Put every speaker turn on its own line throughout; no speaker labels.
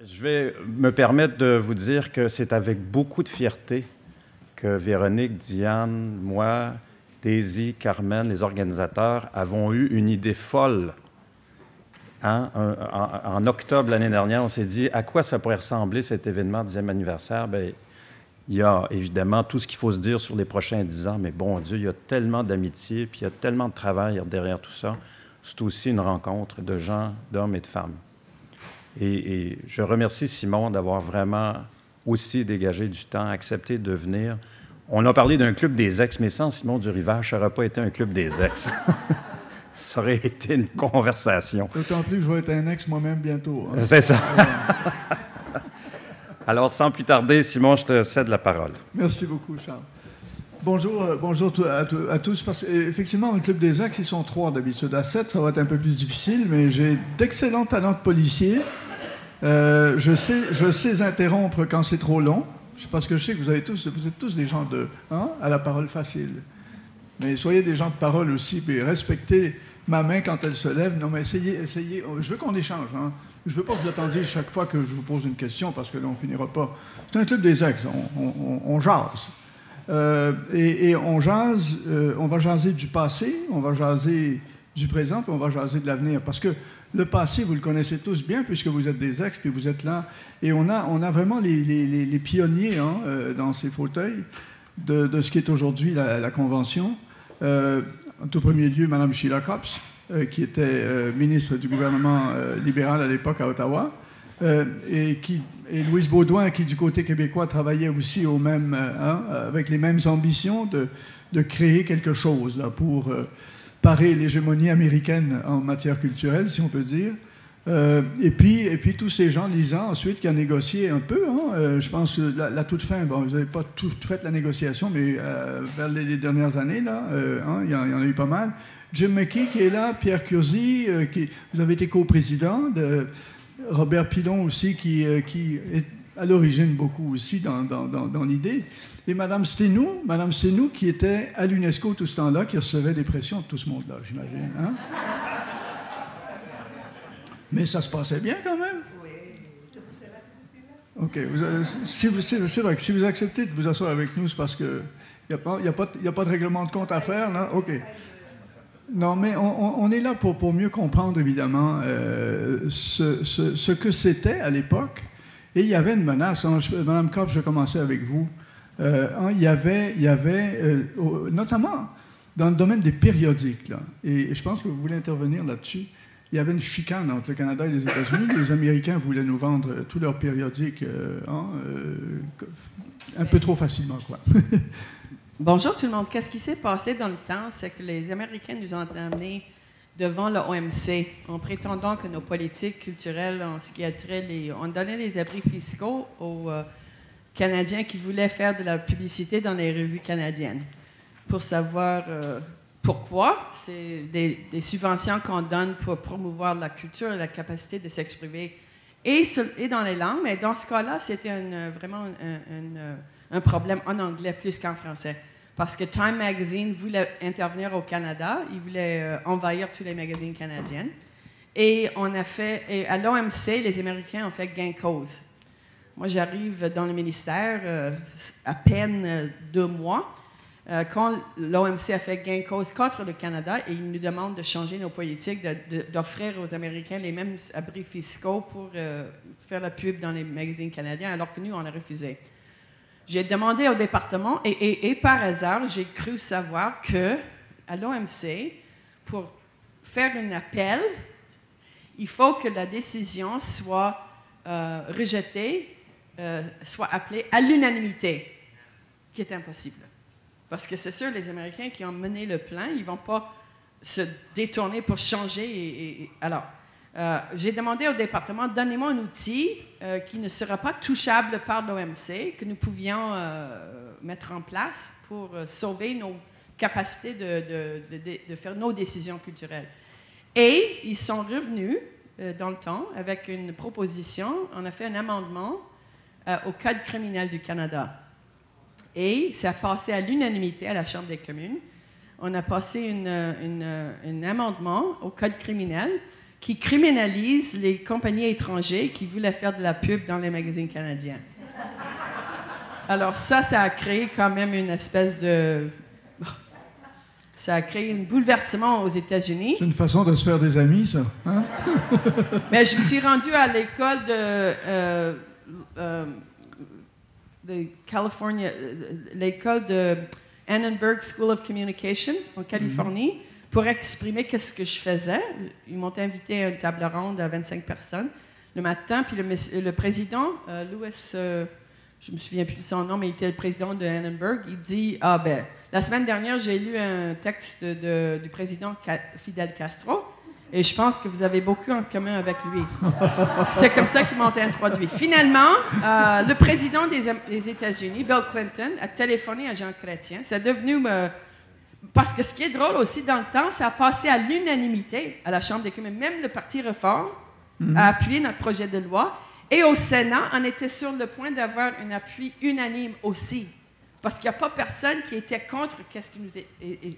Je vais me permettre de vous dire que c'est avec beaucoup de fierté que Véronique, Diane, moi, Daisy, Carmen, les organisateurs avons eu une idée folle. Hein, en, octobre l'année dernière, on s'est dit à quoi ça pourrait ressembler cet événement 10e anniversaire? Bien, il y a évidemment tout ce qu'il faut se dire sur les prochains dix ans, mais bon Dieu, il y a tellement d'amitié, puis il y a tellement de travail derrière tout ça. C'est aussi une rencontre de gens, d'hommes et de femmes. Et, je remercie Simon d'avoir vraiment aussi dégagé du temps, accepté de venir. On a parlé d'un club des ex, mais sans Simon du Rivage, ça n'aurait pas été un club des ex. ça aurait été une conversation.
D'autant plus que je vais être un ex moi-même bientôt.
Hein. C'est ça. Alors, sans plus tarder, Simon, je te cède la parole.
Merci beaucoup, Charles. Bonjour, euh, bonjour à, tous. Effectivement, le Club des Ex, ils sont trois d'habitude. À sept, ça va être un peu plus difficile, mais j'ai d'excellents talents de policier. Euh, je, sais, interrompre quand c'est trop long, parce que je sais que vous, avez tous, vous êtes tous des gens de, hein, à la parole facile. Mais soyez des gens de parole aussi, puis respectez ma main quand elle se lève. Non, mais essayez, essayez. Je veux qu'on échange. Hein. Je ne veux pas que vous attendiez chaque fois que je vous pose une question, parce que là, on finira pas. C'est un club des ex, on, jase. Euh, et, on jase, euh, on va jaser du passé, on va jaser du présent, puis on va jaser de l'avenir. Parce que le passé, vous le connaissez tous bien, puisque vous êtes des ex, puis vous êtes là. Et on a, on a vraiment les, pionniers hein, euh, dans ces fauteuils de, ce qui est aujourd'hui la, Convention. En tout premier lieu, Mme Sheila Copps, qui était ministre du gouvernement libéral à l'époque à Ottawa, et, qui, et Louise Baudouin, qui du côté québécois travaillait aussi au même, hein, avec les mêmes ambitions de, de créer quelque chose là, pour parer l'hégémonie américaine en matière culturelle, si on peut dire. Euh, et, puis, et puis tous ces gens lisant ensuite qui ont négocié un peu. Hein, euh, je pense que la, toute fin, bon, vous n'avez pas tout fait la négociation, mais euh, vers les, dernières années, là, hein, il y, en a eu pas mal. Jim McKee qui est là, Pierre Curzi, qui, vous avez été co-président, de Robert Pilon aussi, qui, qui est à l'origine beaucoup aussi dans, dans, dans, l'idée. Et Mme Stenou, Mme Stenou qui était à l'UNESCO tout ce temps-là, qui recevait des pressions de tout ce monde-là, j'imagine. Hein? Mais ça se passait bien quand même? Oui, OK. c'est vrai que si vous acceptez de vous asseoir avec nous, c'est parce qu'il n'y a, pas, a, a pas de règlement de compte à faire, là? OK. Non, mais on, est là pour, mieux comprendre, évidemment, euh, ce, que c'était à l'époque et il y avait une menace. Madame Cobb, je commencer avec vous. Euh, hein, il y avait, il y avait euh, notamment dans le domaine des périodiques, et je pense que vous voulez intervenir là-dessus, il y avait une chicane entre le Canada et les États-Unis. les Américains voulaient nous vendre tous leurs périodiques hein, un peu trop facilement. Quoi.
Bonjour tout le monde. Qu'est-ce qui s'est passé dans le temps? C'est que les Américains nous ont amenés devant l'OMC en prétendant que nos politiques culturelles en ce qui a trait les... On donnait les abris fiscaux aux euh, Canadiens qui voulaient faire de la publicité dans les revues canadiennes. Pour savoir euh, pourquoi, c'est des, subventions qu'on donne pour promouvoir la culture et la capacité de s'exprimer et, dans les langues, mais dans ce cas-là, c'était vraiment un problème en anglais plus qu'en français parce que Time Magazine voulait intervenir au Canada, il voulait euh, envahir tous les magazines canadiens. Et on a fait, à l'OMC, les Américains ont fait gain cause. Moi, j'arrive dans le ministère euh, à peine euh, deux mois. quand l'OMC a fait gain cause contre le Canada et ils nous demandent de changer nos politiques, d'offrir aux Américains les mêmes abris fiscaux pour faire la pub dans les magazines canadiens, alors que nous, on a refusé. J'ai demandé au département et, par hasard, j'ai cru savoir que à l'OMC, pour faire un appel, il faut que la décision soit euh, rejetée, euh, soit appelée à l'unanimité, qui est impossible. Parce que c'est sûr, les Américains qui ont mené le plan, ils ne vont pas se détourner pour changer. et alors, euh, j'ai demandé au département, donnez-moi un outil euh, qui ne sera pas touchable par l'OMC, que nous pouvions euh, mettre en place pour sauver nos capacités de, de, faire nos décisions culturelles. Et ils sont revenus dans le temps avec une proposition. On a fait un amendement au Code criminel du Canada. Et ça a passé à l'unanimité à la Chambre des communes. On a passé un amendement au Code criminel qui criminalise les compagnies étrangères qui voulaient faire de la pub dans les magazines canadiens. Alors ça, ça a créé quand même une espèce de... Ça a créé un bouleversement aux États-Unis.
C'est une façon de se faire des amis, ça. Hein?
Mais je me suis rendue à l'école de, euh, euh, de California, euh, l'école de Annenberg School of Communication en Californie pour exprimer qu'est-ce que je faisais. Ils m'ont invité à une table ronde à 25 personnes le matin, puis le, président, Louis je me souviens plus de son nom, mais il était le président de Annenberg, il dit Ah, ben, la semaine dernière, j'ai lu un texte du président Fidel Castro, et je pense que vous avez beaucoup en commun avec lui. C'est comme ça qu'il m'a introduit. Finalement, euh, le président des, États-Unis, Bill Clinton, a téléphoné à Jean Chrétien. C'est devenu. Euh, parce que ce qui est drôle aussi dans le temps, ça a passé à l'unanimité à la Chambre des communes. Même le Parti Réforme mm-hmm. a appuyé notre projet de loi. Et au Sénat, on était sur le point d'avoir un appui unanime aussi, parce qu'il n'y a pas personne qui était contre ce que nous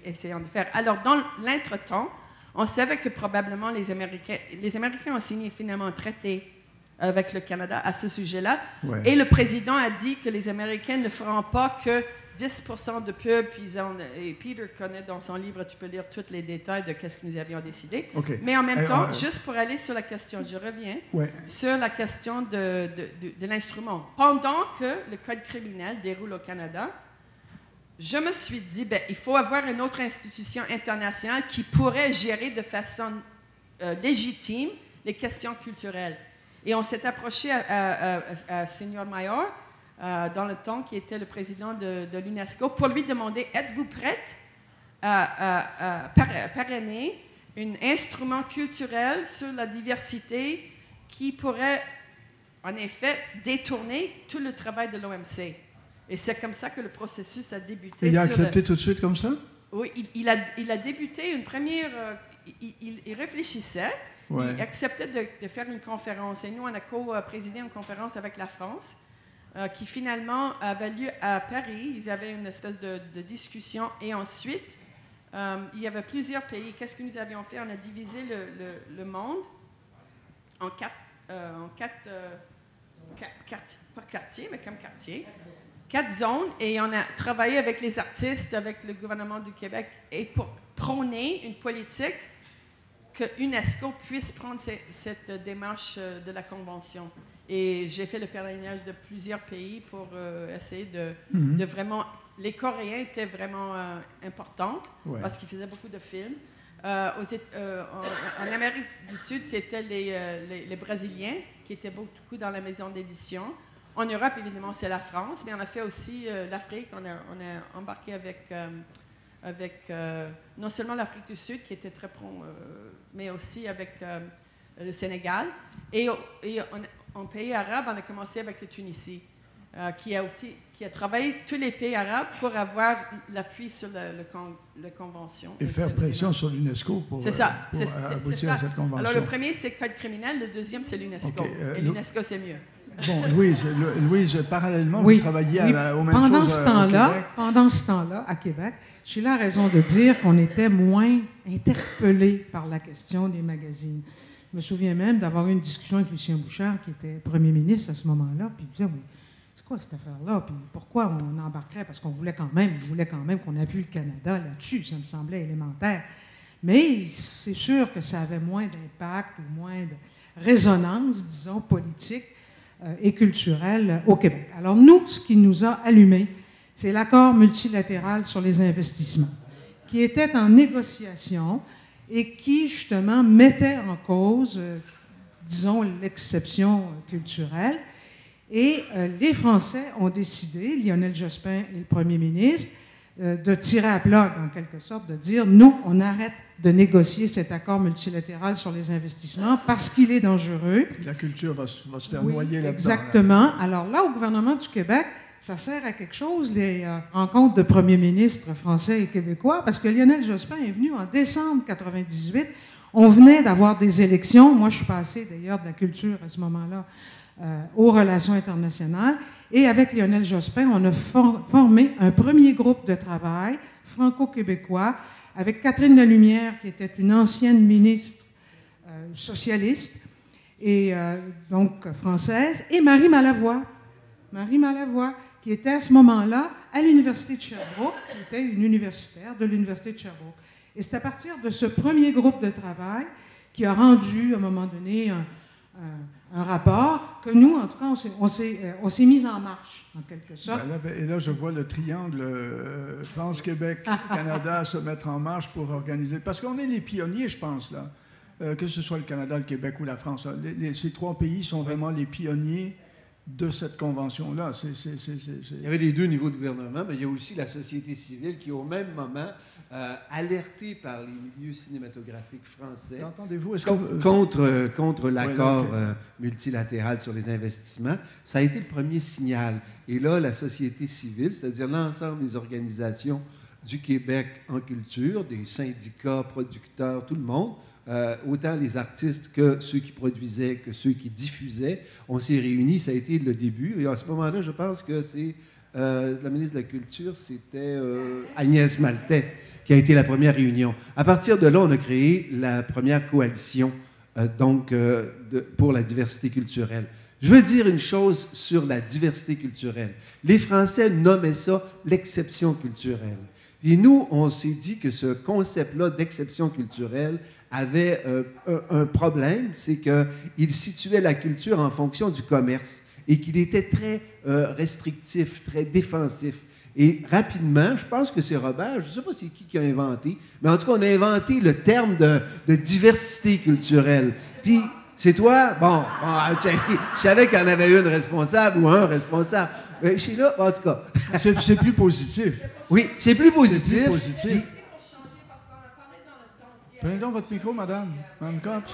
essayons de faire. Alors, dans l'entretemps, on savait que probablement les Américains, les Américains ont signé finalement un traité avec le Canada à ce sujet-là. Et le président a dit que les Américains ne feront pas que 10% de pub, puis et Peter connaît dans son livre, tu peux lire tous les détails de ce que nous avions décidé. Mais en même temps, juste pour aller sur la question, je reviens sur la question de, de, l'instrument. Pendant que le code criminel déroule au Canada, je me suis dit, ben, il faut avoir une autre institution internationale qui pourrait gérer de façon euh, légitime les questions culturelles. Et on s'est approché à, à, à, à Senior Mayor, euh, dans le temps, qui était le président de, l'UNESCO, pour lui demander êtes-vous prête à, parrainer un instrument culturel sur la diversité qui pourrait, en effet, détourner tout le travail de l'OMC Et c'est comme ça que le processus a débuté.
il a accepté tout de suite comme ça?
Oui, il, a, il a, débuté une première. Euh, il, réfléchissait. Il acceptait de, de, faire une conférence. Et nous, on a co-présidé une conférence avec la France. Euh, qui finalement avait lieu à Paris. Ils avaient une espèce de, discussion. Et ensuite, euh, il y avait plusieurs pays. Qu'est-ce que nous avions fait? On a divisé le, monde en quatre, euh, quartiers, mais comme quartiers. Quatre zones. Et on a travaillé avec les artistes, avec le gouvernement du Québec, et pour prôner une politique que UNESCO puisse prendre cette démarche de la Convention. Et j'ai fait le pèlerinage de plusieurs pays pour euh, essayer de, mhm. de, vraiment... Les Coréens étaient vraiment euh, importants parce qu'ils faisaient beaucoup de films. Euh, aux, en, Amérique du Sud, c'était les, les, Brésiliens qui étaient beaucoup dans la maison d'édition. En Europe, évidemment, c'est la France, mais on a fait aussi l'Afrique. On a, on a, embarqué avec, avec non seulement l'Afrique du Sud, qui était très pro, mais aussi avec le Sénégal. Et, et on, en pays arabe, on a commencé avec la Tunisie, euh, qui, a, qui a travaillé tous les pays arabes pour avoir l'appui sur la, convention.
Et, faire pression sur l'UNESCO pour,
c'est ça, c'est, aboutir à cette convention. Alors le premier, c'est le code criminel, le deuxième, c'est l'UNESCO. Euh, et l'UNESCO, c'est mieux.
Bon, Louise, Louise parallèlement, vous travailliez à, au même
pendant
chose,
ce temps-là, Pendant ce temps-là, à Québec, j'ai la raison de dire qu'on était moins interpellé par la question des magazines. Je me souviens même d'avoir eu une discussion avec Lucien Bouchard, qui était premier ministre à ce moment-là, puis il disait, oui, c'est quoi cette affaire-là? Puis pourquoi on embarquerait? Parce qu'on voulait quand même, je voulais quand même qu'on appuie le Canada là-dessus, ça me semblait élémentaire. Mais c'est sûr que ça avait moins d'impact ou moins de résonance, disons, politique euh, et culturelle au Québec. Alors nous, ce qui nous a allumés, c'est l'accord multilatéral sur les investissements, qui était en négociation et qui, justement, mettait en cause, euh, disons, l'exception culturelle. Et euh, les Français ont décidé, Lionel Jospin et le Premier ministre, euh, de tirer à plat, en quelque sorte, de dire, nous, on arrête de négocier cet accord multilatéral sur les investissements parce qu'il est dangereux.
La culture va, se faire noyer là-dedans.
Exactement. Alors là, au gouvernement du Québec, ça sert à quelque chose, les euh, rencontres de premiers ministres français et québécois, parce que Lionel Jospin est venu en décembre 98. On venait d'avoir des élections. Moi, je suis passé d'ailleurs de la culture à ce moment-là euh, aux relations internationales. Et avec Lionel Jospin, on a formé un premier groupe de travail franco-québécois avec Catherine Lalumière, qui était une ancienne ministre euh, socialiste, et donc française, et Marie Malavoie. Marie Malavoie, qui était à ce moment-là à l'Université de Sherbrooke, qui était une universitaire de l'Université de Sherbrooke. Et c'est à partir de ce premier groupe de travail qui a rendu, à un moment donné, un, rapport que nous, en tout cas, on s'est euh, mis en marche, en quelque sorte.
Ben ben, et là, je vois le triangle euh, France, Québec, Canada se mettre en marche pour organiser. Parce qu'on est les pionniers, je pense, là. Euh, que ce soit le Canada, le Québec ou la France. ces trois pays sont vraiment les pionniers de cette convention-là.
Il y avait les deux niveaux de gouvernement, mais il y a aussi la société civile qui, au même moment, euh, alertée par les milieux cinématographiques français
Entendez-vous,
contre, euh, contre l'accord euh, multilatéral sur les investissements, ça a été le premier signal. Et là, la société civile, c'est-à-dire l'ensemble des organisations du Québec en culture, des syndicats, producteurs, tout le monde, euh, autant les artistes que ceux qui produisaient, que ceux qui diffusaient. On s'est réunis, ça a été le début. Et à ce moment-là, je pense que c'est euh, la ministre de la Culture, c'était euh, Agnès Maltais, qui a été la première réunion. À partir de là, on a créé la première coalition donc, pour la diversité culturelle. Je veux dire une chose sur la diversité culturelle. Les Français nommaient ça l'exception culturelle. Et nous, on s'est dit que ce concept-là d'exception culturelle avait euh, un, problème, c'est qu'il situait la culture en fonction du commerce et qu'il était très euh, restrictif, très défensif. Et rapidement, je pense que c'est Robert, je ne sais pas c'est qui qui a inventé, mais en tout cas, on a inventé le terme de, diversité culturelle. Puis, c'est toi? Bon, je savais qu'il y en avait une responsable ou un responsable. Mais chez là, en tout cas.
c'est plus positif.
Oui, c'est plus positif. Plus positif.
Prenez donc votre micro, madame. Madame Cox.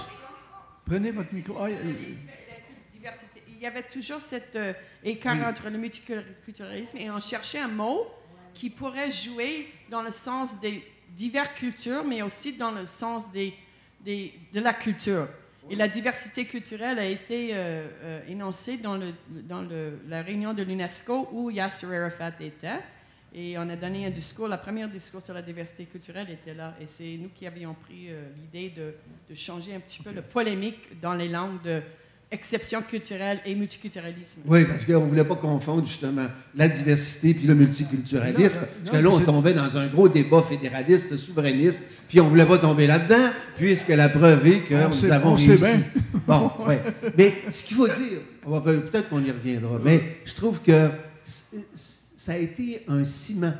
Prenez votre micro. Ah,
il y avait toujours cet euh, écart entre le multiculturalisme et on cherchait un mot qui pourrait jouer dans le sens des diverses cultures, mais aussi dans le sens des, de la culture. Et la diversité culturelle a été euh, euh, énoncée dans, le, dans le, la réunion de l'UNESCO où Yasser Arafat était. Et on a donné un discours, la première discours sur la diversité culturelle était là. Et c'est nous qui avions pris euh, l'idée de, de, changer un petit peu la polémique dans les langues de exception culturelle et multiculturalisme.
Oui, parce qu'on ne voulait pas confondre justement la diversité puis le multiculturalisme. parce que là, on tombait dans un gros débat fédéraliste, souverainiste, puis on ne voulait pas tomber là-dedans, puisque la preuve est que nous avons réussi. Bon, oui. Mais ce qu'il faut dire, peut-être qu'on y reviendra, mais je trouve que ça a été un ciment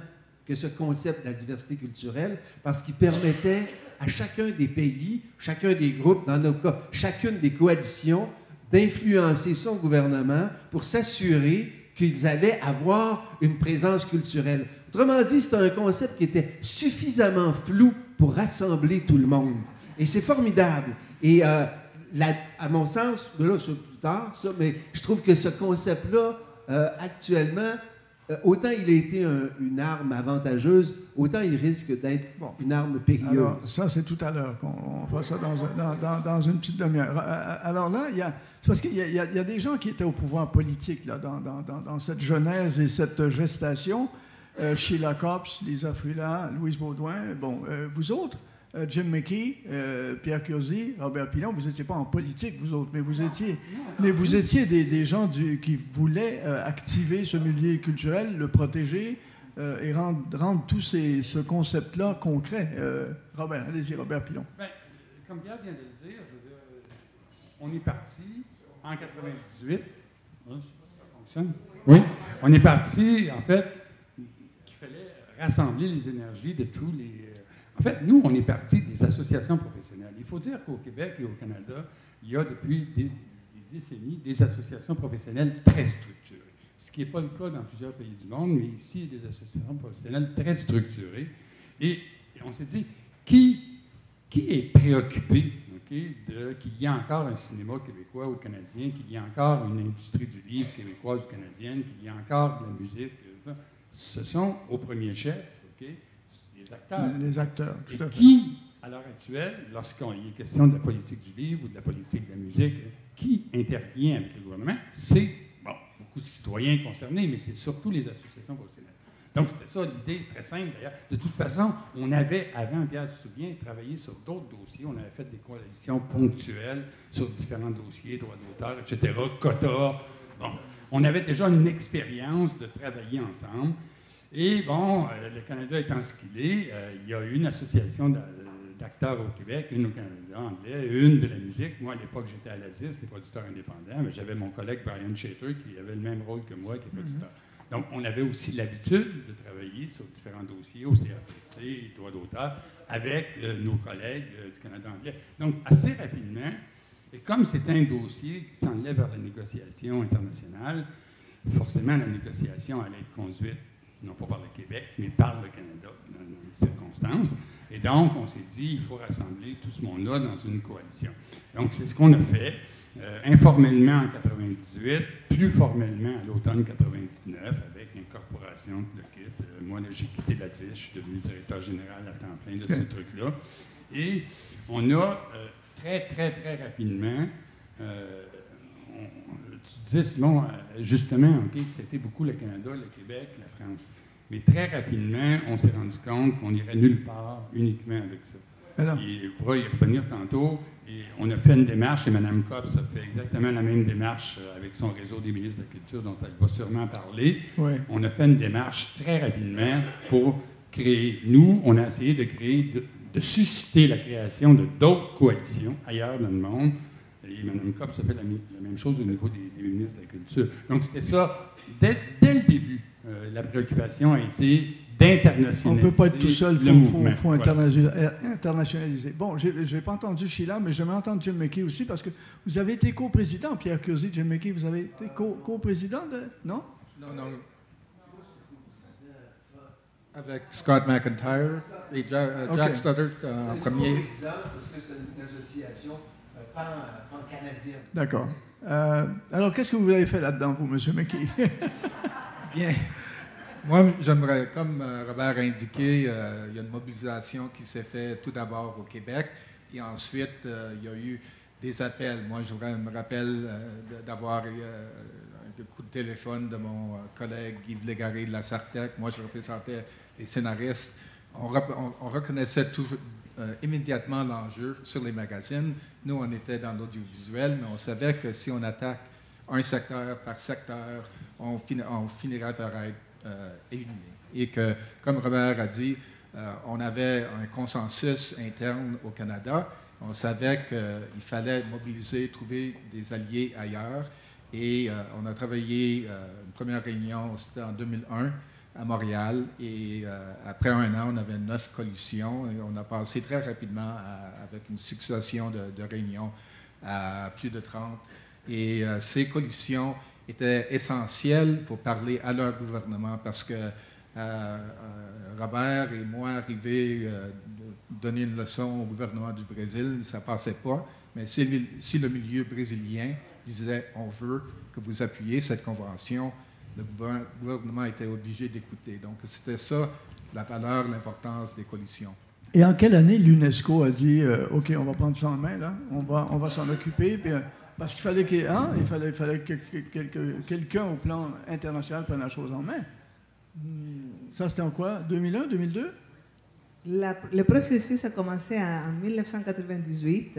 que ce concept de la diversité culturelle, parce qu'il permettait à chacun des pays, chacun des groupes, dans nos cas, chacune des coalitions, d'influencer son gouvernement pour s'assurer qu'ils allaient avoir une présence culturelle. Autrement dit, c'est un concept qui était suffisamment flou pour rassembler tout le monde. Et c'est formidable. Et euh, à mon sens, là, c'est plus tard, ça, mais je trouve que ce concept-là, euh, actuellement, autant il a été une arme avantageuse, autant il risque d'être une arme périlleuse.
Alors, ça, c'est tout à l'heure qu'on fera ça dans, dans, une petite demi-heure. Euh, euh, alors là, il y a, parce qu'il y, y, a des gens qui étaient au pouvoir politique là, dans, cette genèse et cette gestation. Sheila Copps, Lisa Frula, Louise Baudouin, bon, vous autres, euh, Jim McKee, euh, Pierre Curzi, Robert Pilon, vous n'étiez pas en politique, vous autres, mais vous étiez, mais vous étiez des, gens qui voulaient euh, activer ce milieu culturel, le protéger et rendre, rendre tout ces, ce concept-là concret. Robert, allez-y, Robert Pilon.
Ben, comme Pierre vient de le dire, on est parti en 98. ça fonctionne. Oui, on est parti, en fait, qu'il fallait rassembler les énergies de tous les en fait, nous, on est parti des associations professionnelles. Il faut dire qu'au Québec et au Canada, il y a depuis des, décennies des associations professionnelles très structurées. Ce qui n'est pas le cas dans plusieurs pays du monde, mais ici, il y a des associations professionnelles très structurées. Et, on s'est dit, qui, est préoccupé qu'il y ait encore un cinéma québécois ou canadien, qu'il y ait encore une industrie du livre québécoise ou canadienne, qu'il y ait encore de la musique, ce sont au premier chef
les acteurs.
Et qui, à l'heure actuelle, lorsqu'il est question de la politique du livre ou de la politique de la musique, qui intervient avec le gouvernement, c'est bon, beaucoup de citoyens concernés, mais c'est surtout les associations professionnelles. Donc, c'était ça l'idée, très simple d'ailleurs. De toute façon, on avait, avant, Pierre se souvient, travaillé sur d'autres dossiers. On avait fait des coalitions ponctuelles sur différents dossiers, droits d'auteur, etc., quotas. Bon, on avait déjà une expérience de travailler ensemble. Et bon, euh, le Canada étant ce qu'il est, euh, il y a eu une association d'acteurs au Québec, une au Canada anglais, une de la musique. Moi, à l'époque, j'étais à l'ASIS, les producteurs indépendants, mais j'avais mon collègue Brian Shater qui avait le même rôle que moi, qui est producteur. Donc, on avait aussi l'habitude de travailler sur différents dossiers au CRTC, droits d'auteur, avec euh, nos collègues du Canada anglais. Donc, assez rapidement, et comme c'est un dossier qui s'enlève vers la négociation internationale, forcément, la négociation allait être conduite non pas par le Québec, mais par le Canada dans les circonstances. Et donc, on s'est dit, il faut rassembler tout ce monde-là dans une coalition. Donc, c'est ce qu'on a fait, euh, informellement en 98, plus formellement à l'automne 99, avec l'incorporation de le kit. Euh, moi, j'ai quitté la DIS, je suis devenu directeur général à temps plein de ce truc-là. Et on a euh, très, très, très rapidement tu disais, Simon, justement, OK, que c'était beaucoup le Canada, le Québec, la France. Mais très rapidement, on s'est rendu compte qu'on irait nulle part uniquement avec ça. Et on pourra y revenir tantôt. Et on a fait une démarche, et Mme Cobbs a fait exactement la même démarche euh, avec son réseau des ministres de la Culture, dont elle va sûrement parler. On a fait une démarche très rapidement pour créer. Nous, on a essayé de créer, de, susciter la création de d'autres coalitions ailleurs dans le monde. Et Mme Cobbs a fait la, même chose au niveau des, ministres de la Culture. Donc, c'était ça dès, dès le début. Euh, la préoccupation a été d'internationaliser.
On ne peut pas être tout seul, il faut, internationaliser. Bon, je n'ai pas entendu Sheila, mais j'aimerais entendre Jim McKay aussi, parce que vous avez été co-président, Pierre Curzi, Jim McKay, vous avez été co-président de. Non?
Non, non. Avec Scott McIntyre et euh, Jack, Studdert euh, en premier.
parce que c'est une association pan-canadienne.
D'accord. alors, qu'est-ce que vous avez fait là-dedans, vous, M. McKay?
Bien. Moi, j'aimerais, comme euh, Robert a indiqué, euh, il y a une mobilisation qui s'est faite tout d'abord au Québec et ensuite euh, il y a eu des appels. Moi, je me rappelle d'avoir un coup de téléphone de mon collègue Yves Légaré de la Sartec. Moi, je représentais les scénaristes. On, reconnaissait tout, immédiatement l'enjeu sur les magazines. Nous, on était dans l'audiovisuel, mais on savait que si on attaque un secteur par secteur, on, finira par être euh, éliminé. Et que, comme Robert a dit, euh, on avait un consensus interne au Canada. On savait qu'il fallait mobiliser, trouver des alliés ailleurs. Et euh, on a travaillé une première réunion, c'était en 2001 à Montréal. Et après un an, on avait neuf coalitions. Et on a passé très rapidement avec une succession de, réunions à plus de 30. Et ces coalitions était essentiel pour parler à leur gouvernement parce que euh, euh, Robert et moi arriver euh, donner une leçon au gouvernement du Brésil, ça passait pas. Mais si, si, le milieu brésilien disait on veut que vous appuyiez cette convention, le gouvernement était obligé d'écouter. Donc c'était ça la valeur, l'importance des coalitions.
Et en quelle année l'UNESCO a dit OK, on va prendre ça en main là, on va, on va s'en occuper, puis parce qu'il fallait, qu'il hein, il fallait, il fallait que, quelqu'un au plan international prenne la chose en main. Hmm, ça, c'était en quoi? 2001, 2002
Le processus a commencé en 1998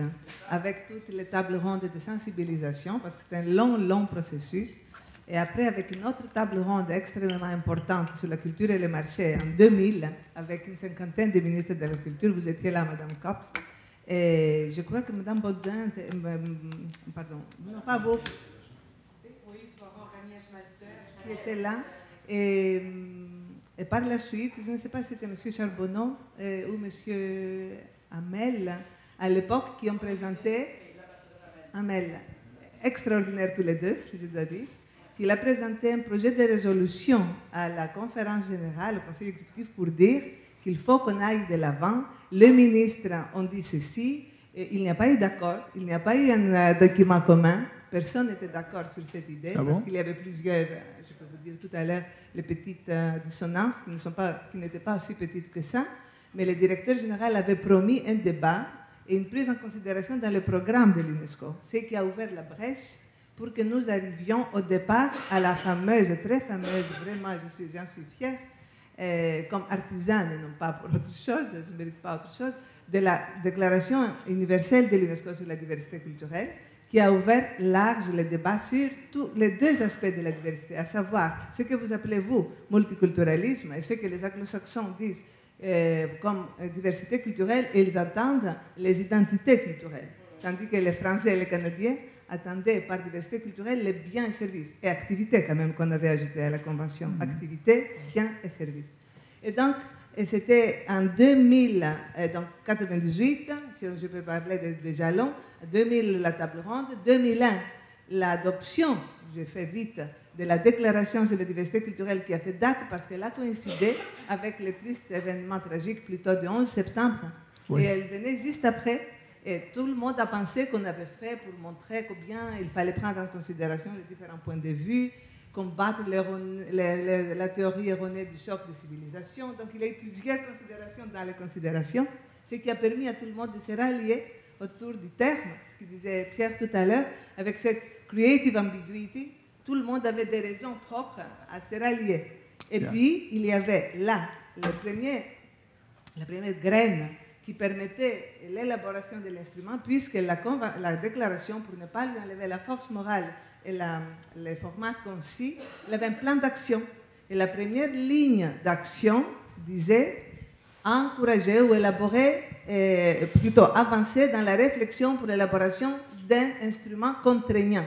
avec toutes les tables rondes de sensibilisation, parce que c'est un long, long processus. Et après, avec une autre table ronde extrêmement importante sur la culture et le marché en 2000, avec une cinquantaine de ministres de la Culture, vous étiez là, Madame Cops. Et je crois que Mme Baudin, euh, pardon, non pas vous, qui était là. Et, et, par la suite, je ne sais pas si c'était M. Charbonneau euh, ou M. Hamel, à l'époque, qui ont présenté, Hamel, extraordinaire tous les deux, je dois dire, qu'il a présenté un projet de résolution à la conférence générale, au Conseil exécutif, pour dire qu'il faut qu'on aille de l'avant. Les ministres ont dit ceci. il n'y a pas eu d'accord. Il n'y a pas eu un euh, document commun. Personne n'était d'accord sur cette idée ah parce qu'il y avait plusieurs, euh, je peux vous dire tout à l'heure, les petites euh, dissonances qui, ne sont pas, qui n'étaient pas aussi petites que ça. Mais le directeur général avait promis un débat et une prise en considération dans le programme de l'UNESCO, ce qui a ouvert la brèche pour que nous arrivions au départ à la fameuse, très fameuse, vraiment, je suis, j'en suis fière, euh, comme artisane et non pas pour autre chose, je ne mérite pas autre chose, de la Déclaration universelle de l'UNESCO sur la diversité culturelle, qui a ouvert large le débat sur tous les deux aspects de la diversité, à savoir ce que vous appelez, vous, multiculturalisme, et ce que les anglo-saxons disent euh, comme diversité culturelle, et ils attendent les identités culturelles. Tandis que les Français et les Canadiens attendaient par diversité culturelle les biens et services, et activités quand même qu'on avait ajouté à la Convention.
Mhm.
Activités, biens et services. Et donc, et c'était en 2000, euh, donc 98, si je peux parler des de jalons, 2000 la table ronde, 2001 l'adoption, je fais vite, de la déclaration sur la diversité culturelle qui a fait date parce qu'elle a coïncidé avec le triste événement tragique plutôt du 11 septembre.
Oui.
Et elle venait juste après. Et tout le monde a pensé qu'on avait fait pour montrer combien il fallait prendre en considération les différents points de vue, combattre les- les- la théorie erronée du choc de civilisation. Donc il y a eu plusieurs considérations dans les considérations, ce qui a permis à tout le monde de se rallier autour du terme, ce que disait Pierre tout à l'heure, avec cette creative ambiguity. Tout le monde avait des raisons propres à se rallier. Et
Bien.
puis, il y avait là le premier, la première graine qui permettait l'élaboration de l'instrument, puisque la, la déclaration, pour ne pas lui enlever la force morale et la- le format concis, elle avait un plan d'action. Et la première ligne d'action disait encourager ou élaborer, euh, plutôt avancer dans la réflexion pour l'élaboration d'un instrument contraignant.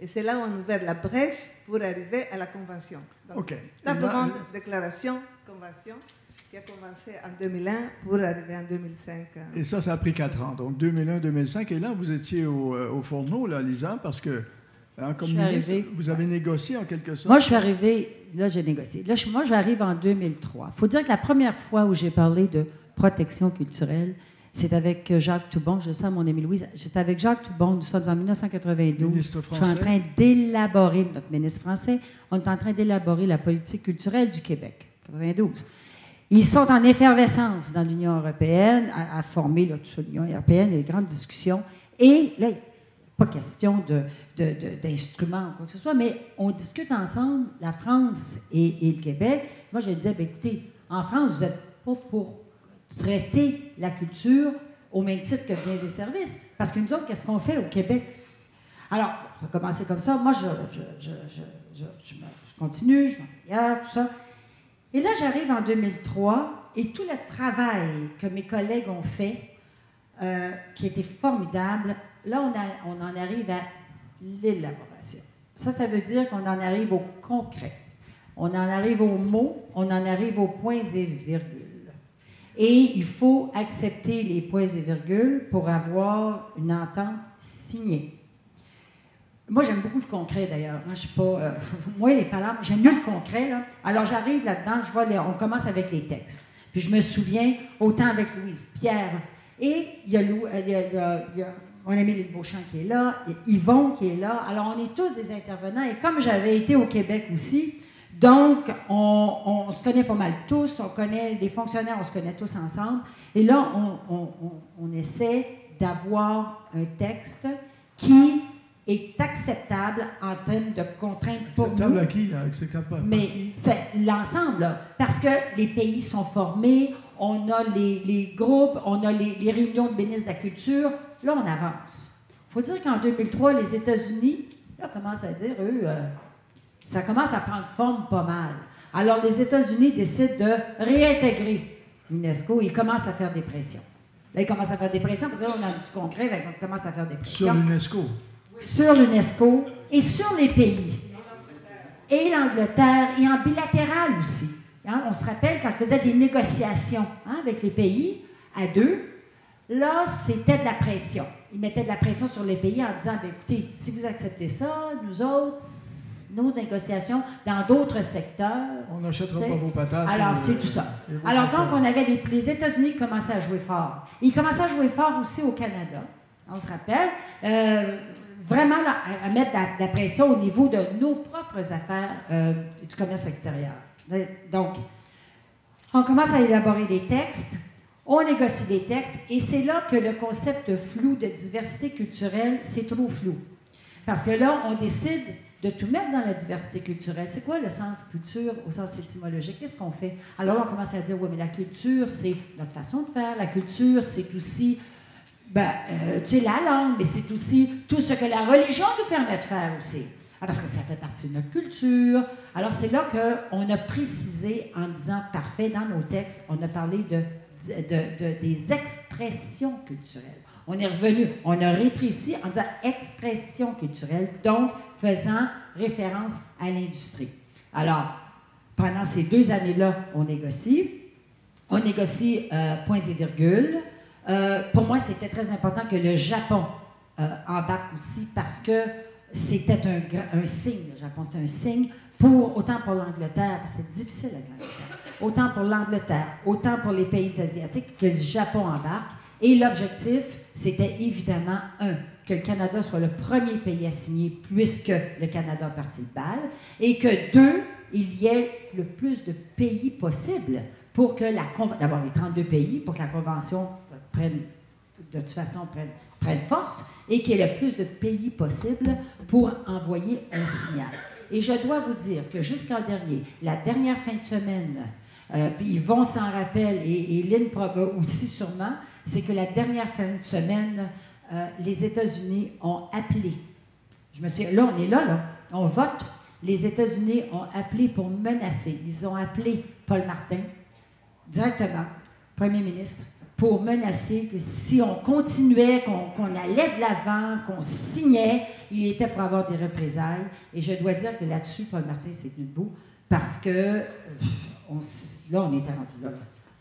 Et c'est là où on a ouvert la brèche pour arriver à la convention. Donc,
Là-
ronde, déclaration, convention, qui a commencé en 2001 pour arriver en 2005. euh,
Et ça, ça a pris quatre ans. Donc 2001-2005. Et là, vous étiez au, euh, au fourneau, là, Lisa, parce que, hein, comme ministre, vous avez négocié en quelque sorte.
Moi, je suis arrivée, là, j'ai négocié. Là, je- moi, j'arrive en 2003. Il faut dire que la première fois où j'ai parlé de protection culturelle, c'est avec euh, Jacques Toubon, je sais mon ami Louise, j'étais avec Jacques Toubon, nous sommes en 1992.
Ministre
Je suis en train d'élaborer, notre ministre français, on est en train d'élaborer la politique culturelle du Québec, 92. Ils sont en effervescence dans l'Union européenne, à, former là, l'Union européenne, il y a des grandes discussions. Et là, pas question de- de- de- d'instruments ou quoi que ce soit, mais on discute ensemble, la France et, le Québec. Moi, je disais, ben, écoutez, en France, vous n'êtes pas pour traiter la culture au même titre que biens et services. Parce que nous autres, qu'est-ce qu'on fait au Québec? Alors, ça a commencé comme ça. Moi, je, je, continue, je m'en tout ça. Et là, j'arrive en 2003 et tout le travail que mes collègues ont fait, euh, qui était formidable, là, on, on en arrive à l'élaboration. Ça, ça veut dire qu'on en arrive au concret. On en arrive aux mots, on en arrive aux points et virgules. Et il faut accepter les points et virgules pour avoir une entente signée. Moi, j'aime beaucoup le concret d'ailleurs. Moi, je suis pas. euh, moi, les palabres, j'aime mieux le concret. Là. Alors, j'arrive là-dedans, je vois, les- on commence avec les textes. Puis je me souviens, autant avec Louise, Pierre, et il y a, Lou- euh, mon ami Beauchamp qui est là, Yvon qui est là. Alors, on est tous des intervenants. Et comme j'avais été au Québec aussi, donc, on, se connaît pas mal tous, on connaît des fonctionnaires, on se connaît tous ensemble. Et là, on- on essaie d'avoir un texte qui est acceptable en termes de contraintes pour
Acceptable
nous.
à qui, là? Acceptable
Mais c'est l'ensemble, parce que les pays sont formés, on a les, les groupes, on a les, les réunions de ministres de la Culture. Là, on avance. Il faut dire qu'en 2003, les États-Unis, là, commencent à dire, eux, euh, ça commence à prendre forme pas mal. Alors, les États-Unis décident de réintégrer l'UNESCO. Ils commencent à faire des pressions. Là, ils commencent à faire des pressions parce que là, on a du concret, qu'on commence à faire des pressions
Sur l'UNESCO?
Sur l'UNESCO et sur les pays. Et l'Angleterre, et en bilatéral aussi. Hein, on se rappelle quand on faisait des négociations hein, avec les pays à deux, là, c'était de la pression. Ils mettaient de la pression sur les pays en disant, Ben, écoutez, si vous acceptez ça, nous autres, nos négociations dans d'autres secteurs.
On n'achètera pas vos patates.
Alors, c'est tout ça. Alors, donc, on avait des, les États-Unis qui commençaient à jouer fort. Ils commençaient à jouer fort aussi au Canada. On se rappelle. Euh, vraiment à, mettre de la, pression au niveau de nos propres affaires euh, du commerce extérieur. Donc, on commence à élaborer des textes, on négocie des textes, et c'est là que le concept flou de diversité culturelle, c'est trop flou. Parce que là, on décide de tout mettre dans la diversité culturelle. C'est quoi le sens culture au sens étymologique? Qu'est-ce qu'on fait? Alors on commence à dire, oui, mais la culture, c'est notre façon de faire. La culture, c'est aussi, ben, euh, tu sais, la langue, mais c'est aussi tout ce que la religion nous permet de faire aussi. Ah, parce que ça fait partie de notre culture. Alors, c'est là qu'on a précisé en disant, parfait, dans nos textes, on a parlé de, de, des expressions culturelles. On est revenu, on a rétréci en disant expression culturelle, donc faisant référence à l'industrie. Alors, pendant ces deux années-là, on négocie. On négocie euh, points et virgules. Euh, pour moi, c'était très important que le Japon euh, embarque aussi parce que c'était un, signe. Le Japon, c'était un signe pour, autant pour l'Angleterre, c'est difficile avec l'Angleterre, autant pour l'Angleterre, autant pour les pays asiatiques que le Japon embarque. Et l'objectif, c'était évidemment, un, que le Canada soit le premier pays à signer puisque le Canada a parti de balle, et que deux, il y ait le plus de pays possible pour que la d'abord les 32 pays, pour que la Convention prenne, de toute façon, prenne, prenne force, et qu'il y ait le plus de pays possible pour envoyer un signal. Et je dois vous dire que jusqu'en dernier, la dernière fin de semaine, euh, puis Yvon s'en rappelle, et, et Lynn aussi sûrement, c'est que la dernière fin de semaine, euh, les États-Unis ont appelé. Je me suis, là, on est là, là, on vote. Les États-Unis ont appelé pour menacer. Ils ont appelé Paul Martin directement, Premier ministre, pour menacer que si on continuait, qu'on allait de l'avant, qu'on signait, il était pour avoir des représailles. Et je dois dire que là-dessus, Paul Martin s'est debout parce que euh, on, là, on était rendu là.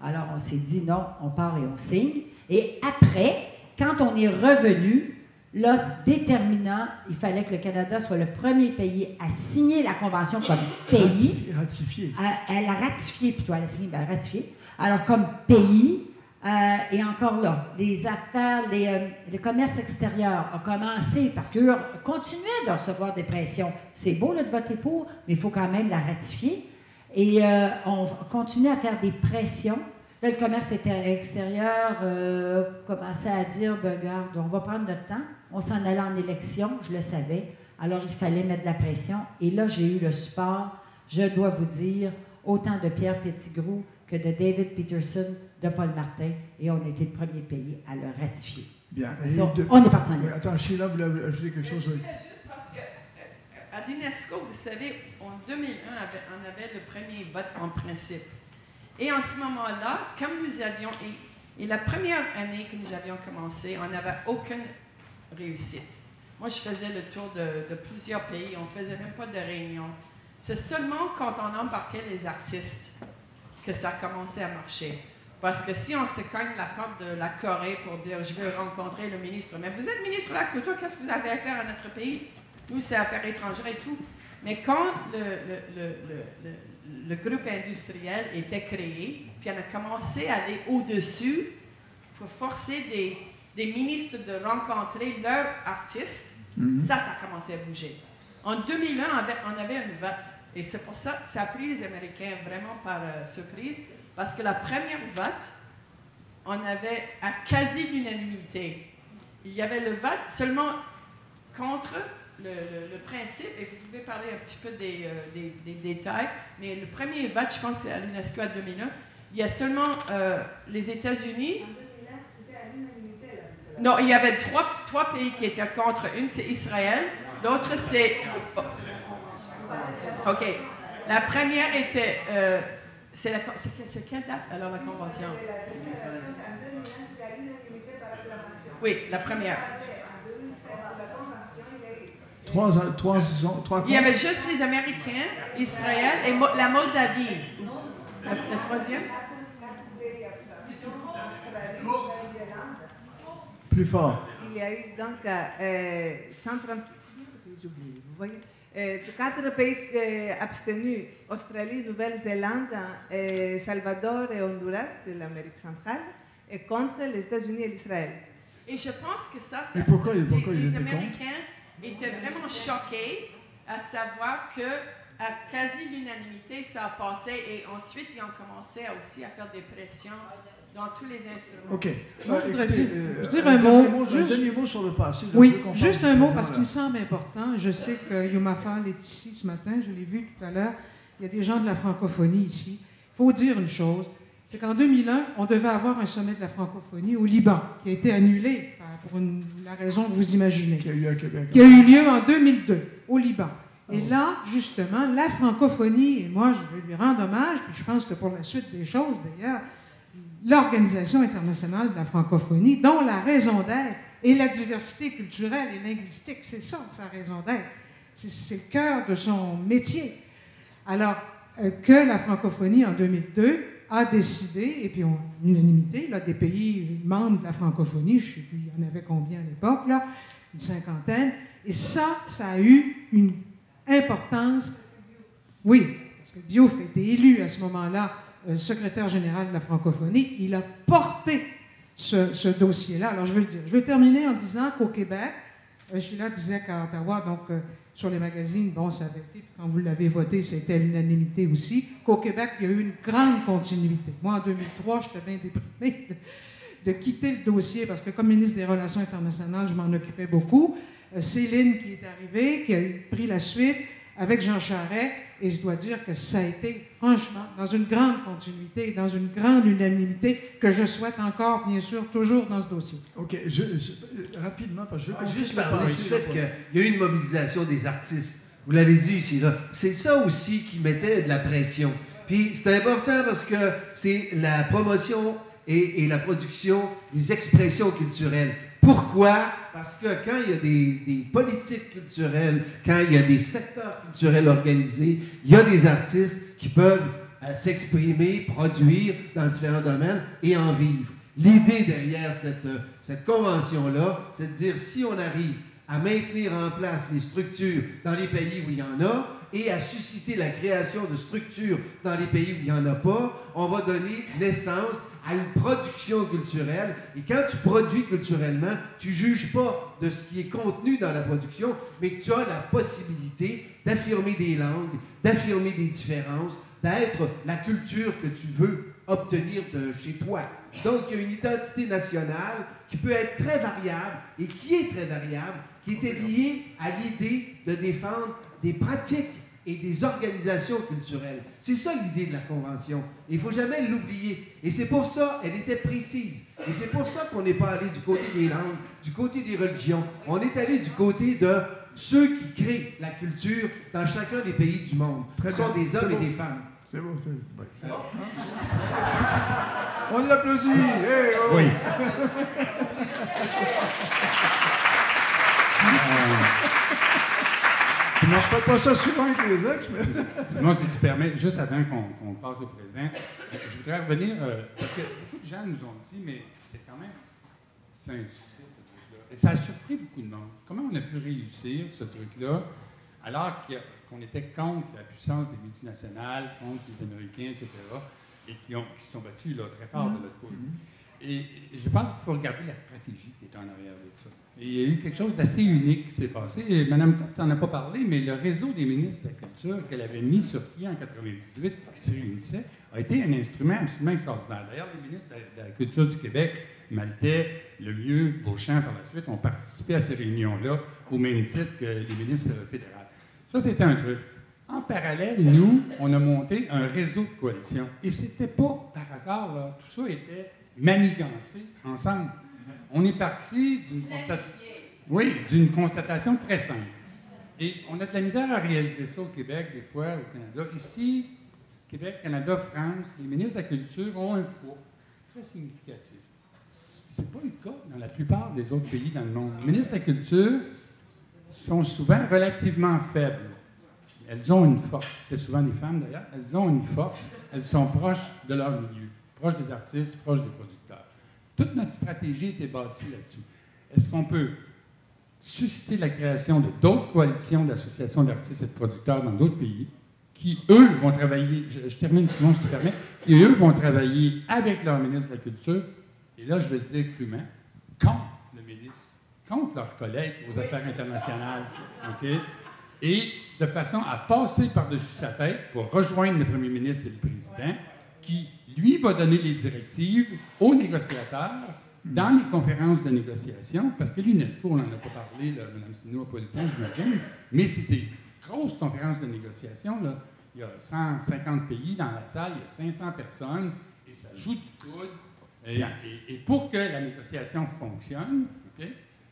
Alors, on s'est dit non, on part et on signe. Et après, quand on est revenu, là, déterminant, il fallait que le Canada soit le premier pays à signer la Convention comme pays.
Ratifié.
Elle a ratifié, plutôt, elle a signé, ben, ratifié. Alors, comme pays, euh, et encore là, les affaires, les, euh, le commerce extérieur a commencé parce qu'eux continuaient de recevoir des pressions. C'est beau de voter pour, mais il faut quand même la ratifier. Et euh, on continue à faire des pressions le commerce extérieur euh, commençait à dire ben, on va prendre notre temps. On s'en allait en élection, je le savais. Alors, il fallait mettre de la pression. Et là, j'ai eu le support, je dois vous dire, autant de Pierre Petitgrou que de David Peterson, de Paul Martin. Et on était le premier pays à le ratifier.
Bien.
on, est parti en
oui, Attends, Sheila voulait ajouter quelque chose?
Juste parce que euh, à l'UNESCO, vous savez, en 2001, on avait le premier vote en principe. Et en ce moment-là, comme nous avions, et, la première année que nous avions commencé, on n'avait aucune réussite. Moi, je faisais le tour de, plusieurs pays, on ne faisait même pas de réunion. C'est seulement quand on embarquait les artistes que ça commençait à marcher. Parce que si on se cogne la corde de la Corée pour dire je veux rencontrer le ministre, mais vous êtes ministre de la Culture, qu'est-ce que vous avez à faire à notre pays? Nous, c'est affaires étrangères et tout. Mais quand le, le groupe industriel était créé, puis on a commencé à aller au-dessus pour forcer des, des, ministres de rencontrer leurs artistes. Mhm. Ça, ça a commencé à bouger. En 2001, on avait, un vote. Et c'est pour ça que ça a pris les Américains vraiment par euh, surprise, parce que la première vote, on avait à quasi l'unanimité. Il y avait le vote seulement contre le, principe, et vous pouvez parler un petit peu des, euh, détails, mais le premier vote, je pense, c'est à l'UNESCO à 2001. Il y a seulement euh, les États-Unis. Non, il y avait trois, trois pays qui étaient contre. Une, c'est Israël. L'autre, c'est. OK. La première était. Euh, c'est quelle date alors la convention? Oui, la première.
Trois, trois, trois,
Il y avait juste les Américains, Israël et la Moldavie. Le, troisième?
Plus fort.
Il y a eu donc euh, 130. Vous voyez? Euh, quatre pays abstenus Australie, Nouvelle-Zélande, euh, Salvador et Honduras de l'Amérique centrale, et contre les États-Unis et l'Israël.
Et je pense que ça, ça
pourquoi, pourquoi
les, les Américains était vraiment choqué à savoir que à quasi l'unanimité, ça a passé et ensuite ils ont commencé aussi à faire des pressions dans tous les instruments.
OK.
Moi,
Euh,
je voudrais
écoutez,
dire-
euh,
je dire
un
un mot,
Un
juste-
dernier mot sur le passé.
Oui, juste un mot parce qu'il me semble important. Je sais que Yuma Fall est ici ce matin, je l'ai vu tout à l'heure. Il y a des gens de la francophonie ici. Il faut dire une chose, c'est qu'en 2001, on devait avoir un sommet de la francophonie au Liban, qui a été annulé pour une- la raison que vous imaginez,
Qu'il y a eu à Québec.
qui a eu lieu en 2002 au Liban. Et là, justement, la francophonie, et moi, je veux lui rendre hommage, puis je pense que pour la suite des choses, d'ailleurs, l'Organisation internationale de la francophonie, dont la raison d'être est la diversité culturelle et linguistique. C'est ça, sa raison d'être. C'est- le cœur de son métier. Alors, euh, que la francophonie, en 2002, a décidé, et puis en unanimité, là, des pays membres de la francophonie, je ne sais plus, il y en avait combien à l'époque, là, une cinquantaine, et ça, ça a eu une importance, oui, parce que Diouf était élu à ce moment-là secrétaire général de la francophonie, il a porté ce, dossier-là. Alors, je veux le dire. Je vais terminer en disant qu'au Québec, euh, Sheila disait qu'à Ottawa, donc euh, sur les magazines, bon, ça avait été, quand vous l'avez voté, c'était l'unanimité aussi, qu'au Québec, il y a eu une grande continuité. Moi, en 2003, j'étais bien déprimée de, quitter le dossier parce que comme ministre des Relations internationales, je m'en occupais beaucoup. Euh, Céline qui est arrivée, qui a pris la suite avec Jean Charest, et je dois dire que ça a été, franchement, dans une grande continuité, dans une grande unanimité que je souhaite encore, bien sûr, toujours dans ce dossier.
OK, je, je- rapidement, parce que je veux
Ah, juste parler du fait qu'il y a eu une mobilisation des artistes. Vous l'avez dit ici, là. C'est ça aussi qui mettait de la pression. Puis c'est important parce que c'est la promotion et, et la production des expressions culturelles. Pourquoi? Parce que quand il y a des, politiques culturelles, quand il y a des secteurs culturels organisés, il y a des artistes qui peuvent euh, s'exprimer, produire dans différents domaines et en vivre. L'idée derrière cette, euh, cette convention-là, c'est de dire si on arrive à maintenir en place les structures dans les pays où il y en a et à susciter la création de structures dans les pays où il n'y en a pas, on va donner naissance à une production culturelle. Et quand tu produis culturellement, tu juges pas de ce qui est contenu dans la production, mais tu as la possibilité d'affirmer des langues, d'affirmer des différences, d'être la culture que tu veux obtenir de chez toi. Donc, il y a une identité nationale qui peut être très variable et qui est très variable, qui était liée à l'idée de défendre des pratiques et des organisations culturelles. C'est ça l'idée de la Convention. Il ne faut jamais l'oublier. Et c'est pour ça, elle était précise. Et c'est pour ça qu'on n'est pas allé du côté des langues, du côté des religions. On est allé du côté de ceux qui créent la culture dans chacun des pays du monde.
Très
Ce sont
bien.
des hommes et des femmes.
C'est bon, c'est bon. On l'applaudit. Hey, oh.
Oui.
Je ne fais pas ça souvent avec les ex, mais...
Sinon, si tu permets, juste avant qu'on passe au présent, je je voudrais revenir, euh, parce que beaucoup de gens nous ont dit, mais c'est quand même, c'est un succès, ce truc-là. Et ça a surpris beaucoup de monde. Comment on a pu réussir ce truc-là, alors qu'on était contre la puissance des multinationales, contre les Américains, etc., et qui, ont, qui se sont battus là, très fort de l'autre côté. Et, et je pense qu'il faut regarder la stratégie qui est en arrière de ça. Il y a eu quelque chose d'assez unique qui s'est passé. Et Mme Todd n'en a pas parlé, mais le réseau des ministres de la Culture qu'elle avait mis sur pied en 98, qui se réunissait, a été un instrument absolument extraordinaire. D'ailleurs, les ministres de la, Culture du Québec, Maltais, Lemieux, Beauchamp, par la suite, ont participé à ces réunions-là au même titre que les ministres fédéraux. Ça, c'était un truc. En parallèle, nous, on a monté un réseau de coalition. Et c'était pas par hasard, là. Tout ça était manigancé ensemble. On est parti d'une constat- oui, d'une constatation très simple. Et on a de la misère à réaliser ça au Québec, des fois, au Canada. Ici, Québec, Canada, France, les ministres de la Culture ont un poids très significatif. C'est pas le cas dans la plupart des autres pays dans le monde. Les ministres de la Culture sont souvent relativement faibles. Elles ont une force. C'est souvent des femmes d'ailleurs. Elles ont une force. Elles sont proches de leur milieu, proches des artistes, proches des producteurs. Toute notre stratégie était bâtie là-dessus. Est-ce qu'on peut susciter la création de d'autres coalitions d'associations d'artistes et de producteurs dans d'autres pays qui, eux, vont travailler, je, je termine Simon, si tu permets, qui, eux, vont travailler avec leur ministre de la Culture, et là, je vais le dire crûment, contre le ministre, contre leurs collègues aux affaires internationales? Et de façon à passer par-dessus sa tête pour rejoindre le premier ministre et le président qui, lui, va donner les directives aux négociateurs dans les conférences de négociation, parce que l'UNESCO, on n'en a pas parlé, là, Mme Sino n'a pas le temps, j'imagine, mais c'était grosse conférence de négociation. Là. Il y a 150 pays dans la salle, il y a 500 personnes, et ça joue du coude. Et, et, et pour que la négociation fonctionne,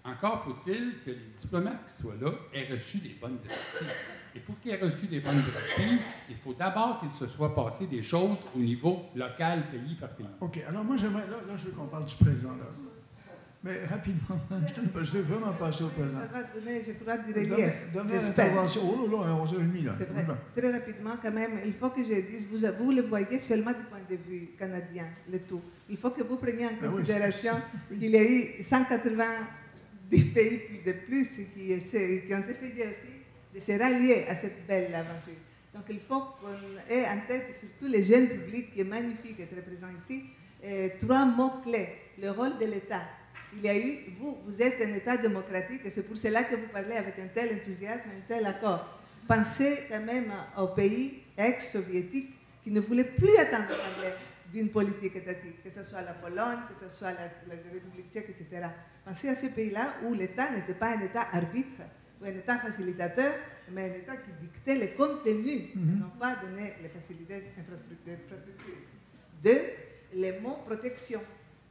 encore faut-il que les diplomates qui soient là aient reçu des bonnes directives. Et pour qu'ils aient reçu des bonnes directives, il faut d'abord qu'il se soit passé des choses au niveau local, pays par pays.
OK. Alors moi, j'aimerais... Là, là, je veux qu'on parle du président. Là. Mais rapidement, je ne veux vraiment pas ça au président.
Ça va donner, je crois, du relief.
Demain, l'intervention. Oh là là, à 11h30 là.
C'est vrai. Très rapidement, quand même, il faut que je dise, vous, vous le voyez seulement du point de vue canadien, le tout. Il faut que vous preniez en
oui,
considération qu'il y a eu 190 pays de plus qui, essaient- qui ont essayé aussi de se rallier à cette belle aventure. Donc il faut qu'on ait en tête, surtout les jeunes publics qui est magnifique d'être présent ici, euh, trois mots-clés. Le rôle de l'État. Il y a eu, vous, êtes un État démocratique et c'est pour cela que vous parlez avec un tel enthousiasme, un tel accord. Pensez quand même aux pays ex-soviétiques qui ne voulaient plus attendre parler d'une politique étatique, que ce soit la Pologne, que ce soit la, la République tchèque, etc. Pensez à ces pays-là où l'État n'était pas un État arbitre, un État facilitateur, mais un État qui dictait les contenus, non pas donner les facilités infrastructures. Deux, les mots protection.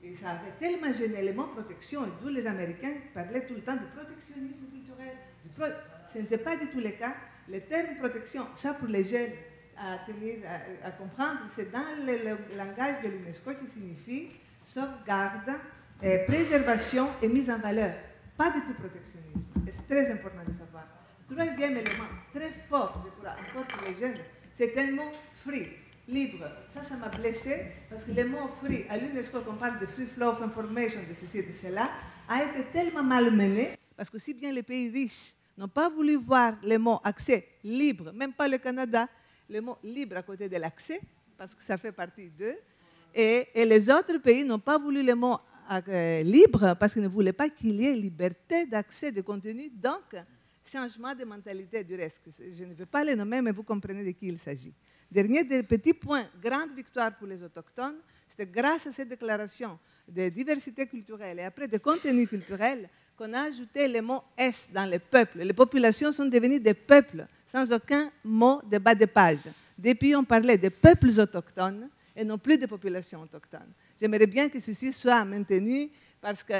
Et ça avait tellement gêné les mots protection, et d'où les Américains parlaient tout le temps de protectionnisme culturel. du pro- Ce n'était pas du tout le cas. Le terme protection, ça pour les jeunes à, tenir, à, à comprendre, c'est dans le, le langage de l'UNESCO qui signifie sauvegarde, préservation et mise en valeur. Pas du tout protectionnisme. C'est très important de savoir. Troisième élément, très fort, je crois, encore pour les jeunes, c'est un mot free, libre. Ça, ça m'a blessé parce que le mot free, à l'UNESCO, qu'on parle de free flow of information, de ceci et de cela, a été tellement malmené parce que si bien les pays riches n'ont pas voulu voir le mot accès libre, même pas le Canada, le mot libre à côté de l'accès, parce que ça fait partie d'eux, et, et les autres pays n'ont pas voulu le mot libre parce qu'ils ne voulaient pas qu'il y ait liberté d'accès de contenu, donc changement de mentalité du reste. Je ne vais pas les nommer, mais vous comprenez de qui il s'agit. Dernier des petits points, grande victoire pour les autochtones, c'était grâce à cette déclaration de diversité culturelle et après de contenu culturel qu'on a ajouté le mot S dans les peuples. Les populations sont devenues des peuples sans aucun mot de bas de page. Depuis, on parlait des peuples autochtones et non plus des populations autochtones. J'aimerais bien que ceci soit maintenu parce que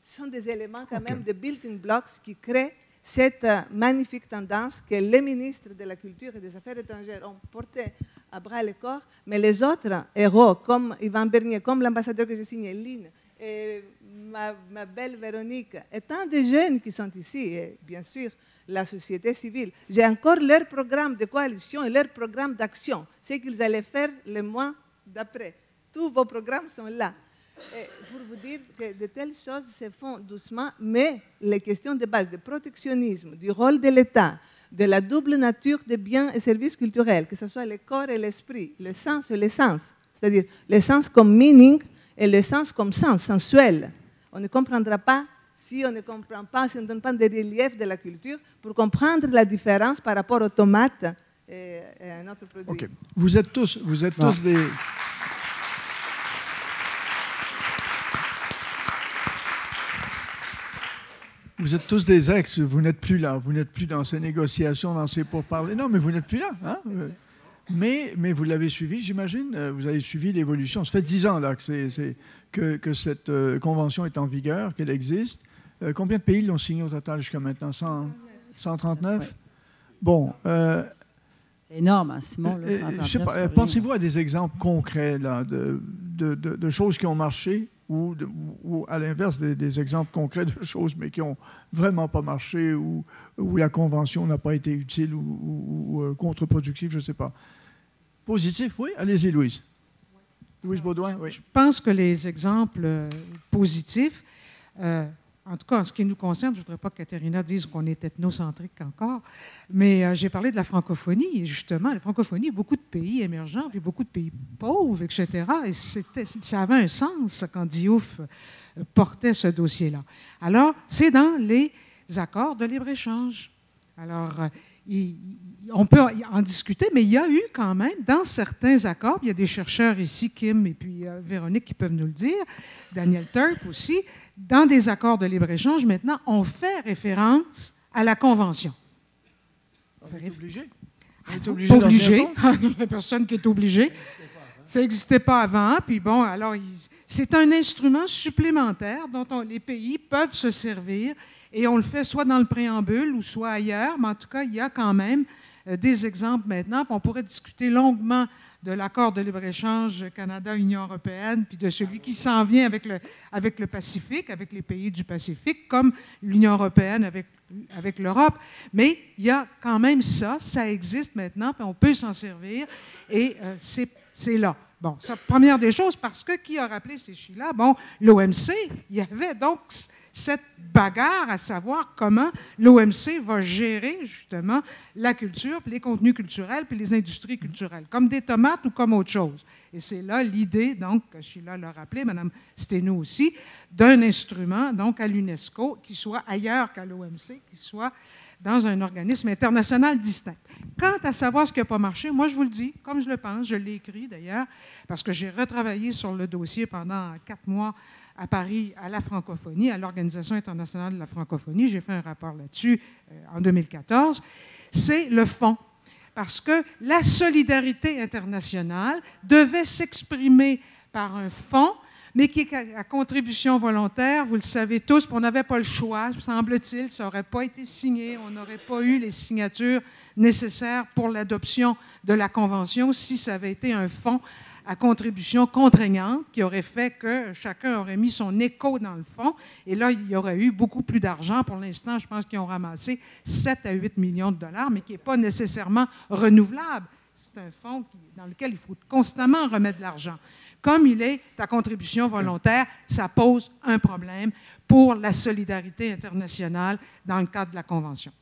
ce sont des éléments quand même de building blocks qui créent cette euh, magnifique tendance que les ministres de la Culture et des Affaires étrangères ont porté à bras le corps, mais les autres héros, comme Yvan Bernier, comme l'ambassadeur que j'ai signé, Lynn, et ma, belle Véronique, et tant de jeunes qui sont ici, et bien sûr la société civile, j'ai encore leur programme de coalition et leur programme d'action, ce qu'ils allaient faire le mois d'après. Tous vos programmes sont là. Et pour vous dire que de telles choses se font doucement, mais les questions de base de protectionnisme, du rôle de l'État, de la double nature des biens et services culturels, que ce soit le corps et l'esprit, le sens et l'essence, c'est-à-dire le sens comme meaning et le sens comme sens, sensuel. On ne comprendra pas si on ne comprend pas, si on ne donne pas de relief de la culture pour comprendre la différence par rapport aux tomates et, et à un autre produit.
Vous êtes tous, vous êtes tous des... Vous êtes tous des ex, vous n'êtes plus là, vous n'êtes plus dans ces négociations, dans ces pourparlers. Non, mais vous n'êtes plus là. Hein? Mais, mais vous l'avez suivi, j'imagine. euh, Vous avez suivi l'évolution. Ça fait dix ans là, que, cette euh, convention est en vigueur, qu'elle existe. Euh, combien de pays l'ont signée au total jusqu'à maintenant? 100 139 Bon. euh,
C'est énorme, hein, Simon, là,
euh,
139,
je sais pas,
c'est pas rien,
Pensez-vous à des exemples concrets là, de, de- de- de choses qui ont marché ou, de- ou à l'inverse, des, des exemples concrets de choses mais qui n'ont vraiment pas marché ou où la convention n'a pas été utile ou, ou- ou, contre-productive, je ne sais pas. Positif, oui? Allez-y, Louise. Louise Baudouin, oui.
Je pense que les exemples euh, positifs, euh, en tout cas en ce qui nous concerne, je ne voudrais pas que Katerina dise qu'on est ethnocentrique encore, mais euh, j'ai parlé de la francophonie, et justement, la francophonie, beaucoup de pays émergents, puis beaucoup de pays pauvres, etc. Et ça avait un sens quand Diouf portait ce dossier-là. Alors, c'est dans les accords de libre-échange. Alors, on peut en discuter, mais il y a eu quand même, dans certains accords, il y a des chercheurs ici, Kim et puis euh, Véronique, qui peuvent nous le dire, Daniel Turp aussi, dans des accords de libre-échange, maintenant, on fait référence à la Convention.
On est obligé.
On est obligé. obligé. Il n'y a personne qui est obligé. Ça n'existait pas avant. Puis bon, alors, c'est un instrument supplémentaire dont les pays peuvent se servir et on le fait soit dans le préambule ou soit ailleurs, mais en tout cas, il y a quand même euh, des exemples maintenant. On pourrait discuter longuement de l'accord de libre-échange Canada-Union européenne, puis de celui qui s'en vient avec le, Pacifique, avec les pays du Pacifique, comme l'Union européenne avec, l'Europe. Mais il y a quand même ça, ça existe maintenant, puis on peut s'en servir, et euh, c'est là. Bon, première des choses, parce que qui a rappelé ces chiffres-là? Bon, l'OMC, il y avait donc cette bagarre à savoir comment l'OMC va gérer justement la culture, puis les contenus culturels, puis les industries culturelles, comme des tomates ou comme autre chose. Et c'est là l'idée, donc, que Sheila l'a rappelé, Mme Steno aussi, d'un instrument, donc, à l'UNESCO, qui soit ailleurs qu'à l'OMC, qui soit dans un organisme international distinct. Quant à savoir ce qui n'a pas marché, moi, je vous le dis, comme je le pense, je l'ai écrit d'ailleurs, parce que j'ai retravaillé sur le dossier pendant quatre mois à Paris à la francophonie, à l'Organisation internationale de la francophonie. J'ai fait un rapport là-dessus euh, en 2014. C'est le fond. Parce que la solidarité internationale devait s'exprimer par un fonds, mais qui est à contribution volontaire, vous le savez tous, on n'avait pas le choix, semble-t-il, ça n'aurait pas été signé, on n'aurait pas eu les signatures nécessaires pour l'adoption de la Convention si ça avait été un fonds à contribution contraignante qui aurait fait que chacun aurait mis son écho dans le fond. Et là, il y aurait eu beaucoup plus d'argent. Pour l'instant, je pense qu'ils ont ramassé 7 à 8 millions de dollars, mais qui n'est pas nécessairement renouvelable. C'est un fonds dans lequel il faut constamment remettre de l'argent. Comme il est à contribution volontaire, ça pose un problème pour la solidarité internationale dans le cadre de la Convention.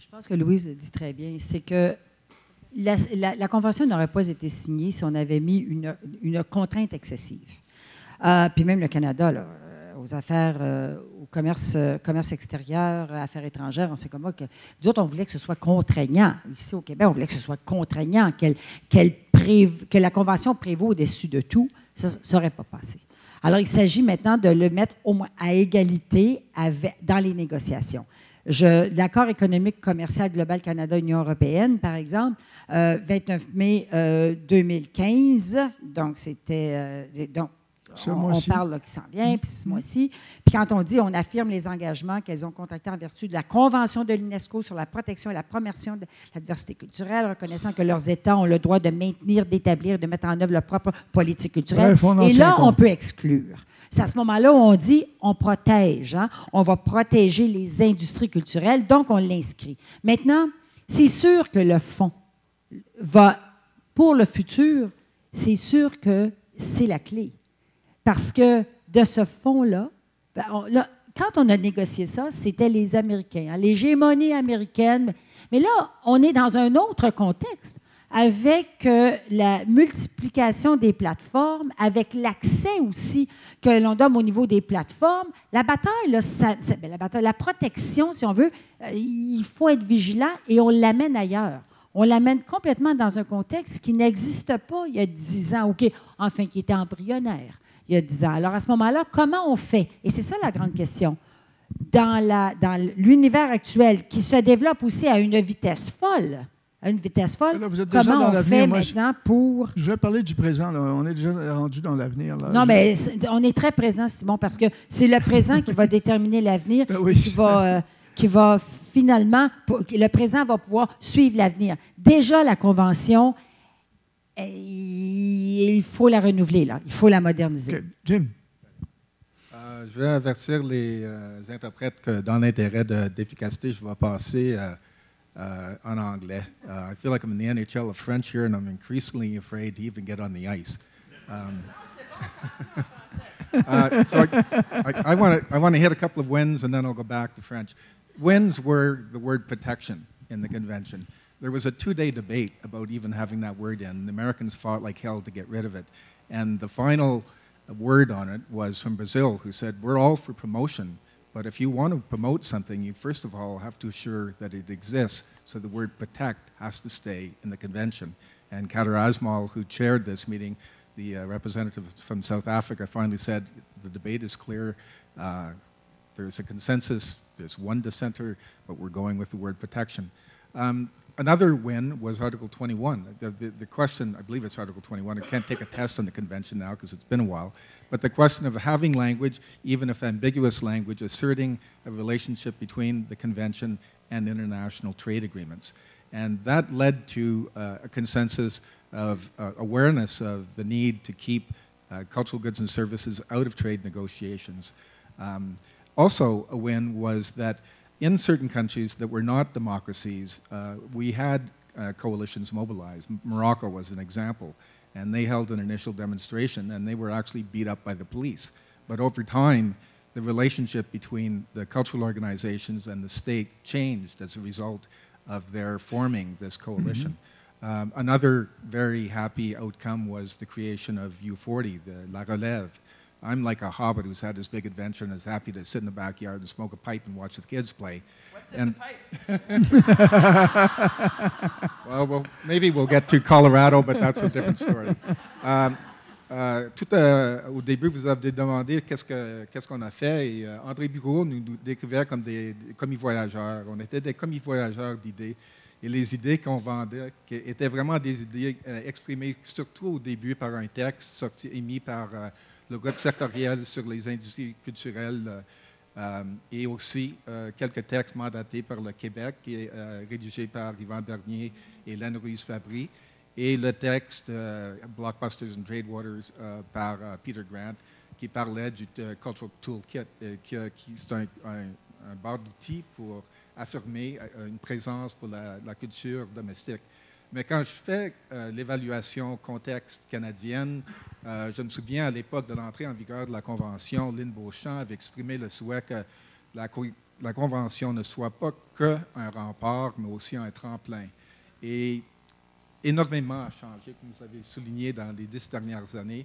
Je pense que Louise le dit très bien. C'est que la, Convention n'aurait pas été signée si on avait mis une, contrainte excessive. Euh, puis même le Canada, euh, aux affaires, euh, au commerce, commerce extérieur, affaires étrangères, on sait comment que. Nous autres, on voulait que ce soit contraignant. Ici au Québec, on voulait que ce soit contraignant, que la Convention prévaut au-dessus de tout. Ça n'aurait pas passé. Alors, il s'agit maintenant de le mettre au moins à égalité dans les négociations. L'accord économique commercial global Canada-Union européenne, par exemple, 29 euh, mai 2015, euh, donc c'était... Euh, donc, on, parle qui s'en vient, puis ce mois-ci. Puis quand on dit on affirme les engagements qu'elles ont contractés en vertu de la Convention de l'UNESCO sur la protection et la promotion de la diversité culturelle, reconnaissant que leurs États ont le droit de maintenir, d'établir, de mettre en œuvre leur propre politique culturelle. et là, on peut exclure. C'est à ce moment-là où on dit on protège, hein. on va protéger les industries culturelles, donc on l'inscrit. Maintenant, c'est sûr que le fonds va, pour le futur, c'est sûr que c'est la clé. Parce que de ce fonds-là, ben, quand on a négocié ça, c'était les Américains, hein, l'hégémonie américaine. Mais là, on est dans un autre contexte avec euh, la multiplication des plateformes, avec l'accès aussi que l'on donne au niveau des plateformes. La bataille, ben, la, protection, si on veut, euh, il faut être vigilant et on l'amène ailleurs. On l'amène complètement dans un contexte qui n'existe pas il y a dix ans, OK, enfin, qui était embryonnaire il y a dix ans. Alors, à ce moment-là, comment on fait? Et c'est ça la grande question. Dans l'univers actuel, qui se développe aussi à une vitesse folle, à une vitesse folle. Comment on fait maintenant pour...
Je vais parler du présent. On est déjà rendu dans l'avenir.
Non, mais on est très présent, Simon, parce que c'est le présent qui va déterminer l'avenir, ben qui, va, euh, qui va finalement... Le présent va pouvoir suivre l'avenir. Déjà, la Convention, eh, il faut la renouveler, là. il faut la moderniser.
Jim?
Euh, je vais avertir les euh, interprètes que dans l'intérêt d'efficacité, je vais passer uh, en anglais. Uh, I feel like I'm in the NHL of French here, and I'm increasingly afraid to even get on the ice. Um, uh, so I want to I want to hit a couple of wins, and then I'll go back to French. Wins were the word protection in the convention. There was a two-day debate about even having that word in. The Americans fought like hell to get rid of it, and the final word on it was from Brazil, who said, "We're all for promotion." But if you want to promote something, you first of all have to assure that it exists. So the word protect has to stay in the convention. And Kader Asmal, who chaired this meeting, the uh, representative from South Africa, finally said the debate is clear. Uh, there's a consensus. There's one dissenter, but we're going with the word protection. Um, another win was Article 21. The, the, the, question, I believe it's Article 21. I can't take a test on the convention now because it's been a while. But the question of having language, even if ambiguous language, asserting a relationship between the convention and international trade agreements. And that led to uh, a consensus of uh, awareness of the need to keep uh, cultural goods and services out of trade negotiations. Um, also, a win was that in certain countries that were not democracies, uh, we had uh, coalitions mobilized. Morocco was an example. And they held an initial demonstration, and they were actually beat up by the police. But over time, the relationship between the cultural organizations and the state changed as a result of their forming this coalition. Mm -hmm. um, another very happy outcome was the creation of U40, the La Relève, I'm like a hobbit who's had this big adventure and is happy to sit in the backyard and smoke a pipe and watch the kids play.
What's
and
in the
pipe? well, well, maybe we'll get to Colorado, but that's a different story. Um, euh, tout euh, au début, vous avez demandé qu'est-ce qu'on qu a fait. Et, euh, André Bureau nous, nous décrivait comme des, des commis voyageurs. On était des commis voyageurs d'idées. Et les idées qu'on vendait étaient vraiment des idées euh, exprimées surtout au début par un texte sorti, émis par euh, le groupe sectoriel sur les industries culturelles euh, euh, et aussi euh, quelques textes mandatés par le Québec, qui est rédigé par Yvan Bernier et Len Ruiz-Fabry, et le texte Blockbusters and Trade Waters par Peter Grant, qui parlait du Cultural Toolkit, qui, qui c'est un, un, bar d'outils pour affirmer une présence pour la culture domestique. Mais quand je fais l'évaluation contexte canadienne, euh, je me souviens à l'époque de l'entrée en vigueur de la Convention, Lynn Beauchamp avait exprimé le souhait que la, Convention ne soit pas qu'un rempart, mais aussi un tremplin. Et énormément a changé, comme vous avez souligné, dans les dix dernières années.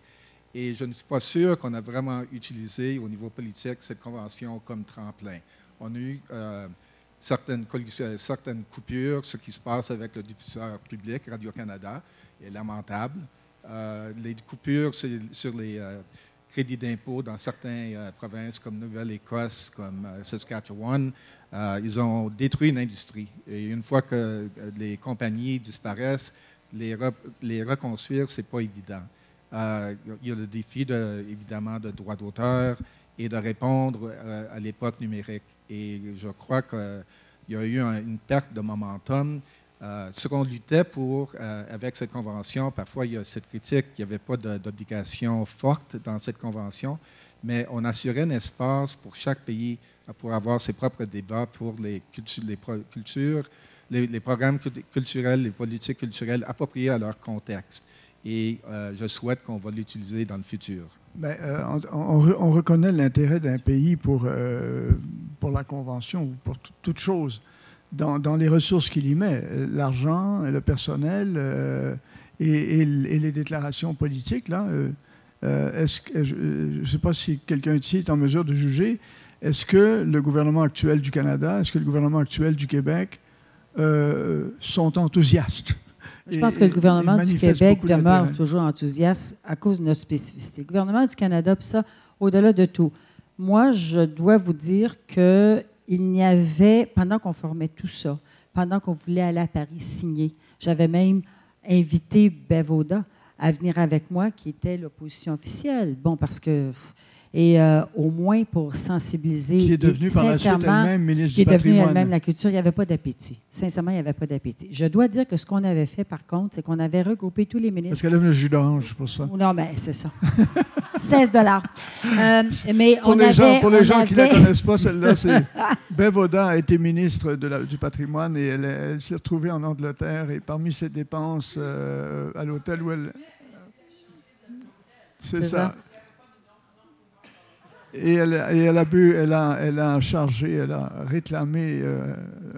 Et je ne suis pas sûr qu'on a vraiment utilisé au niveau politique cette convention comme tremplin. On a eu euh, certaines, certaines coupures, ce qui se passe avec le diffuseur public, Radio-Canada, est lamentable. Euh, les coupures sur, les euh, crédits d'impôt dans certaines euh, provinces comme Nouvelle-Écosse, comme Saskatchewan, ils ont détruit une industrie. Et une fois que les compagnies disparaissent, les, reconstruire, ce n'est pas évident. il y a le défi, de, évidemment, de droit d'auteur et de répondre à l'époque numérique. Et je crois qu'il y a eu une perte de momentum ce qu'on luttait pour, euh, avec cette convention, parfois il y a cette critique qu'il n'y avait pas d'obligation forte dans cette convention, mais on assurait un espace pour chaque pays pour avoir ses propres débats pour les, cultures, les, programmes culturels, les politiques culturelles appropriées à leur contexte. Et euh, je souhaite qu'on va l'utiliser dans le futur.
Ben, on, reconnaît l'intérêt d'un pays pour, pour la Convention ou pour toute chose dans, les ressources qu'il y met, l'argent, le personnel euh, et, les déclarations politiques. Là, euh, euh, est-ce que, je ne sais pas si quelqu'un ici est en mesure de juger, est-ce que le gouvernement actuel du Canada, est-ce que le gouvernement actuel du Québec sont enthousiastes?
Je pense que le gouvernement du Québec demeure toujours enthousiaste à cause de notre spécificité. Le gouvernement du Canada, puis ça, au-delà de tout. Moi, je dois vous dire que il n'y avait, pendant qu'on formait tout ça, pendant qu'on voulait aller à Paris signer, j'avais même invité Bevoda à venir avec moi, qui était l'opposition officielle. Bon, parce que et euh, au moins pour sensibiliser.
Qui est devenue par la suite elle-même ministre
qui
est devenue
elle-même la culture. Il n'y avait pas d'appétit. Sincèrement, il n'y avait pas d'appétit. Je dois dire que ce qu'on avait fait, par contre, c'est qu'on avait regroupé tous les ministres.
Parce qu'elle aime le jus d'orange, pour ça.
Non, mais c'est ça. 16 dollars. Euh, mais
pour
on
les
avait,
gens, pour les gens
qui
ne la connaissent pas, celle-là, c'est Bevoda a été ministre de la, du patrimoine et elle, s'est retrouvée en Angleterre et parmi ses dépenses euh, à l'hôtel où elle... C'est ça. Et elle, elle, a bu, elle a, elle a chargé, elle a réclamé euh,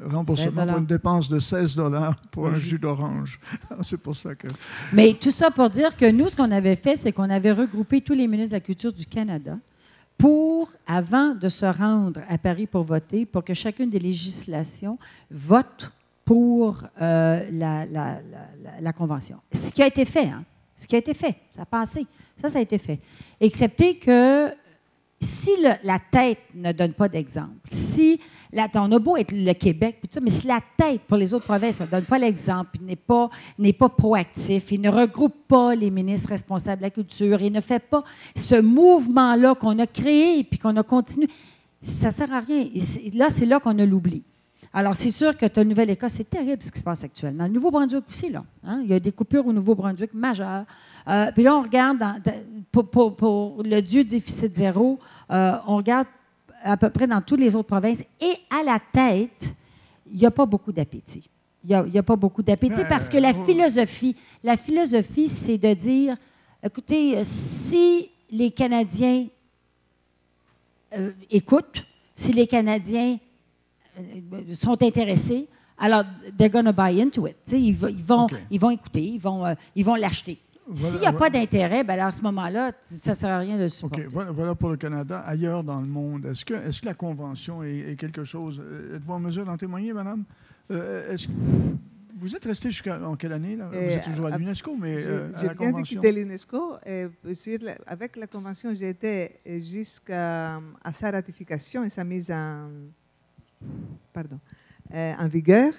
remboursement pour une dépense de 16 dollars pour un jus d'orange. c'est pour ça que.
Mais tout ça pour dire que nous, ce qu'on avait fait, c'est qu'on avait regroupé tous les ministres de la Culture du Canada pour, avant de se rendre à Paris pour voter, pour que chacune des législations vote pour euh, la, la, la, la, Convention. Ce qui a été fait, hein? Ce qui a été fait, ça a passé. Ça, ça a été fait. Excepté que si la tête ne donne pas d'exemple, si la, on a beau être le Québec, mais si la tête pour les autres provinces ne donne pas l'exemple, n'est pas, n'est pas proactif, il ne regroupe pas les ministres responsables de la culture, il ne fait pas ce mouvement-là qu'on a créé et puis qu'on a continué, ça ne sert à rien. Là, c'est là qu'on a l'oubli. Alors, c'est sûr que tu Nouvelle-Écosse, c'est terrible ce qui se passe actuellement. Le Nouveau-Brunswick aussi, là. Hein, il y a des coupures au Nouveau-Brunswick majeures. Euh, puis là, on regarde, pour, le Dieu déficit zéro, euh, on regarde à peu près dans toutes les autres provinces. Et à la tête, il n'y a pas beaucoup d'appétit. Il n'y a, pas beaucoup d'appétit parce que la euh, philosophie, la philosophie, c'est de dire, écoutez, si les Canadiens écoutent, si les Canadiens euh, sont intéressés, alors they're going to buy into it. Ils, vont, ils vont écouter, ils vont euh, ils vont l'acheter. S'il n'y a pas d'intérêt, ben à ce moment-là, ça ne sert à rien de supporter.
OK. Voilà, pour le Canada. Ailleurs dans le monde, est-ce que, est que la Convention est, quelque chose... Euh, êtes-vous en mesure d'en témoigner, madame? est-ce vous êtes resté jusqu'en quelle année? Là? Vous êtes toujours à l'UNESCO, mais
J'ai bien de quitter l'UNESCO. avec la Convention, j'ai été jusqu'à sa ratification et sa mise en pardon, euh, en vigueur.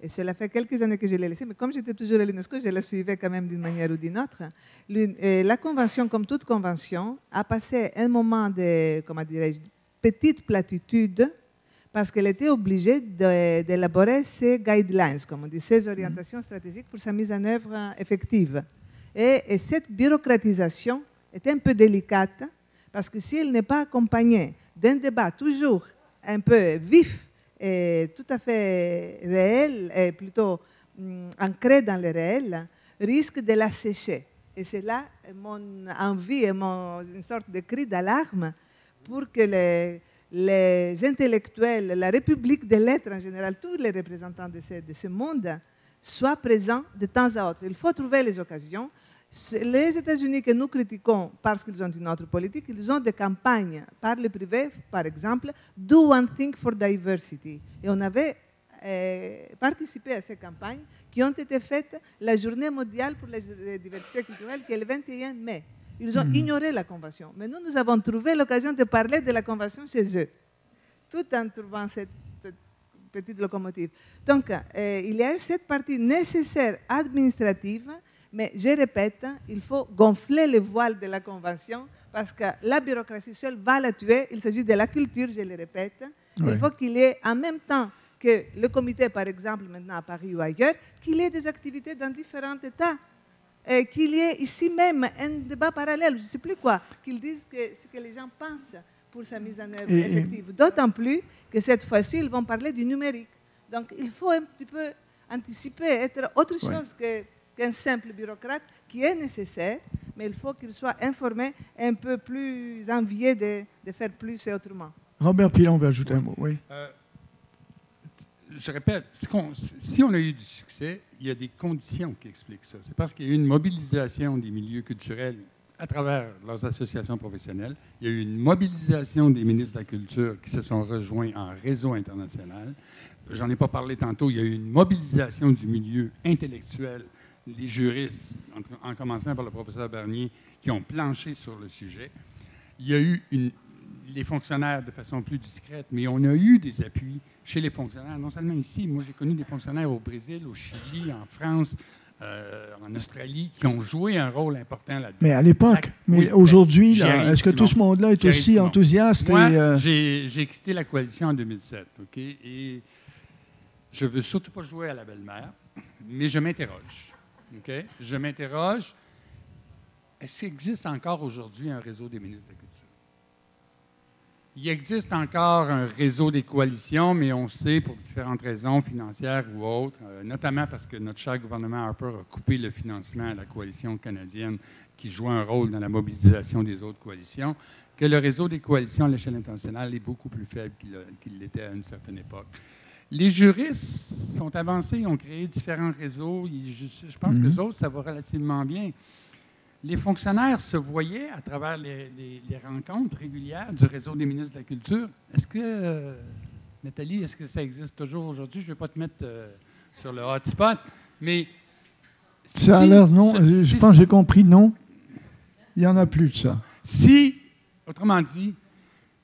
Et cela fait quelques années que je l'ai laissé, mais comme j'étais toujours à l'UNESCO, je la suivais quand même d'une manière ou d'une autre. La convention, comme toute convention, a passé un moment de, comment dirais-je, petite platitude parce qu'elle était obligée d'élaborer ses guidelines, comme on dit, ses orientations stratégiques pour sa mise en œuvre effective. Et, et cette bureaucratisation est un peu délicate parce que si elle n'est pas accompagnée d'un débat toujours un peu vif tout à fait réel, et plutôt mm, ancré dans le réel, risque de la sécher. Et c'est là mon envie et mon, une sorte de cri d'alarme pour que les, intellectuels, la République des lettres en général, tous les représentants de ce monde soient présents de temps à autre. Il faut trouver les occasions les États-Unis que nous critiquons parce qu'ils ont une autre politique, ils ont des campagnes par le privé, par exemple, Do One Thing for Diversity. Et on avait euh, participé à ces campagnes qui ont été faites la journée mondiale pour la diversité culturelle, qui est le 21 mai. Ils ont hmm. ignoré la convention. Mais nous, nous avons trouvé l'occasion de parler de la convention chez eux, tout en trouvant cette petite locomotive. Donc, euh, il y a cette partie nécessaire administrative mais je répète, il faut gonfler le voile de la Convention parce que la bureaucratie seule va la tuer. Il s'agit de la culture, je le répète. Il faut qu'il y ait en même temps que le comité, par exemple, maintenant à Paris ou ailleurs, qu'il y ait des activités dans différents États. Qu'il y ait ici même un débat parallèle, je ne sais plus quoi, qu'ils disent que, ce que les gens pensent pour sa mise en œuvre effective. D'autant plus que cette fois-ci, ils vont parler du numérique. Donc il faut un petit peu anticiper, être autre chose que qu'un simple bureaucrate qui est nécessaire, mais il faut qu'il soit informé, un peu plus envié de, de faire plus et autrement.
Robert Pilon veut ajouter un mot, oui. Euh,
je répète, si on a eu du succès, il y a des conditions qui expliquent ça. C'est parce qu'il y a eu une mobilisation des milieux culturels à travers leurs associations professionnelles. Il y a eu une mobilisation des ministres de la Culture qui se sont rejoints en réseau international. J'en ai pas parlé tantôt. Il y a eu une mobilisation du milieu intellectuel les juristes, en, commençant par le professeur Bernier, qui ont planché sur le sujet. Il y a eu les fonctionnaires de façon plus discrète, mais on a eu des appuis chez les fonctionnaires, non seulement ici, moi j'ai connu des fonctionnaires au Brésil, au Chili, en France, euh, en Australie, qui ont joué un rôle important là-dedans.
Mais à l'époque, mais aujourd'hui, est-ce que tout ce monde-là est aussi enthousiaste?
Moi, euh, j'ai quitté la coalition en 2007, OK? Et je veux surtout pas jouer à la belle-mère, mais je m'interroge. Je m'interroge, est-ce qu'il existe encore aujourd'hui un réseau des ministres de la Culture? Il existe encore un réseau des coalitions, mais on sait pour différentes raisons financières ou autres, euh, notamment parce que notre cher gouvernement Harper a coupé le financement à la coalition canadienne qui joue un rôle dans la mobilisation des autres coalitions, que le réseau des coalitions à l'échelle internationale est beaucoup plus faible qu'il l'était à une certaine époque. Les juristes sont avancés, ont créé différents réseaux. Je, pense que les mhm. autres, ça va relativement bien. les fonctionnaires se voyaient à travers les, rencontres régulières du réseau des ministres de la Culture. Est-ce que, euh, Nathalie, est-ce que ça existe toujours aujourd'hui? Je ne vais pas te mettre euh, sur le hotspot, mais...
Ça a l'air non. je pense que j'ai compris non. Il n'y en a plus de ça.
Si, autrement dit,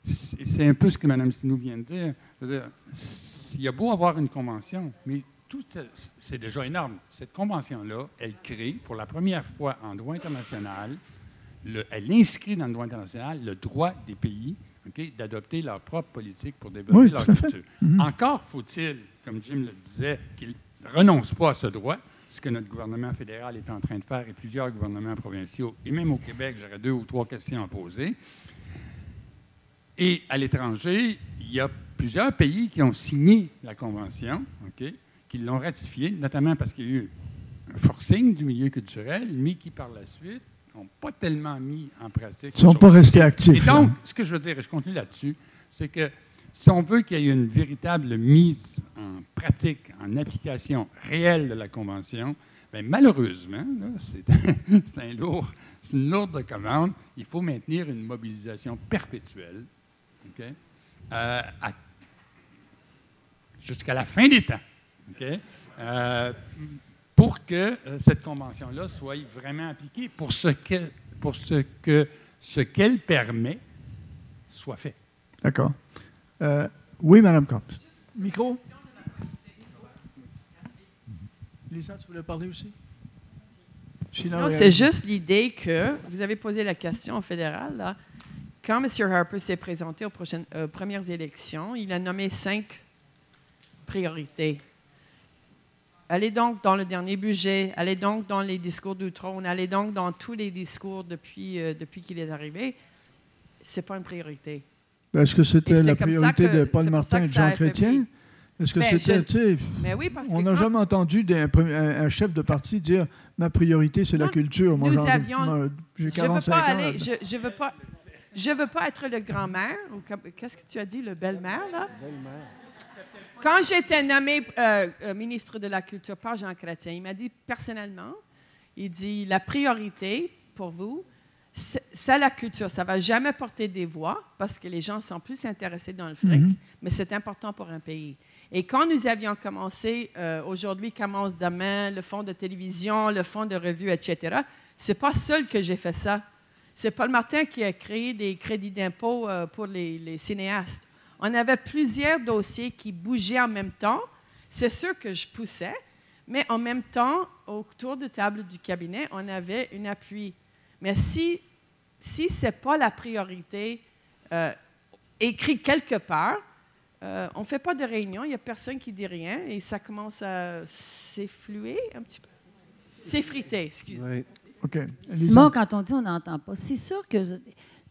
c'est un peu ce que Mme Sinou vient de dire. dire il y a beau avoir une convention, mais c'est déjà énorme. Cette convention-là, elle crée pour la première fois en droit international, elle inscrit dans le droit international le droit des pays d'adopter leur propre politique pour développer leur culture. Mhm. Encore faut-il, comme Jim le disait, qu'ils ne renoncent pas à ce droit, ce que notre gouvernement fédéral est en train de faire et plusieurs gouvernements provinciaux, et même au Québec, j'aurais deux ou trois questions à poser. Et à l'étranger, il y a plusieurs pays qui ont signé la Convention, qui l'ont ratifiée, notamment parce qu'il y a eu un forcing du milieu culturel, mais qui, par la suite, n'ont pas tellement mis en pratique.
Ils ne sont pas restés actifs.
Et donc, ce que je veux dire, et je continue là-dessus, c'est que si on veut qu'il y ait une véritable mise en pratique, en application réelle de la Convention, bien, malheureusement, c'est un lourd, une lourde commande. Il faut maintenir une mobilisation perpétuelle euh, jusqu'à la fin des temps. Euh, pour que euh, cette convention-là soit vraiment appliquée, pour ce que, pour ce que ce qu'elle permet soit fait.
D'accord. Euh, oui, Madame Comte. Micro. Lisa, tu voulais parler aussi?
Non, c'est juste l'idée que vous avez posé la question au fédéral. Là. Quand M. Harper s'est présenté aux prochaines, premières élections, il a nommé cinq priorités Allez donc dans le dernier budget, allez donc dans les discours du trône, allez donc dans tous les discours depuis, euh, depuis qu'il est arrivé. Ce n'est pas une priorité.
Ben, est-ce que c'était la priorité de Paul Martin et de Jean Chrétien? Est-ce que
ben,
c'était.
Mais oui,
on n'a jamais entendu un, un, chef de parti dire ma priorité, c'est la culture.
Moi, nous avions. J'ai 45 je veux pas aller, je, veux pas. Je veux pas être le grand-mère. Qu'est-ce que tu as dit, le belle-mère, là? Belle-mère. Quand j'étais nommé euh, euh, ministre de la Culture par Jean Chrétien, il m'a dit personnellement, il dit, la priorité pour vous, c'est la culture. Ça ne va jamais porter des voix parce que les gens sont plus intéressés dans le fric, mhm. mais c'est important pour un pays. Et quand nous avions commencé, euh, aujourd'hui commence demain, le fonds de télévision, le fonds de revue, etc., c'est pas seul que j'ai fait ça. C'est Paul Martin qui a créé des crédits d'impôt pour les cinéastes. On avait plusieurs dossiers qui bougeaient en même temps. C'est sûr que je poussais, mais en même temps, autour de table du cabinet, on avait un appui. Mais si, si ce n'est pas la priorité euh, écrite quelque part, euh, on ne fait pas de réunion, il n'y a personne qui dit rien et ça commence à s'effluer un petit peu. S'effriter, excusez. Moi
Simon, quand on dit on n'entend pas, c'est sûr que le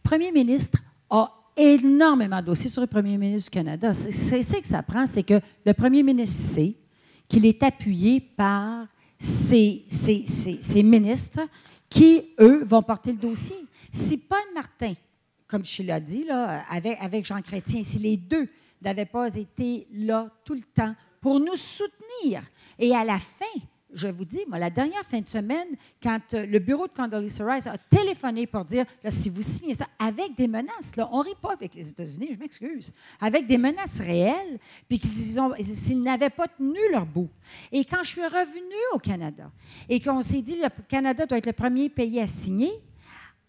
premier ministre a énormément de dossiers sur le premier ministre du Canada. C'est ça que ça prend, c'est que le premier ministre sait qu'il est appuyé par ses, ministres qui, eux, vont porter le dossier. Si Paul Martin, comme je l'ai dit, là, avec Jean Chrétien, si les deux n'avaient pas été là tout le temps pour nous soutenir, et à la fin, je vous dis, moi, la dernière fin de semaine, quand euh, le bureau de Condoleezza Rice a téléphoné pour dire, si vous signez ça, avec des menaces, là, on ne rit pas avec les États-Unis, je m'excuse, avec des menaces réelles, puis s'ils n'avaient pas tenu leur bout. Et quand je suis revenue au Canada et qu'on s'est dit, le Canada doit être le premier pays à signer,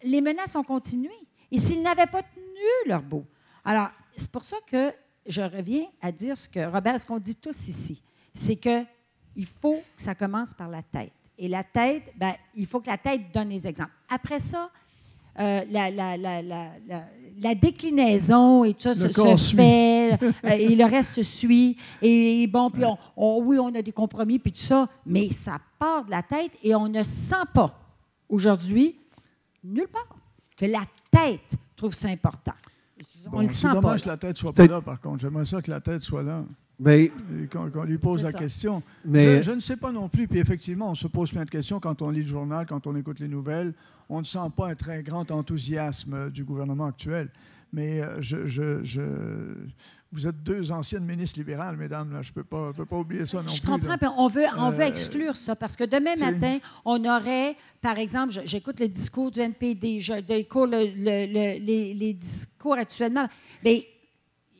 les menaces ont continué. Et s'ils n'avaient pas tenu leur bout. Alors, c'est pour ça que je reviens à dire ce que, Robert, ce qu'on dit tous ici, c'est que il faut que ça commence par la tête. Et la tête, ben, il faut que la tête donne les exemples. Après ça, euh, la, la, la, la, déclinaison et tout ça se, fait, euh, et le reste suit. Et bon, puis on, oui, on a des compromis, puis tout ça, mais ça part de la tête et on ne sent pas aujourd'hui, nulle part, que la tête trouve ça important.
on le sent dommage que la tête soit pas là, par contre. J'aimerais ça que la tête soit là. Mais qu'on lui pose la question. Mais je, ne sais pas non plus. Puis effectivement, on se pose plein de questions quand on lit le journal, quand on écoute les nouvelles. On ne sent pas un très grand enthousiasme du gouvernement actuel. Mais euh, je, vous êtes deux anciennes ministres libérales, mesdames. Là. Je ne peux pas, peux pas oublier ça non
je
plus.
comprends. On veut, on veut exclure ça parce que demain matin, on aurait, par exemple, j'écoute le discours du NPD, j'écoute le, le, les, les, discours actuellement. Mais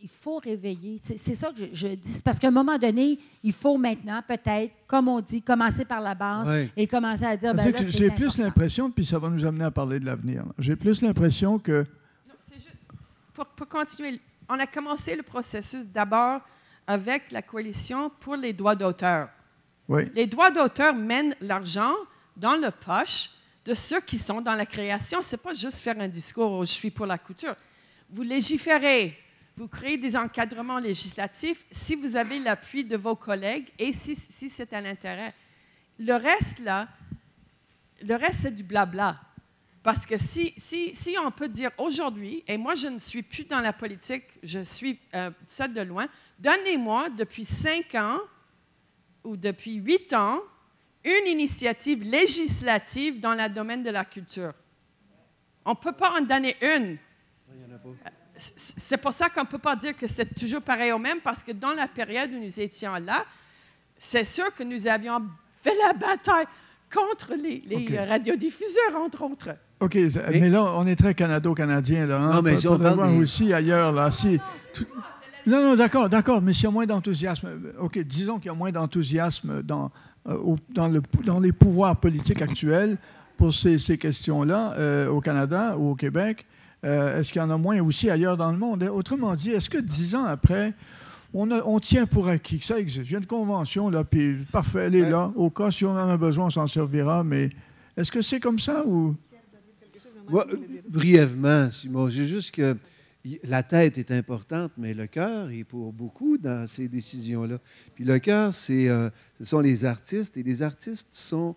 il faut réveiller. C'est ça que je, dis. Parce qu'à un moment donné, il faut maintenant, peut-être, comme on dit, commencer par la base et commencer à dire. Ben
J'ai plus l'impression, puis ça va nous amener à parler de l'avenir. J'ai plus l'impression que.
pour, pour, continuer, on a commencé le processus d'abord avec la coalition pour les droits d'auteur.
Oui.
Les droits d'auteur mènent l'argent dans le poche de ceux qui sont dans la création. Ce n'est pas juste faire un discours je suis pour la couture. Vous légiférez vous créez des encadrements législatifs si vous avez l'appui de vos collègues et si, si c'est à l'intérêt. Le reste, là, le reste, c'est du blabla. Parce que si, si, si on peut dire aujourd'hui, et moi je ne suis plus dans la politique, je suis euh, ça de loin, donnez-moi depuis cinq ans ou depuis huit ans une initiative législative dans le domaine de la culture. On ne peut pas en donner une c'est pour ça qu'on ne peut pas dire que c'est toujours pareil au même, parce que dans la période où nous étions là, c'est sûr que nous avions fait la bataille contre les, radiodiffuseurs, entre autres.
OK, mais là, on est très canado-canadien, là. Hein? Non, mais on aussi ailleurs, là. Si, Non, non, d'accord, d'accord, mais s'il y a moins d'enthousiasme, OK, disons qu'il y a moins d'enthousiasme dans, euh, dans, le, dans les pouvoirs politiques actuels pour ces, ces questions-là euh, au Canada ou au Québec, euh, est-ce qu'il y en a moins aussi ailleurs dans le monde? Autrement dit, est-ce que dix ans après, on, tient pour acquis que ça existe? Il y a une convention, là, puis parfait, elle est là. Au cas, si on en a besoin, on s'en servira, mais est-ce que c'est comme ça ou...
brièvement, Simon, j'ai juste que la tête est importante, mais le cœur est pour beaucoup dans ces décisions-là. Puis le cœur, c'est, euh, ce sont les artistes, et les artistes sont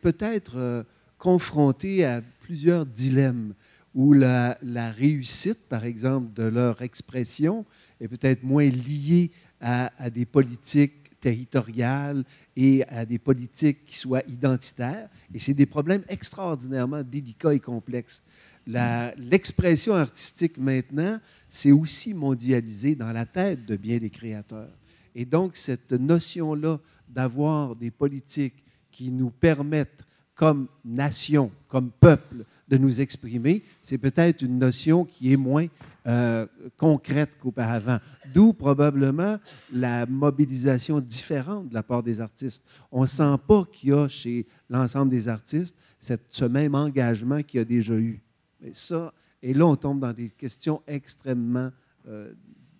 peut-être euh, confrontés à plusieurs dilemmes où la, réussite, par exemple, de leur expression est peut-être moins liée à, des politiques territoriales et à des politiques qui soient identitaires. Et c'est des problèmes extraordinairement délicats et complexes. L'expression artistique maintenant, c'est aussi mondialisé dans la tête de bien des créateurs. Et donc, cette notion-là d'avoir des politiques qui nous permettent, comme nation, comme peuple, de nous exprimer, c'est peut-être une notion qui est moins euh, concrète qu'auparavant. D'où probablement la mobilisation différente de la part des artistes. On ne sent pas qu'il y a chez l'ensemble des artistes cette, ce même engagement qu'il y a déjà eu. Et, ça, et là, on tombe dans des questions extrêmement euh,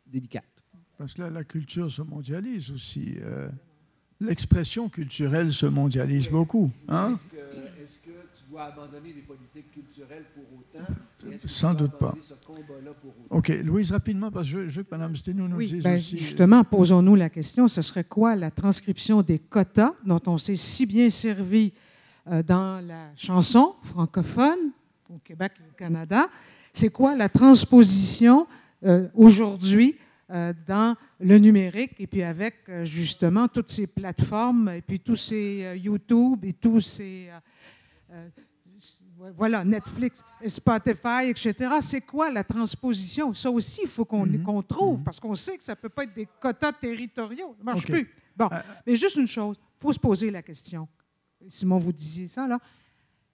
délicates.
Parce que là, la culture se mondialise aussi. Euh, l'expression culturelle se mondialise beaucoup. Hein?
Est-ce que, dois abandonner les politiques culturelles pour autant?
Sans doute pas. OK. Louise, rapidement, parce que je, veux que Mme Sténou nous dise
ben,
aussi.
Justement, posons-nous la question, ce serait quoi la transcription des quotas dont on s'est si bien servi euh, dans la chanson francophone au Québec et au Canada? C'est quoi la transposition euh, aujourd'hui euh, dans le numérique et puis avec euh, justement toutes ces plateformes et puis tous ces euh, YouTube et tous ces voilà Netflix, Spotify, etc. C'est quoi la transposition? Ça aussi, il faut qu'on mm-hmm. trouve mm-hmm. parce qu'on sait que ça peut pas être des quotas territoriaux. Ça marche plus. Bon, mais juste une chose, il faut se poser la question. Simon, vous disiez ça là.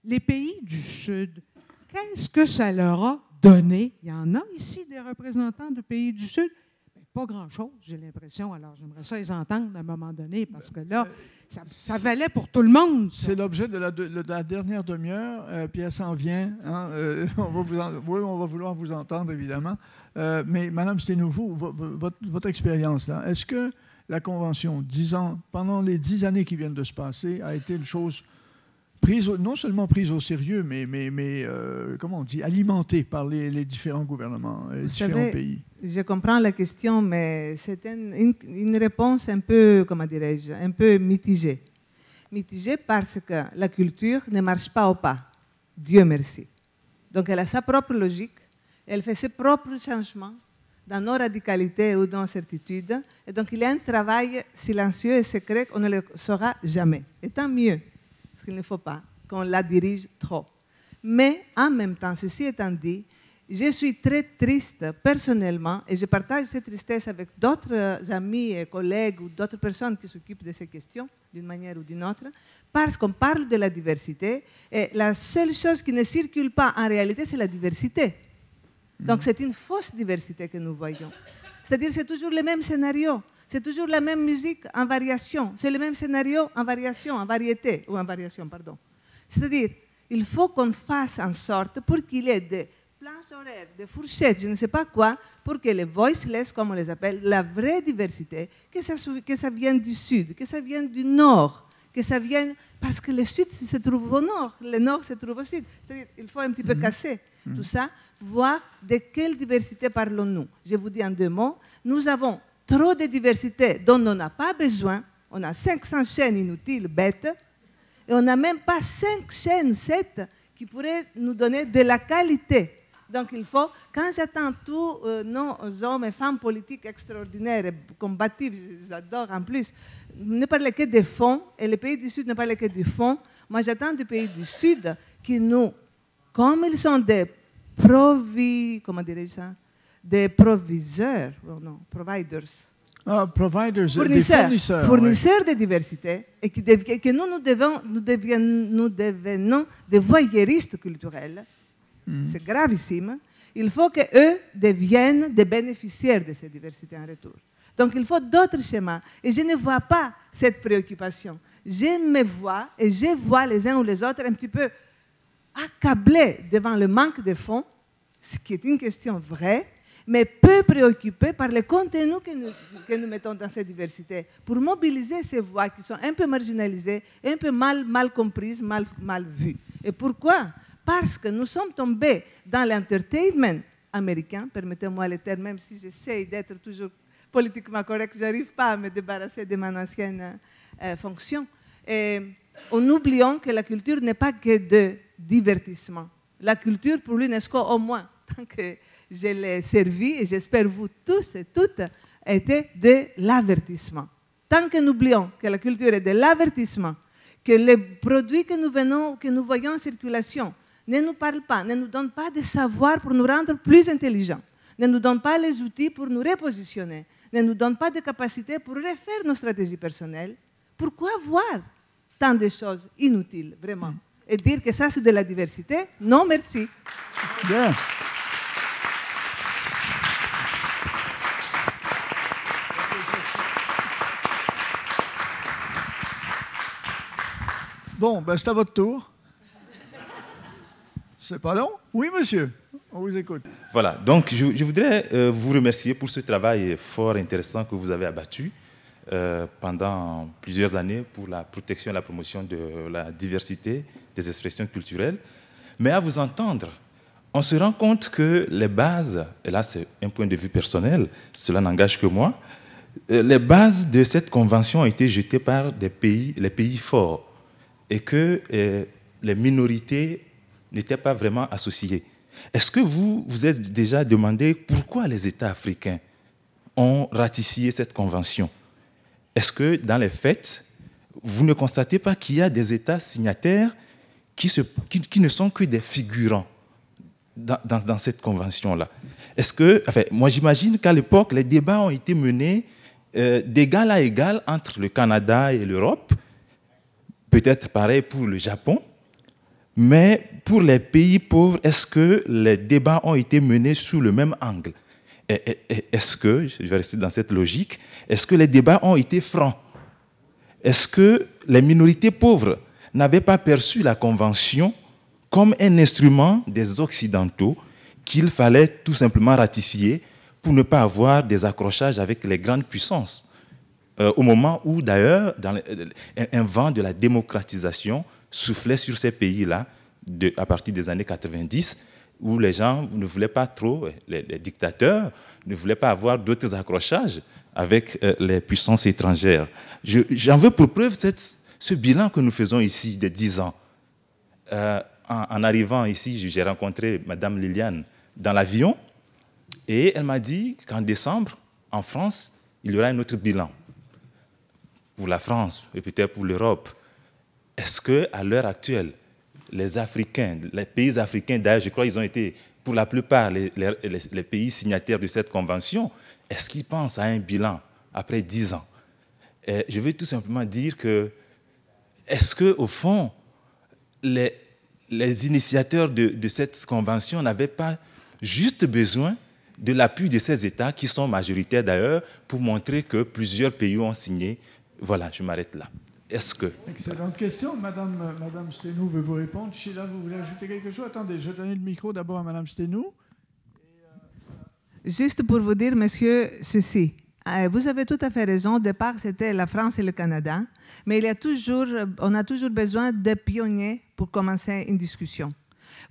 Les pays du Sud, qu'est-ce que ça leur a donné? Il y en a ici des représentants de pays du Sud pas grand-chose, j'ai l'impression. Alors, j'aimerais ça les entendre à un moment donné, parce que là, ça, valait pour tout le monde.
C'est l'objet de, la, dernière demi-heure, euh, puis elle s'en vient. Hein, euh, on va vous oui, on va vouloir vous entendre, évidemment. Euh, mais, Madame Sténouveau, votre, votre expérience, là, est-ce que la Convention, ans, pendant les dix années qui viennent de se passer, a été une chose prise non seulement prise au sérieux, mais, mais, mais euh, comment on dit, alimentée par les, différents gouvernements, les différents pays.
Je comprends la question, mais c'est une, une, réponse un peu, comment dirais-je, un peu mitigée. Mitigée parce que la culture ne marche pas au pas. Dieu merci. Donc elle a sa propre logique, elle fait ses propres changements dans nos radicalités ou dans nos certitudes. Et donc il y a un travail silencieux et secret qu'on ne le saura jamais. Et tant mieux parce qu'il ne faut pas qu'on la dirige trop. Mais en même temps, ceci étant dit, je suis très triste personnellement, et je partage cette tristesse avec d'autres amis et collègues ou d'autres personnes qui s'occupent de ces questions d'une manière ou d'une autre, parce qu'on parle de la diversité, et la seule chose qui ne circule pas en réalité, c'est la diversité. Donc c'est une fausse diversité que nous voyons. C'est-à-dire c'est toujours le même scénario, c'est toujours la même musique en variation, c'est le même scénario en variation, en variété, ou en variation, pardon. C'est-à-dire, il faut qu'on fasse en sorte pour qu'il y ait des planches horaires, des fourchettes, je ne sais pas quoi, pour que les voiceless, comme on les appelle, la vraie diversité, que ça, que ça vienne du sud, que ça vienne du nord, que ça vienne... Parce que le sud se trouve au nord, le nord se trouve au sud. C'est-à-dire il faut un petit peu casser tout ça, voir de quelle diversité parlons-nous. Je vous dis en deux mots, nous avons trop de diversité dont on n'a pas besoin. On a 500 chaînes inutiles, bêtes, et on n'a même pas 5 chaînes, 7, qui pourraient nous donner de la qualité. Donc il faut, quand j'attends tous euh, nos hommes et femmes politiques extraordinaires et combatifs, j'adore en plus, ne parlent que des fonds, et les pays du Sud ne parlent que du fond. Moi j'attends des pays du Sud qui nous, comme ils sont des provi, comment dirais ça, des proviseurs, oh non, providers,
Ah, providers,
fournisseurs, de diversité, et que nous, nous, devons, nous, deviens- nous devenons des voyeuristes culturels. C'est gravissime. Il faut qu'eux deviennent des bénéficiaires de cette diversité en retour. Donc il faut d'autres schémas. Et je ne vois pas cette préoccupation. Je me vois et je vois les uns ou les autres un petit peu accablés devant le manque de fonds, ce qui est une question vraie, mais peu préoccupés par les contenus que nous, mettons dans cette diversité, pour mobiliser ces voix qui sont un peu marginalisées, un peu mal, comprises, mal, mal vues. Et pourquoi? Parce que nous sommes tombés dans l'entertainment américain, permettez-moi le terme, même si j'essaie d'être toujours politiquement correct, je n'arrive pas à me débarrasser de mon ancienne euh, fonction. Et en oubliant que la culture n'est pas que de divertissement. La culture, pour l'UNESCO, au moins, tant que je l'ai servi, et j'espère vous tous et toutes, était de l'avertissement. Tant que nous oublions que la culture est de l'avertissement, que les produits que nous, venons, que nous voyons en circulation ne nous parlent pas, ne nous donnent pas de savoir pour nous rendre plus intelligents, ne nous donnent pas les outils pour nous repositionner, ne nous donnent pas de capacités pour refaire nos stratégies personnelles, pourquoi voir tant de choses inutiles, vraiment? Et dire que ça, c'est de la diversité? Non, merci.
Bon, ben, c'est à votre tour. C'est pas long Oui, monsieur. On vous écoute.
Voilà, donc je, voudrais euh, vous remercier pour ce travail fort intéressant que vous avez abattu euh, pendant plusieurs années pour la protection et la promotion de la diversité des expressions culturelles. Mais à vous entendre, on se rend compte que les bases, et là c'est un point de vue personnel, cela n'engage que moi, euh, les bases de cette convention ont été jetées par les pays forts et que euh, les minorités n'étaient pas vraiment associées. Est-ce que vous vous êtes déjà demandé pourquoi les États africains ont ratifié cette convention? Est-ce que dans les faits, vous ne constatez pas qu'il y a des États signataires qui, ne sont que des figurants dans cette convention-là? Est-ce que, enfin, moi j'imagine qu'à l'époque, les débats ont été menés euh, d'égal à égal entre le Canada et l'Europe, peut-être pareil pour le Japon, mais pour les pays pauvres, est-ce que les débats ont été menés sous le même angle? Est-ce que, je vais rester dans cette logique, est-ce que les débats ont été francs? Est-ce que les minorités pauvres n'avaient pas perçu la Convention comme un instrument des Occidentaux qu'il fallait tout simplement ratifier pour ne pas avoir des accrochages avec les grandes puissances? Euh, au moment où, d'ailleurs, euh, un, vent de la démocratisation soufflait sur ces pays-là à partir des années 90, où les gens ne voulaient pas trop, les, les dictateurs ne voulaient pas avoir d'autres accrochages avec euh, les puissances étrangères. Je- J'en veux pour preuve ce bilan que nous faisons ici de 10 ans. Euh, en, en arrivant ici, j'ai rencontré Madame Liliane dans l'avion et elle m'a dit qu'en décembre, en France, il y aura un autre bilan pour la France et peut-être pour l'Europe. Est-ce que à l'heure actuelle, les Africains, les pays africains, d'ailleurs, je crois qu'ils ont été pour la plupart, les, pays signataires de cette convention, est-ce qu'ils pensent à un bilan après dix ans? Je veux tout simplement dire que, est-ce qu'au fond, les, initiateurs de cette convention n'avaient pas juste besoin de l'appui de ces États, qui sont majoritaires d'ailleurs, pour montrer que plusieurs pays ont signé. Voilà, je m'arrête là. Est-ce que...
Excellente question. Madame, Madame Stenou veut vous répondre. Sheila, vous voulez ajouter quelque chose? Attendez, je vais donner le micro d'abord à Madame Stenou.
Juste pour vous dire, monsieur, ceci. Euh, vous avez tout à fait raison. Au départ, c'était la France et le Canada. Mais il y a toujours, on a toujours besoin de pionniers pour commencer une discussion.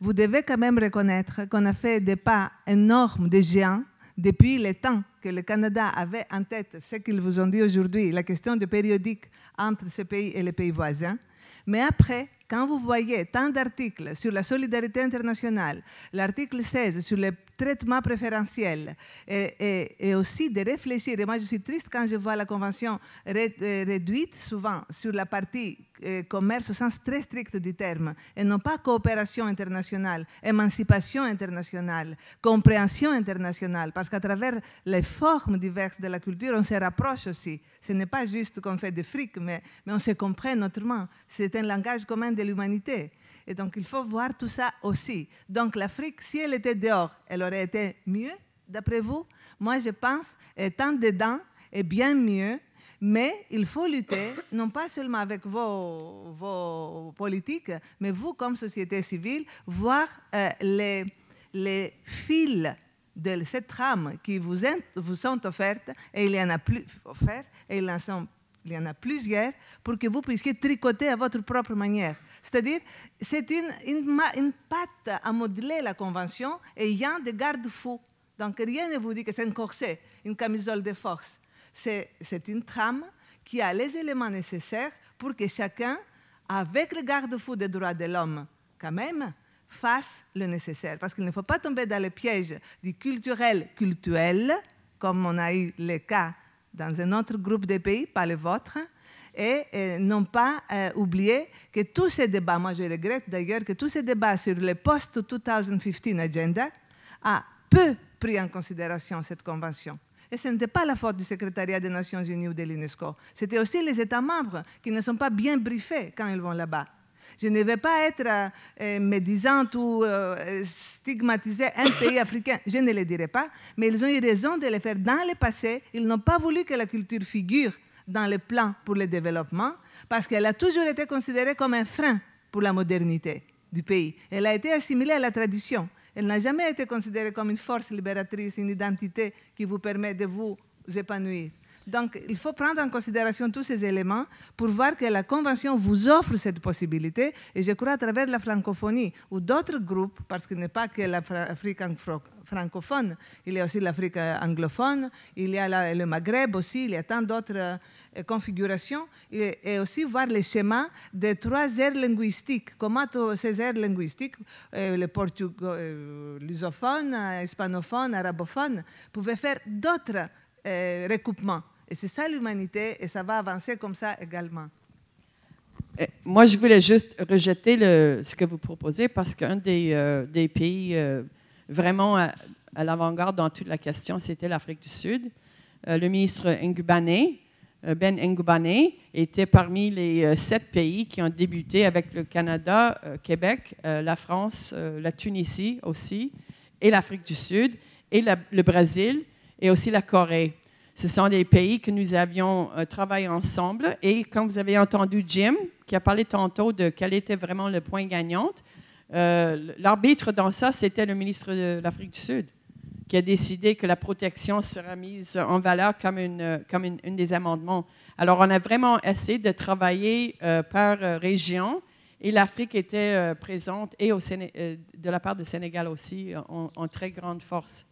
Vous devez quand même reconnaître qu'on a fait des pas énormes, des géants, depuis le temps que le Canada avait en tête ce qu'ils vous ont dit aujourd'hui, la question de périodique entre ce pays et les pays voisins. Mais après, quand vous voyez tant d'articles sur la solidarité internationale, l'article 16 sur le traitement préférentiel, et, aussi de réfléchir, et moi je suis triste quand je vois la convention euh, réduite souvent sur la partie euh, commerce au sens très strict du terme, et non pas coopération internationale, émancipation internationale, compréhension internationale, parce qu'à travers les formes diverses de la culture, on se rapproche aussi. Ce n'est pas juste qu'on fait des fric, mais, mais on se comprend autrement. C'est un langage commun l'humanité. Et donc, il faut voir tout ça aussi. Donc, l'Afrique, si elle était dehors, elle aurait été mieux, d'après vous? Moi, je pense, étant dedans, est bien mieux mais il faut lutter, non pas seulement avec vos, vos politiques, mais vous, comme société civile, voir euh, les, les fils de cette trame qui vous, vous sont offertes, et il y en a plus offertes, et il il y en a plusieurs, pour que vous puissiez tricoter à votre propre manière. C'est-à-dire, c'est une, une, patte à modeler la convention ayant des garde-fous. Donc, rien ne vous dit que c'est un corset, une camisole de force c'est une trame qui a les éléments nécessaires pour que chacun, avec le garde-fou des droits de l'homme, quand même, fasse le nécessaire. Parce qu'il ne faut pas tomber dans le piège du culturel cultuel, comme on a eu le cas dans un autre groupe de pays, pas le vôtre, et, non pas euh, oublier que tous ces débats, moi je regrette d'ailleurs que tous ces débats sur le post-2015 agenda a peu pris en considération cette convention. Et ce n'était pas la faute du secrétariat des Nations Unies ou de l'UNESCO. C'était aussi les États membres qui ne sont pas bien briefés quand ils vont là-bas. Je ne vais pas être euh, médisante ou euh, stigmatiser un pays africain, je ne le dirai pas, mais ils ont eu raison de le faire dans le passé. Ils n'ont pas voulu que la culture figure dans le plan pour le développement parce qu'elle a toujours été considérée comme un frein pour la modernité du pays. Elle a été assimilée à la tradition. Elle n'a jamais été considérée comme une force libératrice, une identité qui vous permet de vous épanouir. Donc, il faut prendre en considération tous ces éléments pour voir que la Convention vous offre cette possibilité. Et je crois à travers la francophonie ou d'autres groupes, parce qu'il n'est pas que l'Afrique francophone, il y a aussi l'Afrique anglophone, il y a le Maghreb aussi, il y a tant d'autres euh, configurations, et, aussi voir les schémas des trois aires linguistiques, comment ces aires linguistiques, euh, le portugais, euh, lusophone, hispanophone, pouvaient faire d'autres recoupements. Et c'est ça l'humanité, et ça va avancer comme ça également.
Moi, je voulais juste rejeter ce que vous proposez parce qu'un des, des pays vraiment à, l'avant-garde dans toute la question, c'était l'Afrique du Sud. Euh, le ministre Ngubane, euh, Ben Ngubane, était parmi les euh, sept pays qui ont débuté avec le Canada, Québec, la France, la Tunisie aussi, et l'Afrique du Sud, et le Brésil, et aussi la Corée. Ce sont des pays que nous avions travaillé ensemble. Et quand vous avez entendu Jim, qui a parlé tantôt de quel était vraiment le point gagnant, euh, l'arbitre dans ça, c'était le ministre de l'Afrique du Sud, qui a décidé que la protection sera mise en valeur comme une, comme une, des amendements. Alors, on a vraiment essayé de travailler euh, par euh, région et l'Afrique était présente et de la part du Sénégal aussi en, très grande force.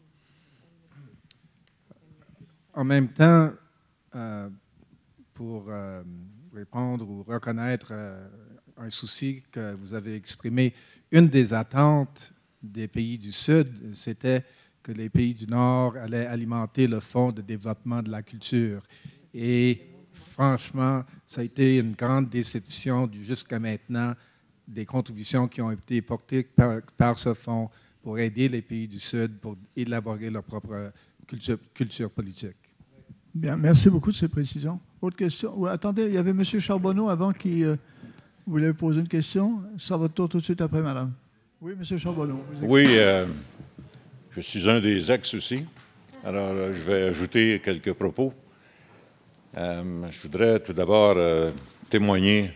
En même temps, pour répondre ou reconnaître un souci que vous avez exprimé une des attentes des pays du Sud, c'était que les pays du Nord allaient alimenter le fonds de développement de la culture. Et franchement, ça a été une grande déception jusqu'à maintenant des contributions qui ont été portées par, ce fonds pour aider les pays du Sud pour élaborer leur propre culture politique.
Bien, merci beaucoup de ces précisions. Autre question? Attendez, il y avait M. Charbonneau avant qui euh, voulait poser une question. Ça va tour tout de suite après, madame. Oui, M. Charbonneau.
Oui, euh, je suis un des ex aussi. Alors, euh, je vais ajouter quelques propos. je voudrais tout d'abord témoigner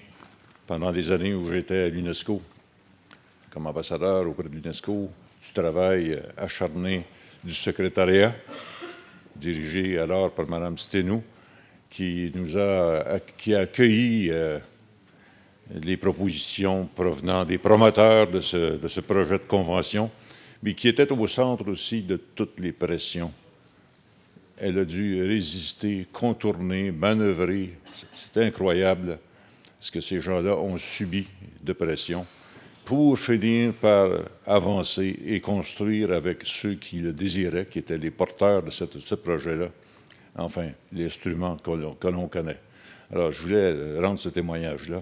pendant des années où j'étais à l'UNESCO comme ambassadeur auprès de l'UNESCO du travail acharné du secrétariat, dirigé alors par Mme Stenou, qui nous a, qui a accueilli euh, les propositions provenant des promoteurs de ce, de ce projet de convention, mais qui était au centre aussi de toutes les pressions. Elle a dû résister, contourner, manœuvrer. C'est incroyable ce que ces gens-là ont subi de pression pour finir par avancer et construire avec ceux qui le désiraient, qui étaient les porteurs de, ce projet-là, enfin, l'instrument que l'on connaît. Alors, je voulais rendre ce témoignage-là.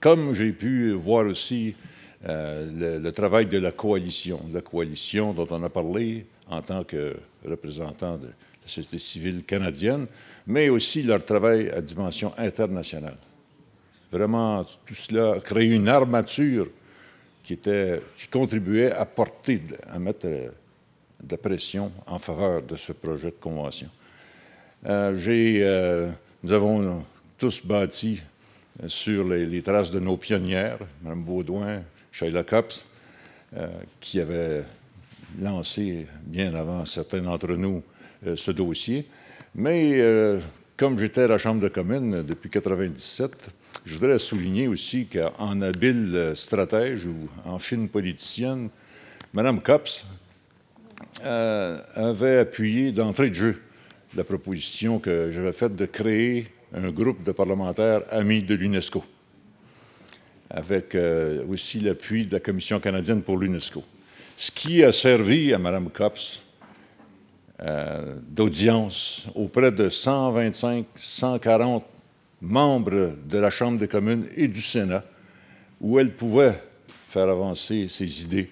Comme j'ai pu voir aussi euh, le, travail de la coalition, la coalition dont on a parlé en tant que représentant de la société civile canadienne, mais aussi leur travail à dimension internationale. Vraiment, tout cela a créé une armature qui, contribuait à porter, à mettre euh, de la pression en faveur de ce projet de convention. Euh, euh, nous avons tous bâti sur les, traces de nos pionnières, Mme Baudouin, Sheila Copps, qui avait lancé bien avant certains d'entre nous ce dossier. Mais comme j'étais à la Chambre de commune depuis 1997, je voudrais souligner aussi qu'en habile stratège ou en fine politicienne, Mme Copps euh, avait appuyé d'entrée de jeu la proposition que j'avais faite de créer un groupe de parlementaires amis de l'UNESCO, avec euh, aussi l'appui de la Commission canadienne pour l'UNESCO. Ce qui a servi à Mme Copps euh, d'audience auprès de 125, 140 membre de la Chambre des communes et du Sénat, où elle pouvait faire avancer ses idées,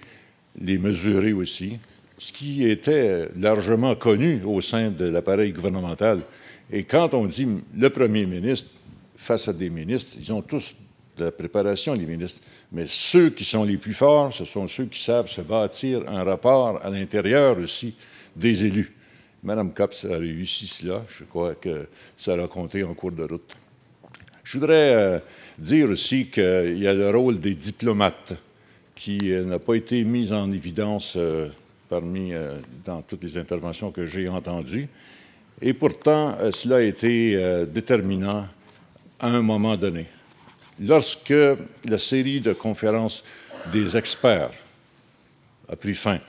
les mesurer aussi, ce qui était largement connu au sein de l'appareil gouvernemental. Et quand on dit le premier ministre face à des ministres, ils ont tous de la préparation, les ministres. Mais ceux qui sont les plus forts, ce sont ceux qui savent se bâtir un rapport à l'intérieur aussi des élus. Mme Caps a réussi cela. Je crois que ça a compté en cours de route. Je voudrais euh, dire aussi qu'il y a le rôle des diplomates qui euh, n'a pas été mis en évidence euh, parmi dans toutes les interventions que j'ai entendues. Et pourtant, cela a été déterminant à un moment donné. Lorsque la série de conférences des experts a pris fin,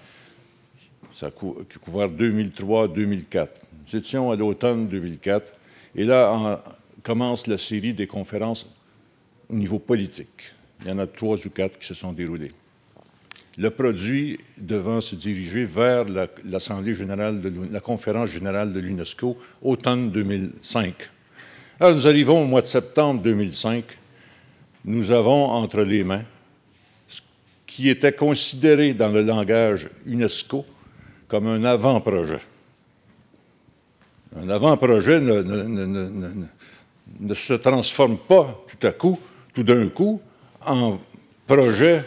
ça a couvert 2003-2004. Nous étions à l'automne 2004, et là, en, commence la série des conférences au niveau politique. Il y en a trois ou quatre qui se sont déroulées. Le produit devant se diriger vers la conférence générale de l'UNESCO, automne 2005. Alors, nous arrivons au mois de septembre 2005. Nous avons entre les mains ce qui était considéré dans le langage UNESCO comme un avant-projet. Un avant-projet ne se transforme pas tout à coup, tout d'un coup, en projet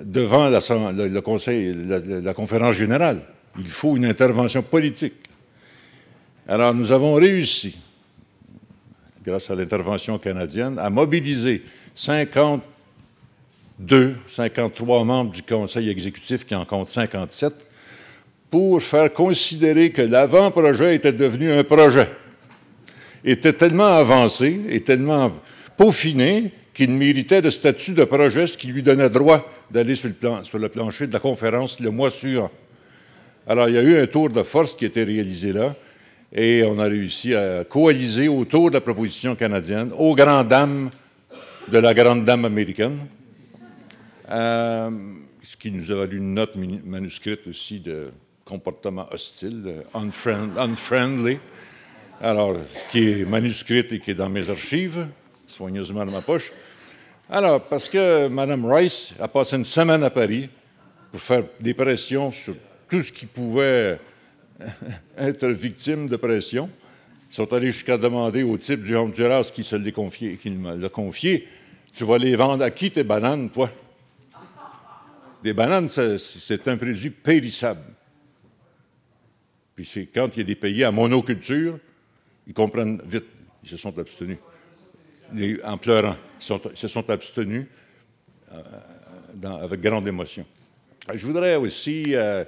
devant la, le, Conseil, la, conférence générale. Il faut une intervention politique. Alors nous avons réussi, grâce à l'intervention canadienne, à mobiliser 52, 53 membres du Conseil exécutif qui en compte 57 pour faire considérer que l'avant-projet était devenu un projet était tellement avancé et tellement peaufiné qu'il méritait le statut de projet, ce qui lui donnait droit d'aller sur, le plancher de la conférence le mois suivant. Alors, il y a eu un tour de force qui a été réalisé là, et on a réussi à coaliser autour de la proposition canadienne, aux grandes dames de la grande dame américaine, euh, ce qui nous a valu une note manuscrite aussi de comportement hostile, unfriendly alors, qui est manuscrite et qui est dans mes archives, soigneusement dans ma poche. Alors, parce que Mme Rice a passé une semaine à Paris pour faire des pressions sur tout ce qui pouvait être victime de pression. Ils sont allés jusqu'à demander au type du Honduras qui se l'a confié, qui l'a confié, tu vas les vendre à qui tes bananes, toi? Des bananes, c'est un produit périssable. Puis c'est quand il y a des pays à monoculture, ils comprennent vite, ils se sont abstenus. en pleurant, ils, se sont abstenus euh, avec grande émotion. Je voudrais aussi euh,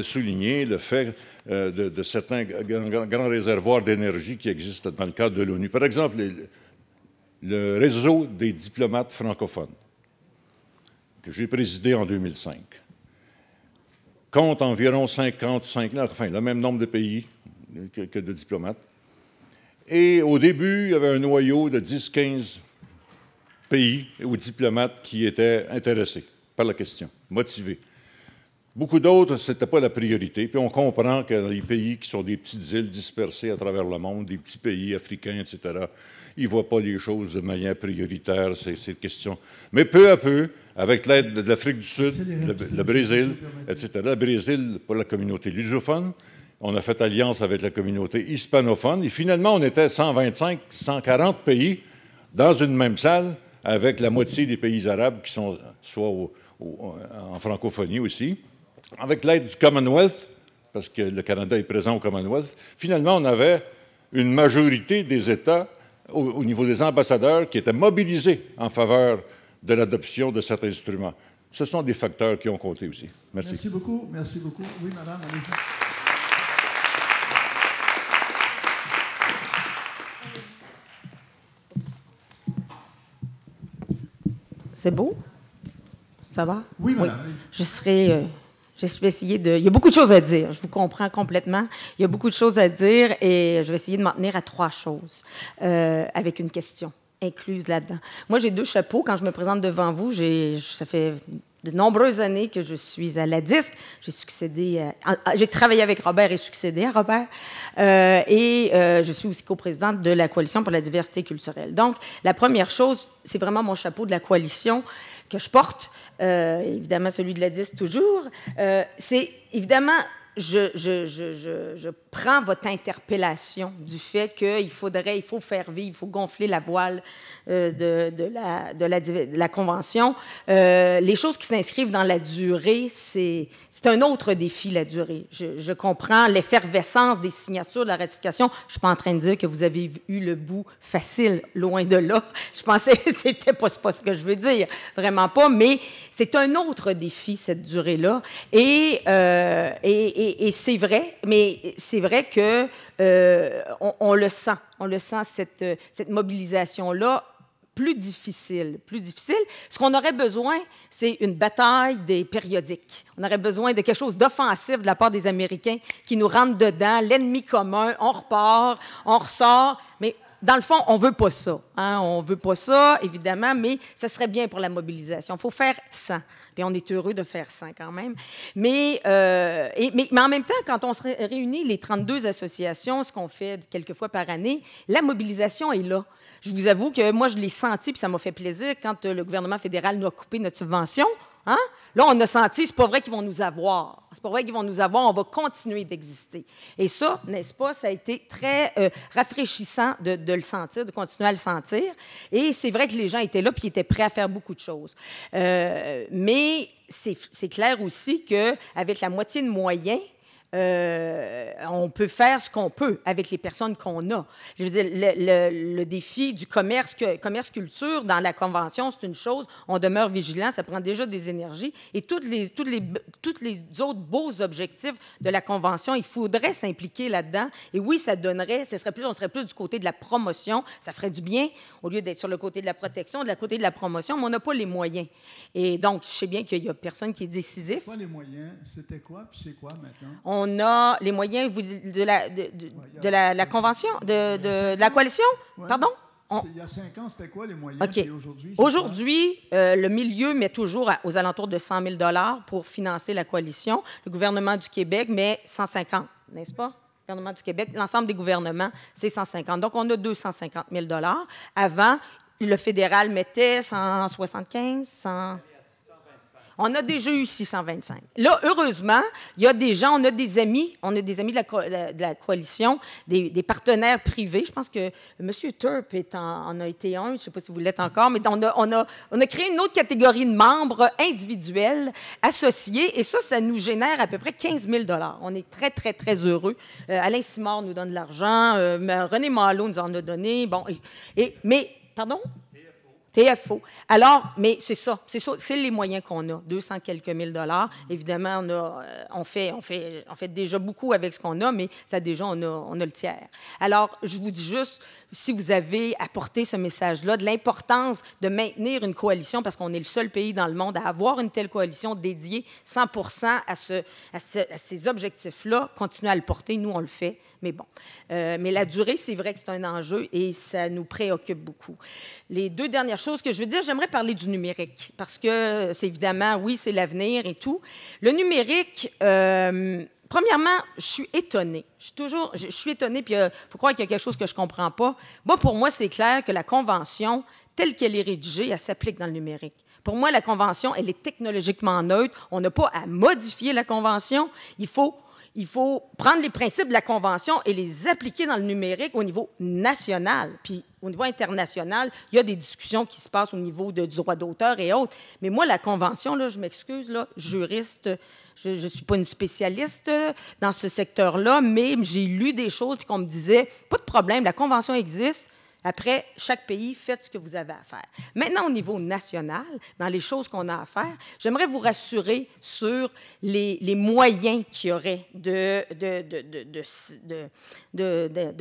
souligner le fait euh, de, certains grands, réservoirs d'énergie qui existent dans le cadre de l'ONU. Par exemple, le réseau des diplomates francophones, que j'ai présidé en 2005, compte environ 55, enfin le même nombre de pays que, de diplomates. Et au début, il y avait un noyau de 10-15 pays ou diplomates qui étaient intéressés par la question, motivés. Beaucoup d'autres, ce n'était pas la priorité. Puis on comprend que les pays qui sont des petites îles dispersées à travers le monde, des petits pays africains, etc., ils ne voient pas les choses de manière prioritaire, ces, ces questions. Mais peu à peu, avec l'aide de l'Afrique du Sud, le, Brésil, etc., le Brésil pour la communauté lusophone, on a fait alliance avec la communauté hispanophone, et finalement, on était 125, 140 pays dans une même salle, avec la moitié des pays arabes qui sont soit en francophonie aussi avec l'aide du Commonwealth, parce que le Canada est présent au Commonwealth, finalement, on avait une majorité des États au, niveau des ambassadeurs qui étaient mobilisés en faveur de l'adoption de cet instrument. Ce sont des facteurs qui ont compté aussi. Merci.
Merci beaucoup. Merci beaucoup. Oui, madame,
C'est beau? Ça va?
Oui, madame.
Je serai euh, je vais essayer de. Il y a beaucoup de choses à dire. Je vous comprends complètement. Il y a beaucoup de choses à dire et je vais essayer de m'en tenir à trois choses euh, avec une question incluse là-dedans. Moi, j'ai deux chapeaux. Quand je me présente devant vous, ça fait de nombreuses années que je suis à la disque. J'ai succédé, j'ai travaillé avec Robert et succédé à Robert. Euh, et euh, je suis aussi coprésidente de la coalition pour la diversité culturelle. Donc, la première chose, c'est vraiment mon chapeau de la coalition que je porte, euh, évidemment celui de la 10 toujours, euh, c'est évidemment je, prends votre interpellation du fait qu'il faudrait, il faut faire vivre, il faut gonfler la voile euh, de, la, Convention. Euh, les choses qui s'inscrivent dans la durée, c'est un autre défi, la durée. Je, comprends l'effervescence des signatures de la ratification. Je ne suis pas en train de dire que vous avez eu le bout facile, loin de là. Je pensais que c'était pas, pas ce que je veux dire, vraiment pas, mais c'est un autre défi, cette durée-là. Et, euh, et, c'est vrai, mais c'est vrai que euh, le sent, on le sent cette, cette mobilisation-là plus difficile, plus difficile. Ce qu'on aurait besoin, c'est une bataille des périodiques. On aurait besoin de quelque chose d'offensif de la part des Américains qui nous rentrent dedans, l'ennemi commun, on repart, on ressort, mais dans le fond, on veut pas ça. Hein? On veut pas ça, évidemment, mais ce serait bien pour la mobilisation. Il faut faire 100. Puis on est heureux de faire 100 quand même. Mais, euh, mais, mais, en même temps, quand on se réunit, les 32 associations, ce qu'on fait quelques fois par année, la mobilisation est là. Je vous avoue que moi, je l'ai senti, puis ça m'a fait plaisir quand le gouvernement fédéral nous a coupé notre subvention. Hein? Là, on a senti, c'est pas vrai qu'ils vont nous avoir. C'est pas vrai qu'ils vont nous avoir, on va continuer d'exister. Et ça, n'est-ce pas, ça a été très euh, rafraîchissant de, le sentir, de continuer à le sentir. Et c'est vrai que les gens étaient là, puis étaient prêts à faire beaucoup de choses. Euh, mais c'est clair aussi qu'avec la moitié de moyens, euh, on peut faire ce qu'on peut avec les personnes qu'on a. Je veux dire, le, défi du commerce, commerce-culture dans la Convention, c'est une chose. On demeure vigilant, ça prend déjà des énergies. Et tous les, toutes les, toutes les autres beaux objectifs de la Convention, il faudrait s'impliquer là-dedans. Et oui, ça donnerait, ce serait plus, on serait plus du côté de la promotion, ça ferait du bien, au lieu d'être sur le côté de la protection, de la côté de la promotion, mais on n'a pas les moyens. Et donc, je sais bien qu'il y a personne qui est décisif.
Pas les moyens, c'était quoi, puis c'est quoi maintenant?
on a les moyens de la, de, la, convention, de, la coalition? Pardon?
Il y a cinq ans, c'était quoi les moyens?
Aujourd'hui, aujourd'hui euh, le milieu met toujours aux alentours de 100 000 pour financer la coalition. Le gouvernement du Québec met 150, n'est-ce pas? Le gouvernement du Québec, l'ensemble des gouvernements, c'est 150. Donc, on a 250 000 Avant, le fédéral mettait 175, 100... On a déjà eu 625. Là, heureusement, il y a des gens, on a des amis, on a des amis de la, coalition, des, partenaires privés. Je pense que M. Turp est en, a été un, je ne sais pas si vous l'êtes encore, mais on a, créé une autre catégorie de membres individuels associés, et ça, ça nous génère à peu près 15 000 On est très, très, très heureux. Euh, Alain Simard nous donne de l'argent, euh, René Malo nous en a donné. Bon, mais, pardon? TFO. Alors, mais c'est ça, c'est ça, c'est les moyens qu'on a, 200 quelques mille dollars. Évidemment, euh, on, fait, déjà beaucoup avec ce qu'on a, mais ça déjà, a, on a le tiers. Alors, je vous dis juste, si vous avez apporté ce message-là de l'importance de maintenir une coalition, parce qu'on est le seul pays dans le monde à avoir une telle coalition dédiée 100 à, ce, à, ces objectifs-là, continuer à le porter, nous, on le fait, mais bon. Euh, mais la durée, c'est vrai que c'est un enjeu et ça nous préoccupe beaucoup. Les deux dernières choses que je veux dire, j'aimerais parler du numérique, parce que c'est évidemment, oui, c'est l'avenir et tout. Le numérique... Euh, Premièrement, je suis étonnée. Je suis toujours, je, suis étonnée, puis il euh, faut croire qu'il y a quelque chose que je ne comprends pas. Moi, pour moi, c'est clair que la Convention, telle qu'elle est rédigée, elle s'applique dans le numérique. Pour moi, la Convention, elle est technologiquement neutre. On n'a pas à modifier la Convention. Il faut il faut prendre les principes de la Convention et les appliquer dans le numérique au niveau national. Puis au niveau international, il y a des discussions qui se passent au niveau de, du droit d'auteur et autres. Mais moi, la Convention, là, je m'excuse, juriste, je ne suis pas une spécialiste dans ce secteur-là, mais j'ai lu des choses qu'on me disait, pas de problème, la Convention existe, après, chaque pays, faites ce que vous avez à faire. Maintenant, au niveau national, dans les choses qu'on a à faire, j'aimerais vous rassurer sur les, moyens qu'il y aurait de,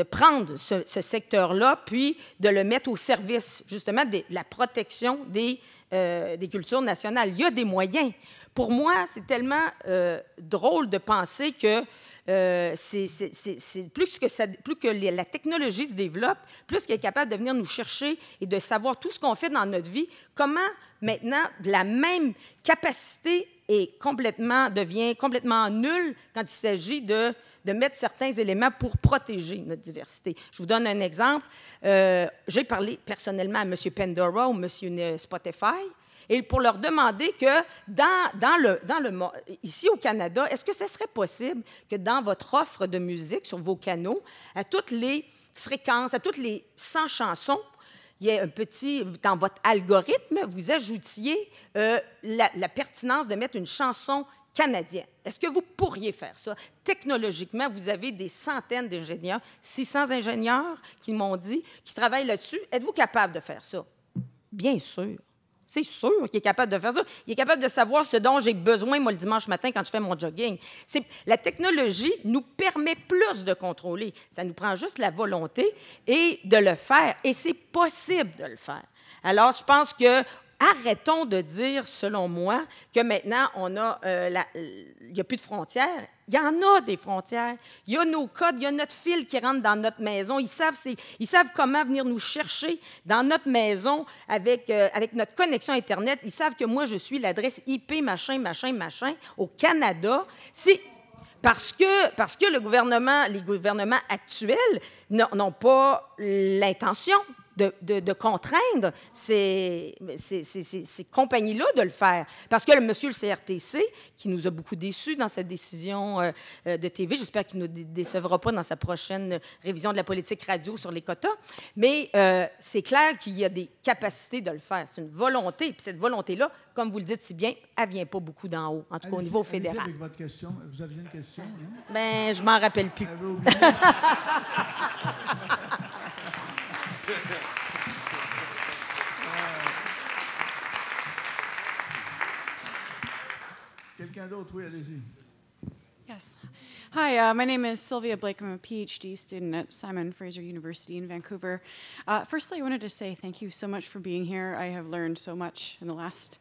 prendre ce, secteur-là, puis de le mettre au service, justement, de la protection des, euh, des cultures nationales. Il y a des moyens. Pour moi, c'est tellement euh, drôle de penser que euh, c'est plus que, la technologie se développe, plus qu'elle est capable de venir nous chercher et de savoir tout ce qu'on fait dans notre vie, comment maintenant la même capacité est complètement, devient complètement nulle quand il s'agit de, de, mettre certains éléments pour protéger notre diversité. Je vous donne un exemple. Euh, j'ai parlé personnellement à M. Pandora ou M. Spotify et pour leur demander que dans, le, dans le, ici au Canada, est-ce que ce serait possible que dans votre offre de musique sur vos canaux, à toutes les fréquences, à toutes les 100 chansons, il y a un petit, dans votre algorithme, vous ajoutiez euh, la, la, pertinence de mettre une chanson canadienne. Est-ce que vous pourriez faire ça? Technologiquement, vous avez des centaines d'ingénieurs, 600 ingénieurs qui m'ont dit, qui travaillent là-dessus. Êtes-vous capable de faire ça? Bien sûr. C'est sûr qu'il est capable de faire ça. Il est capable de savoir ce dont j'ai besoin, moi, le dimanche matin, quand je fais mon jogging. La technologie nous permet plus de contrôler. Ça nous prend juste la volonté et de le faire. Et c'est possible de le faire. Alors, je pense que arrêtons de dire, selon moi, que maintenant, on a, euh, il n'y a plus de frontières. Il y en a des frontières. Il y a nos codes, il y a notre fil qui rentre dans notre maison. Ils savent, comment venir nous chercher dans notre maison avec, euh, avec notre connexion Internet. Ils savent que moi, je suis l'adresse IP, machin, machin, machin, au Canada. C'est parce que, parce gouvernement, les gouvernements actuels n'ont pas l'intention de, contraindre ces, compagnies-là de le faire. Parce que le monsieur le CRTC, qui nous a beaucoup déçus dans cette décision euh, euh, de TV, j'espère qu'il ne nous décevra pas dans sa prochaine révision de la politique radio sur les quotas, mais euh, c'est clair qu'il y a des capacités de le faire. C'est une volonté. Puis cette volonté-là, comme vous le dites si bien, elle ne vient pas beaucoup d'en haut, en tout cas au niveau fédéral.
avec votre question. Vous aviez une question, non?
Ben, je m'en rappelle plus.
Quelqu'un d'autre? Oui, allez-y.
Yes. Hi, uh, my name is Sylvia Blake. I'm a PhD student at Simon Fraser University in Vancouver. Uh, firstly, I wanted to say thank you so much for being here. I have learned so much in the last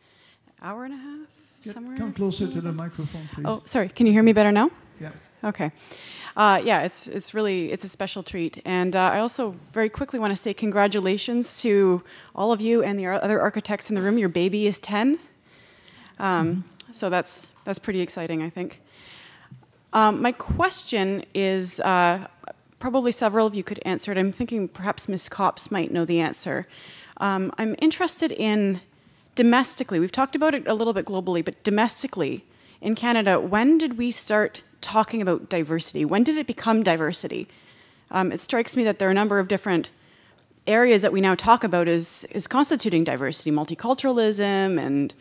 hour and a half.
Yeah, somewhere. Come closer to the microphone, please.
Oh, sorry. Can you hear me better now?
Yeah.
Okay. Uh, yeah, it's it's really it's a special treat, and uh, I also very quickly want to say congratulations to all of you and the other architects in the room. Your baby is ten, um, mm-hmm. so that's that's pretty exciting, I think. Um, my question is uh, probably several of you could answer it. I'm thinking perhaps Ms. Copps might know the answer. Um, I'm interested in domestically, we've talked about it a little bit globally, but domestically in Canada, when did we start talking about diversity? When did it become diversity? Um, it strikes me that there are a number of different areas that we now talk about as constituting diversity, multiculturalism and,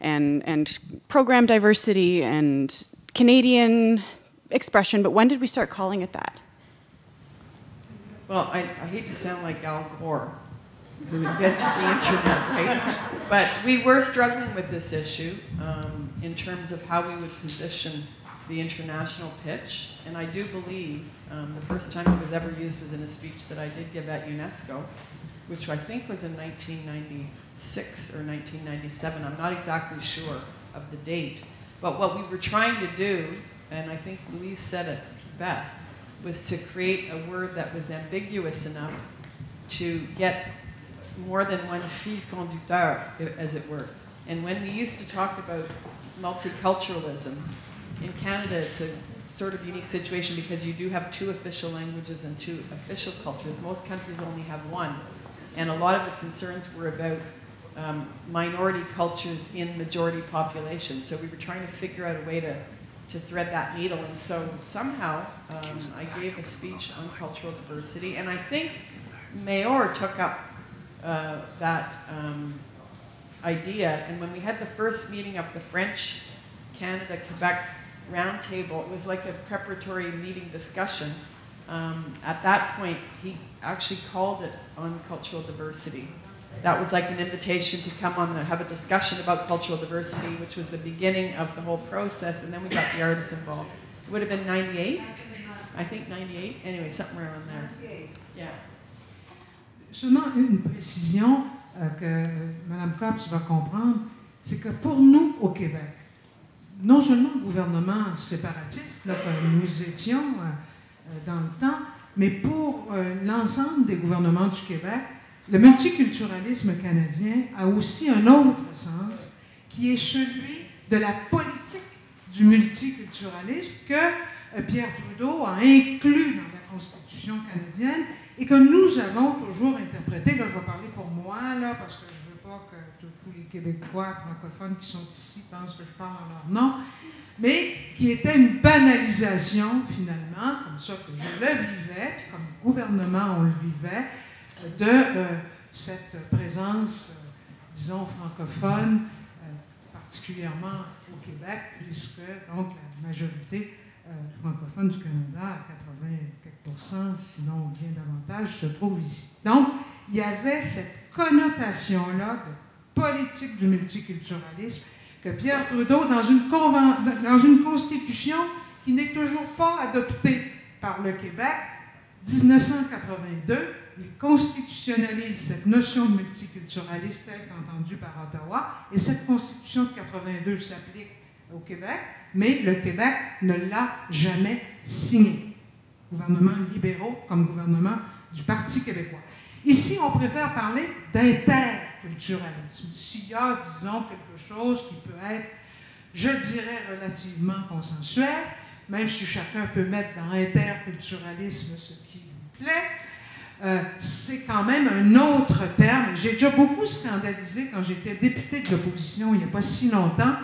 and, and program diversity and Canadian expression, but when did we start calling it that?
Well, I, I hate to sound like Al Gore, who invented the internet, right? But we were struggling with this issue um, in terms of how we would position the international pitch. And I do believe um, the first time it was ever used was in a speech that I did give at UNESCO, which I think was in 1996 or 1997. I'm not exactly sure of the date. But what we were trying to do, and I think Louise said it best, was to create a word that was ambiguous enough to get more than one fil conducteur, as it were. And when we used to talk about multiculturalism, in Canada it's a sort of unique situation because you do have two official languages and two official cultures. Most countries only have one. And a lot of the concerns were about um, minority cultures in majority populations. So we were trying to figure out a way to, to thread that needle. And so somehow um, I gave a speech on cultural diversity. And I think Mayor took up uh, that um, idea. And when we had the first meeting of the French, Canada, Quebec roundtable, it was like a preparatory meeting discussion. Um, at that point, he actually called it on cultural diversity. That was like an invitation to come on and have a discussion about cultural diversity, which was the beginning of the whole process, and then we got the artists involved. It would have been 98, I think 98, anyway, somewhere around there. Yeah.
Seulement une précision euh, que Mme Copps va comprendre, c'est que pour nous, au Québec, non seulement gouvernement séparatiste, là, comme nous étions euh, euh, dans le temps, mais pour euh, l'ensemble des gouvernements du Québec, le multiculturalisme canadien a aussi un autre sens, qui est celui de la politique du multiculturalisme que Pierre Trudeau a inclus dans la Constitution canadienne et que nous avons toujours interprété. Là, je vais parler pour moi, là, parce que je ne veux pas que tous les Québécois francophones qui sont ici pensent que je parle en leur nom, mais qui était une banalisation, finalement, comme ça que je le vivais, puis comme gouvernement on le vivait, de euh, cette présence, euh, disons, francophone, euh, particulièrement au Québec, puisque donc la majorité francophone du Canada, à 80 sinon bien davantage, se trouve ici. Donc, il y avait cette connotation-là de politique du multiculturalisme que Pierre Trudeau, dans une, constitution qui n'est toujours pas adoptée par le Québec, 1982, il constitutionnalise cette notion de multiculturalisme telle qu'entendue par Ottawa, et cette constitution de 82 s'applique au Québec, mais le Québec ne l'a jamais signée. Gouvernement libéraux comme gouvernement du Parti québécois. Ici, on préfère parler d'interculturalisme. S'il y a, disons, quelque chose qui peut être, je dirais, relativement consensuel, même si chacun peut mettre dans interculturalisme ce qui lui plaît, euh, c'est quand même un autre terme. J'ai déjà beaucoup scandalisé quand j'étais député de l'opposition il n'y a pas si longtemps,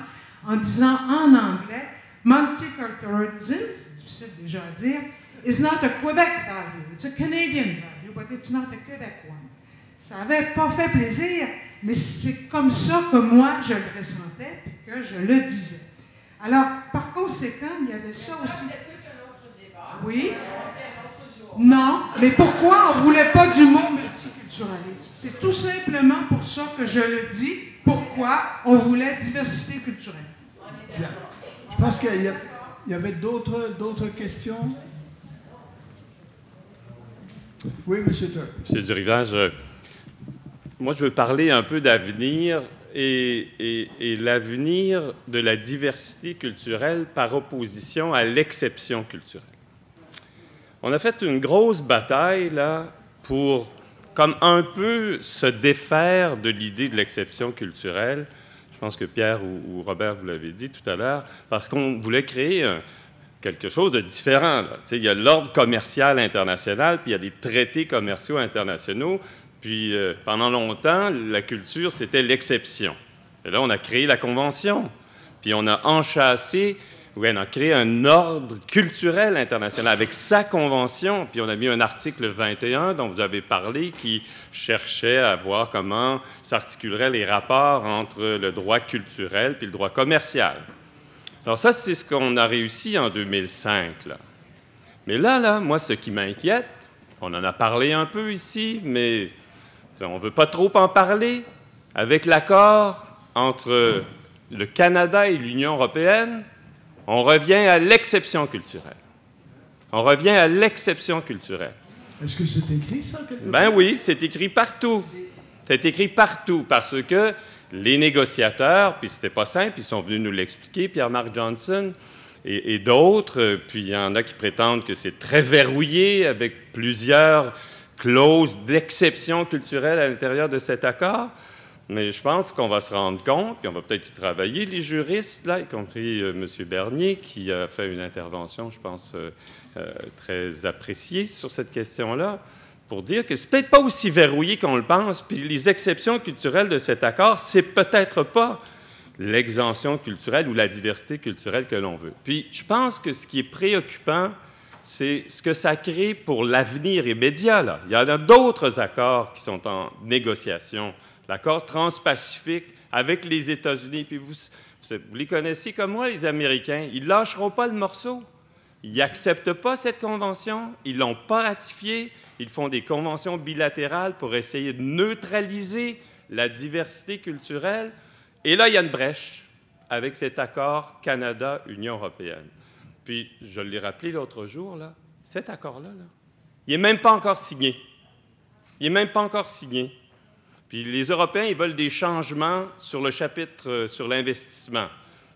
en disant en anglais, multiculturalism, c'est difficile déjà à dire, is not a Quebec value, it's a Canadian value, but it's not a Quebec one. Ça n'avait pas fait plaisir, mais c'est comme ça que moi je le ressentais et que je le disais. Alors, par conséquent, il y avait ça aussi. Oui. Non, mais pourquoi on ne voulait pas du mot multiculturalisme? C'est tout simplement pour ça que je le dis, pourquoi on voulait diversité culturelle.
Je pense qu'il y, avait d'autres questions. Oui, monsieur.
Monsieur Durivage, euh, moi je veux parler un peu d'avenir et, l'avenir de la diversité culturelle par opposition à l'exception culturelle. On a fait une grosse bataille là pour comme un peu se défaire de l'idée de l'exception culturelle. Je pense que Pierre ou, Robert vous l'avez dit tout à l'heure, parce qu'on voulait créer quelque chose de différent. Il y a l'ordre commercial international, puis il y a des traités commerciaux internationaux. Puis euh, pendant longtemps, la culture, c'était l'exception. Et là, on a créé la Convention. Puis on a enchâssé, oui, on a créé un ordre culturel international avec sa Convention. Puis on a mis un article 21 dont vous avez parlé qui cherchait à voir comment s'articuleraient les rapports entre le droit culturel puis le droit commercial. Alors ça, c'est ce qu'on a réussi en 2005. Là. Mais là, là, moi, ce qui m'inquiète, on en a parlé un peu ici, mais on ne veut pas trop en parler. Avec l'accord entre le Canada et l'Union européenne, on revient à l'exception culturelle. On revient à l'exception culturelle.
Est-ce que c'est écrit, ça, quelque
Ben oui, c'est écrit partout. C'est écrit partout parce que les négociateurs, puis c'était pas simple, ils sont venus nous l'expliquer, Pierre-Marc Johnson et, d'autres, puis il y en a qui prétendent que c'est très verrouillé avec plusieurs clauses d'exception culturelle à l'intérieur de cet accord. Mais je pense qu'on va se rendre compte, puis on va peut-être y travailler, les juristes, là, y compris euh, M. Bernier, qui a fait une intervention, je pense, euh, euh, très appréciée sur cette question-là, pour dire que c'est peut-être pas aussi verrouillé qu'on le pense, puis les exceptions culturelles de cet accord, c'est peut-être pas l'exemption culturelle ou la diversité culturelle que l'on veut. Puis je pense que ce qui est préoccupant, c'est ce que ça crée pour l'avenir immédiat. Là. Il y en a d'autres accords qui sont en négociation l'accord transpacifique avec les États-Unis. Puis vous, vous les connaissez comme moi, les Américains. Ils ne lâcheront pas le morceau. Ils n'acceptent pas cette convention. Ils ne l'ont pas ratifiée. Ils font des conventions bilatérales pour essayer de neutraliser la diversité culturelle. Et là, il y a une brèche avec cet accord Canada-Union européenne. Puis, je l'ai rappelé l'autre jour, là, cet accord-là, là, il n'est même pas encore signé. Il n'est même pas encore signé. Puis les Européens, ils veulent des changements sur le chapitre euh, sur l'investissement.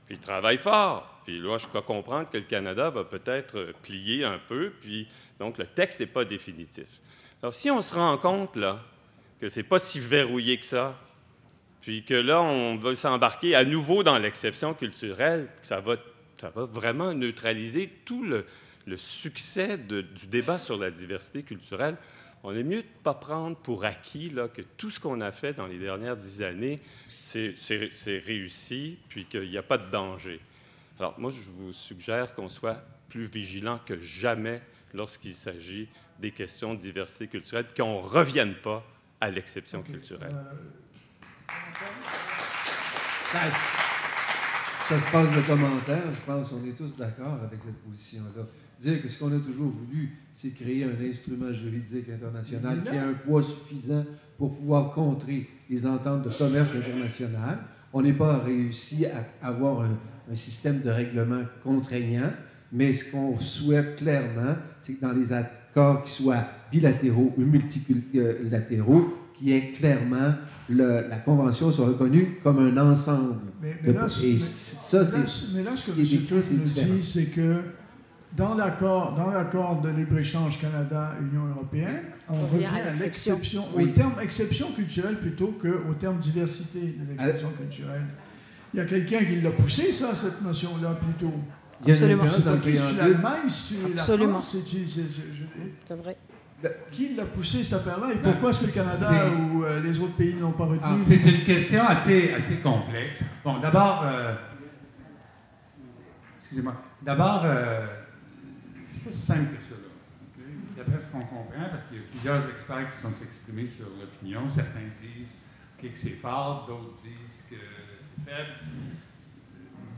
Puis ils travaillent fort. Puis là, je crois comprendre que le Canada va peut-être euh, plier un peu. Puis donc, le texte n'est pas définitif. Alors, si on se rend compte, là, que ce n'est pas si verrouillé que ça, puis que là, on veut s'embarquer à nouveau dans l'exception culturelle, que ça va, ça va vraiment neutraliser tout le, succès du débat sur la diversité culturelle, on est mieux de ne pas prendre pour acquis là, que tout ce qu'on a fait dans les dernières dix années, c'est réussi, puis qu'il n'y a pas de danger. Alors, moi, je vous suggère qu'on soit plus vigilant que jamais lorsqu'il s'agit des questions de diversité culturelle, qu'on ne revienne pas à l'exception culturelle. Euh,
ça, se passe de commentaires. Je pense qu'on est tous d'accord avec cette position-là dire que ce qu'on a toujours voulu, c'est créer un instrument juridique international qui a un poids suffisant pour pouvoir contrer les ententes de commerce international. On n'est pas réussi à avoir un, système de règlement contraignant, mais ce qu'on souhaite clairement, c'est que dans les accords qui soient bilatéraux ou multilatéraux, qui est clairement la convention soit reconnue comme un ensemble.
Mais, là, et ça, c'est mais là, ce que M. dit, c'est que dans l'accord, dans l'accord de libre-échange Canada-Union européenne, on, revient à, l'exception, au terme exception culturelle plutôt qu'au terme diversité de l'exception culturelle. Il y a quelqu'un qui l'a poussé, ça, cette notion-là, plutôt.
Il y a Absolument.
Une dans le l'Allemagne, si tu
Absolument.
la France,
c'est vrai.
Qui l'a poussé, cette affaire-là, et pourquoi est-ce que le Canada ou euh, les autres pays ne l'ont pas retenu? Ah,
c'est une question assez, assez complexe. Bon, d'abord, euh, excusez-moi, d'abord, euh, pas si simple que cela. D'après ce qu'on comprend, parce qu'il y a plusieurs experts qui sont exprimés sur l'opinion, certains disent que c'est fort, d'autres disent que c'est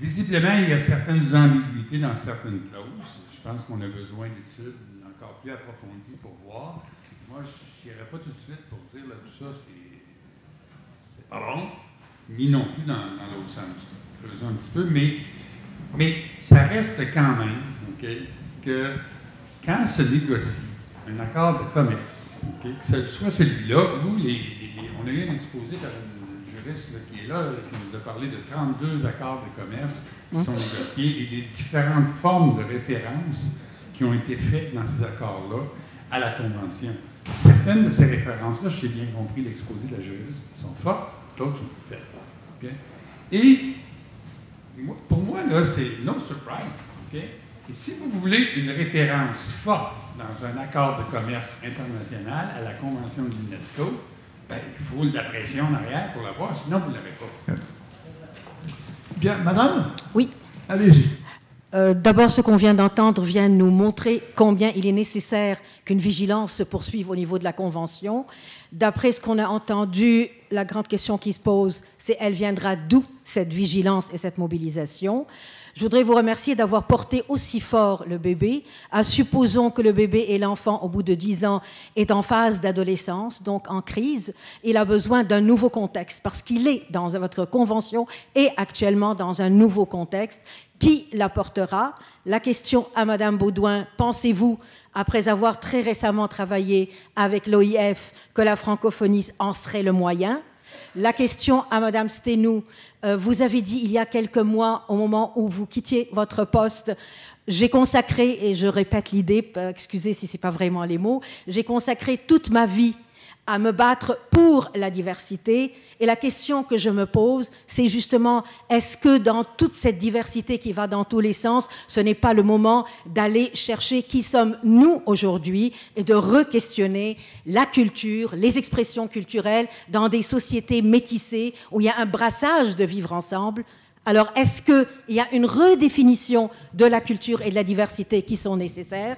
Visiblement, il y a certaines ambiguïtés dans certaines clauses. Je pense qu'on a besoin d'études encore plus approfondies pour voir. Moi, je n'irai pas tout de suite pour dire là, tout ça, c'est pas bon, ni non plus dans, l'autre sens. Un petit peu, mais, ça reste quand même, que quand se négocie un accord de commerce, que ce soit celui-là où les, on a eu un exposé par une juriste qui est là, qui nous a parlé de 32 accords de commerce qui sont négociés et des différentes formes de références qui ont été faites dans ces accords-là à la Convention. Certaines de ces références-là, j'ai bien compris l'exposé de la juriste, sont fortes, d'autres sont plus faibles. Et pour moi, là, c'est no surprise. Et si vous voulez une référence forte dans un accord de commerce international à la Convention de l'UNESCO, ben, il faut de la pression en arrière pour l'avoir, sinon vous ne l'avez pas.
Bien, madame?
Oui.
Allez-y.
Euh, D'abord, ce qu'on vient d'entendre vient nous montrer combien il est nécessaire qu'une vigilance se poursuive au niveau de la Convention. D'après ce qu'on a entendu, la grande question qui se pose, c'est elle viendra d'où cette vigilance et cette mobilisation? Je voudrais vous remercier d'avoir porté aussi fort le bébé. À supposons que le bébé et l'enfant, au bout de 10 ans, est en phase d'adolescence, donc en crise. Il a besoin d'un nouveau contexte parce qu'il est dans votre convention et actuellement dans un nouveau contexte. Qui l'apportera? La question à Madame Baudouin, pensez-vous après avoir très récemment travaillé avec l'OIF, que la francophonie en serait le moyen? La question à Madame Stenou, euh, vous avez dit il y a quelques mois, au moment où vous quittiez votre poste, j'ai consacré, et je répète l'idée, euh, excusez si ce n'est pas vraiment les mots, j'ai consacré toute ma vie à me battre pour la diversité. Et la question que je me pose, c'est justement, est-ce que dans toute cette diversité qui va dans tous les sens, ce n'est pas le moment d'aller chercher qui sommes nous aujourd'hui et de re-questionner la culture, les expressions culturelles dans des sociétés métissées où il y a un brassage de vivre ensemble? Alors, est-ce qu'il y a une redéfinition de la culture et de la diversité qui sont nécessaires?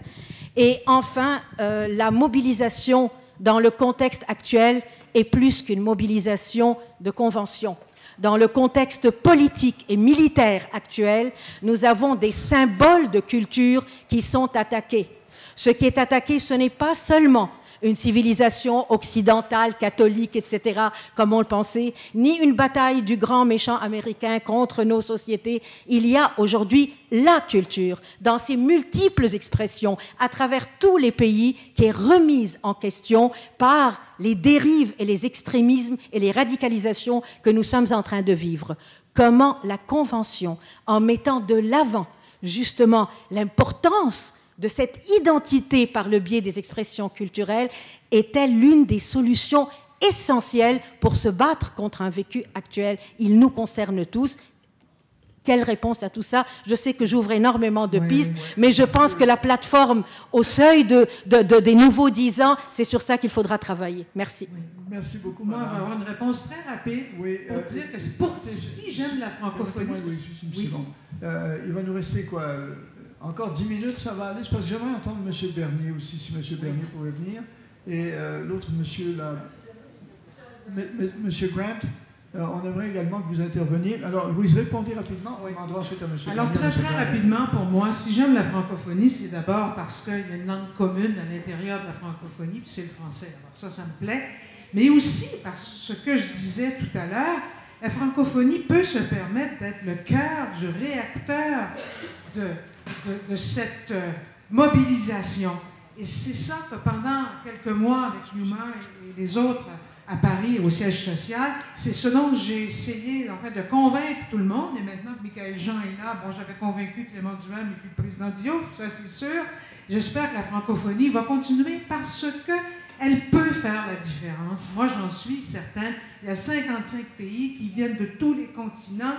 Et enfin, euh, la mobilisation dans le contexte actuel, est plus qu'une mobilisation de convention. Dans le contexte politique et militaire actuel, nous avons des symboles de culture qui sont attaqués. Ce qui est attaqué, ce n'est pas seulement une civilisation occidentale, catholique, etc., comme on le pensait, ni une bataille du grand méchant américain contre nos sociétés. Il y a aujourd'hui la culture, dans ses multiples expressions, à travers tous les pays, qui est remise en question par les dérives et les extrémismes et les radicalisations que nous sommes en train de vivre. Comment la Convention, en mettant de l'avant justement l'importance de cette identité par le biais des expressions culturelles est-elle l'une des solutions essentielles pour se battre contre un vécu actuel? Il nous concerne tous. Quelle réponse à tout ça? Je sais que j'ouvre énormément de pistes, mais je pense que la plateforme au seuil de, des nouveaux 10 ans, c'est sur ça qu'il faudra travailler. Merci.
Merci beaucoup.
Moi, je avoir une réponse très rapide oui, pour euh, dire que pour, si j'aime la francophonie.
Seconde. Euh, il va nous rester quoi encore 10 minutes, ça va aller. Parce que j'aimerais entendre M. Bernier aussi, si M. Bernier pouvait venir. Et euh, l'autre monsieur, là, M. Grant, euh, on aimerait également que vous interveniez. Alors, vous répondez rapidement, on demandera ensuite à M.
Alors, très, très rapidement, pour moi, si j'aime la francophonie, c'est d'abord parce qu'il y a une langue commune à l'intérieur de la francophonie, puis c'est le français. Alors, ça, ça me plaît. Mais aussi parce que je disais tout à l'heure, la francophonie peut se permettre d'être le cœur du réacteur de de, cette euh, mobilisation. Et c'est ça que pendant quelques mois avec Newman et les autres à Paris, au siège social, c'est ce dont j'ai essayé en fait, de convaincre tout le monde. Et maintenant que Michael Jean est là, bon, j'avais convaincu Clément Duval et puis le président Diouf, ça c'est sûr. J'espère que la francophonie va continuer parce qu'elle peut faire la différence. Moi, j'en suis certaine. Il y a 55 pays qui viennent de tous les continents,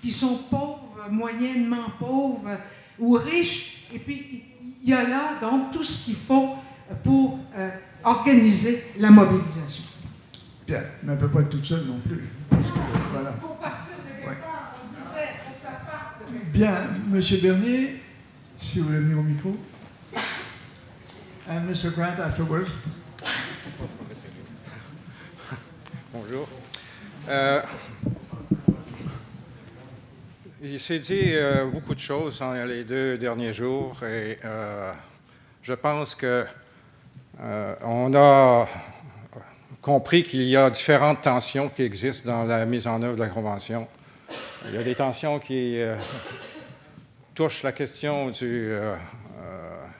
qui sont pauvres, moyennement pauvres, ou riches. Et puis, il y a là donc tout ce qu'il faut pour euh, organiser la mobilisation.
Bien, mais elle ne peut pas être toute seule non plus.
voilà. Pour partir de quelque part, on disait que ça parte.
Bien, Monsieur Bernier, si vous voulez venir au micro. And Mr. Grant afterwards.
Bonjour. Euh, il s'est dit euh, beaucoup de choses dans les deux derniers jours et euh, je pense que euh, on a compris qu'il y a différentes tensions qui existent dans la mise en œuvre de la Convention. Il y a des tensions qui touchent la question de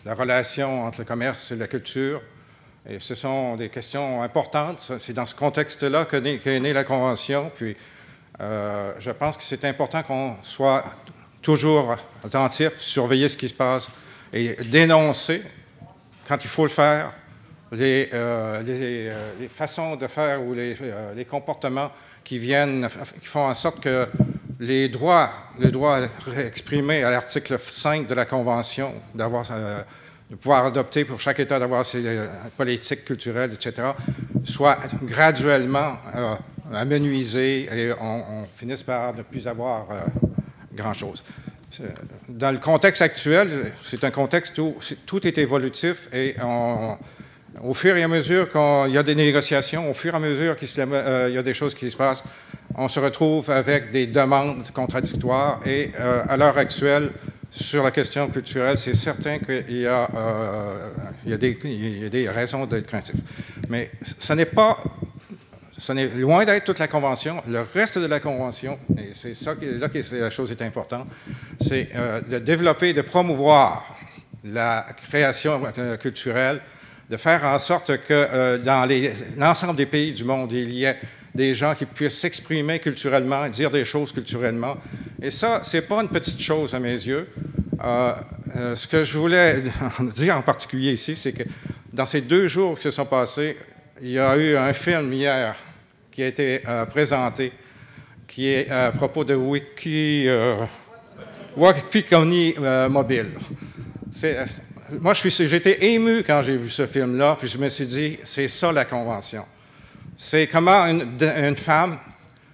la relation entre le commerce et la culture. Et ce sont des questions importantes. C'est dans ce contexte-là qu'est née la Convention. Puis euh, je pense que c'est important qu'on soit toujours attentif, surveiller ce qui se passe et dénoncer, quand il faut le faire, les, euh, euh, façons de faire ou les, comportements qui viennent, qui font en sorte que les droits, le droit exprimé à l'article 5 de la Convention, de pouvoir adopter pour chaque État d'avoir ses politiques culturelles, etc., soient graduellement amenuisé et on, finisse par ne plus avoir grand-chose. Dans le contexte actuel, c'est un contexte où tout est évolutif et au fur et à mesure qu'il y a des négociations, au fur et à mesure qu'il y a des choses qui se passent, on se retrouve avec des demandes contradictoires et à l'heure actuelle, sur la question culturelle, c'est certain qu'il y, il y, y a des raisons d'être craintif. Mais ce n'est pas ce n'est loin d'être toute la Convention. Le reste de la Convention, et c'est ça là que la chose est importante, c'est euh, de développer, de promouvoir la création euh, culturelle, de faire en sorte que euh, dans l'ensemble des pays du monde, il y ait des gens qui puissent s'exprimer culturellement, dire des choses culturellement. Et ça, c'est pas une petite chose à mes yeux. ce que je voulais dire en particulier ici, c'est que dans ces deux jours qui se sont passés, il y a eu un film hier qui a été euh, présenté, qui est à propos de Wiki, euh, euh, Mobile. moi, été ému quand j'ai vu ce film-là, puis je me suis dit, c'est ça la Convention. C'est comment une, femme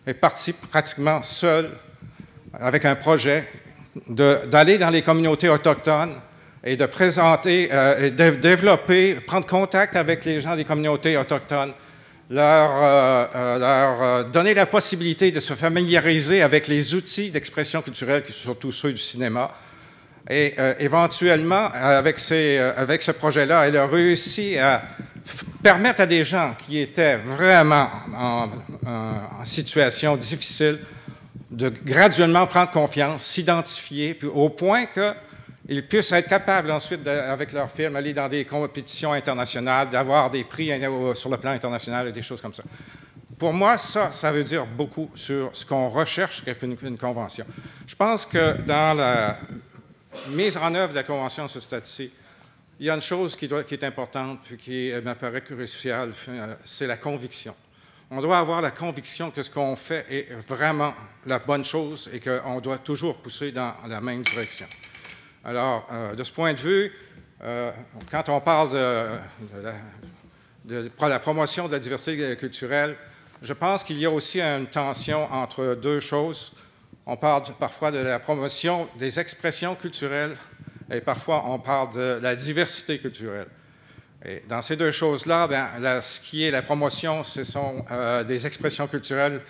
est partie pratiquement seule avec un projet d'aller dans les communautés autochtones et de présenter, de développer, prendre contact avec les gens des communautés autochtones leur, euh, euh, euh, donner la possibilité de se familiariser avec les outils d'expression culturelle, surtout ceux du cinéma. Et éventuellement, avec ce projet-là, elle a réussi à permettre à des gens qui étaient vraiment en, en situation difficile de graduellement prendre confiance, s'identifier, au point que ils puissent être capables ensuite, avec leur firme, aller dans des compétitions internationales, d'avoir des prix sur le plan international et des choses comme ça. Pour moi, ça, ça veut dire beaucoup sur ce qu'on recherche avec une, convention. Je pense que dans la mise en œuvre de la convention ce stade-ci, il y a une chose qui, est importante et qui m'apparaît cruciale, euh, c'est la conviction. On doit avoir la conviction que ce qu'on fait est vraiment la bonne chose et qu'on doit toujours pousser dans la même direction. Alors, euh, de ce point de vue, euh, quand on parle de, la, promotion de la diversité culturelle, je pense qu'il y a aussi une tension entre deux choses. On parle parfois de la promotion des expressions culturelles et parfois on parle de la diversité culturelle. Et dans ces deux choses-là, ben, ce qui est la promotion, ce sont euh, des expressions culturelles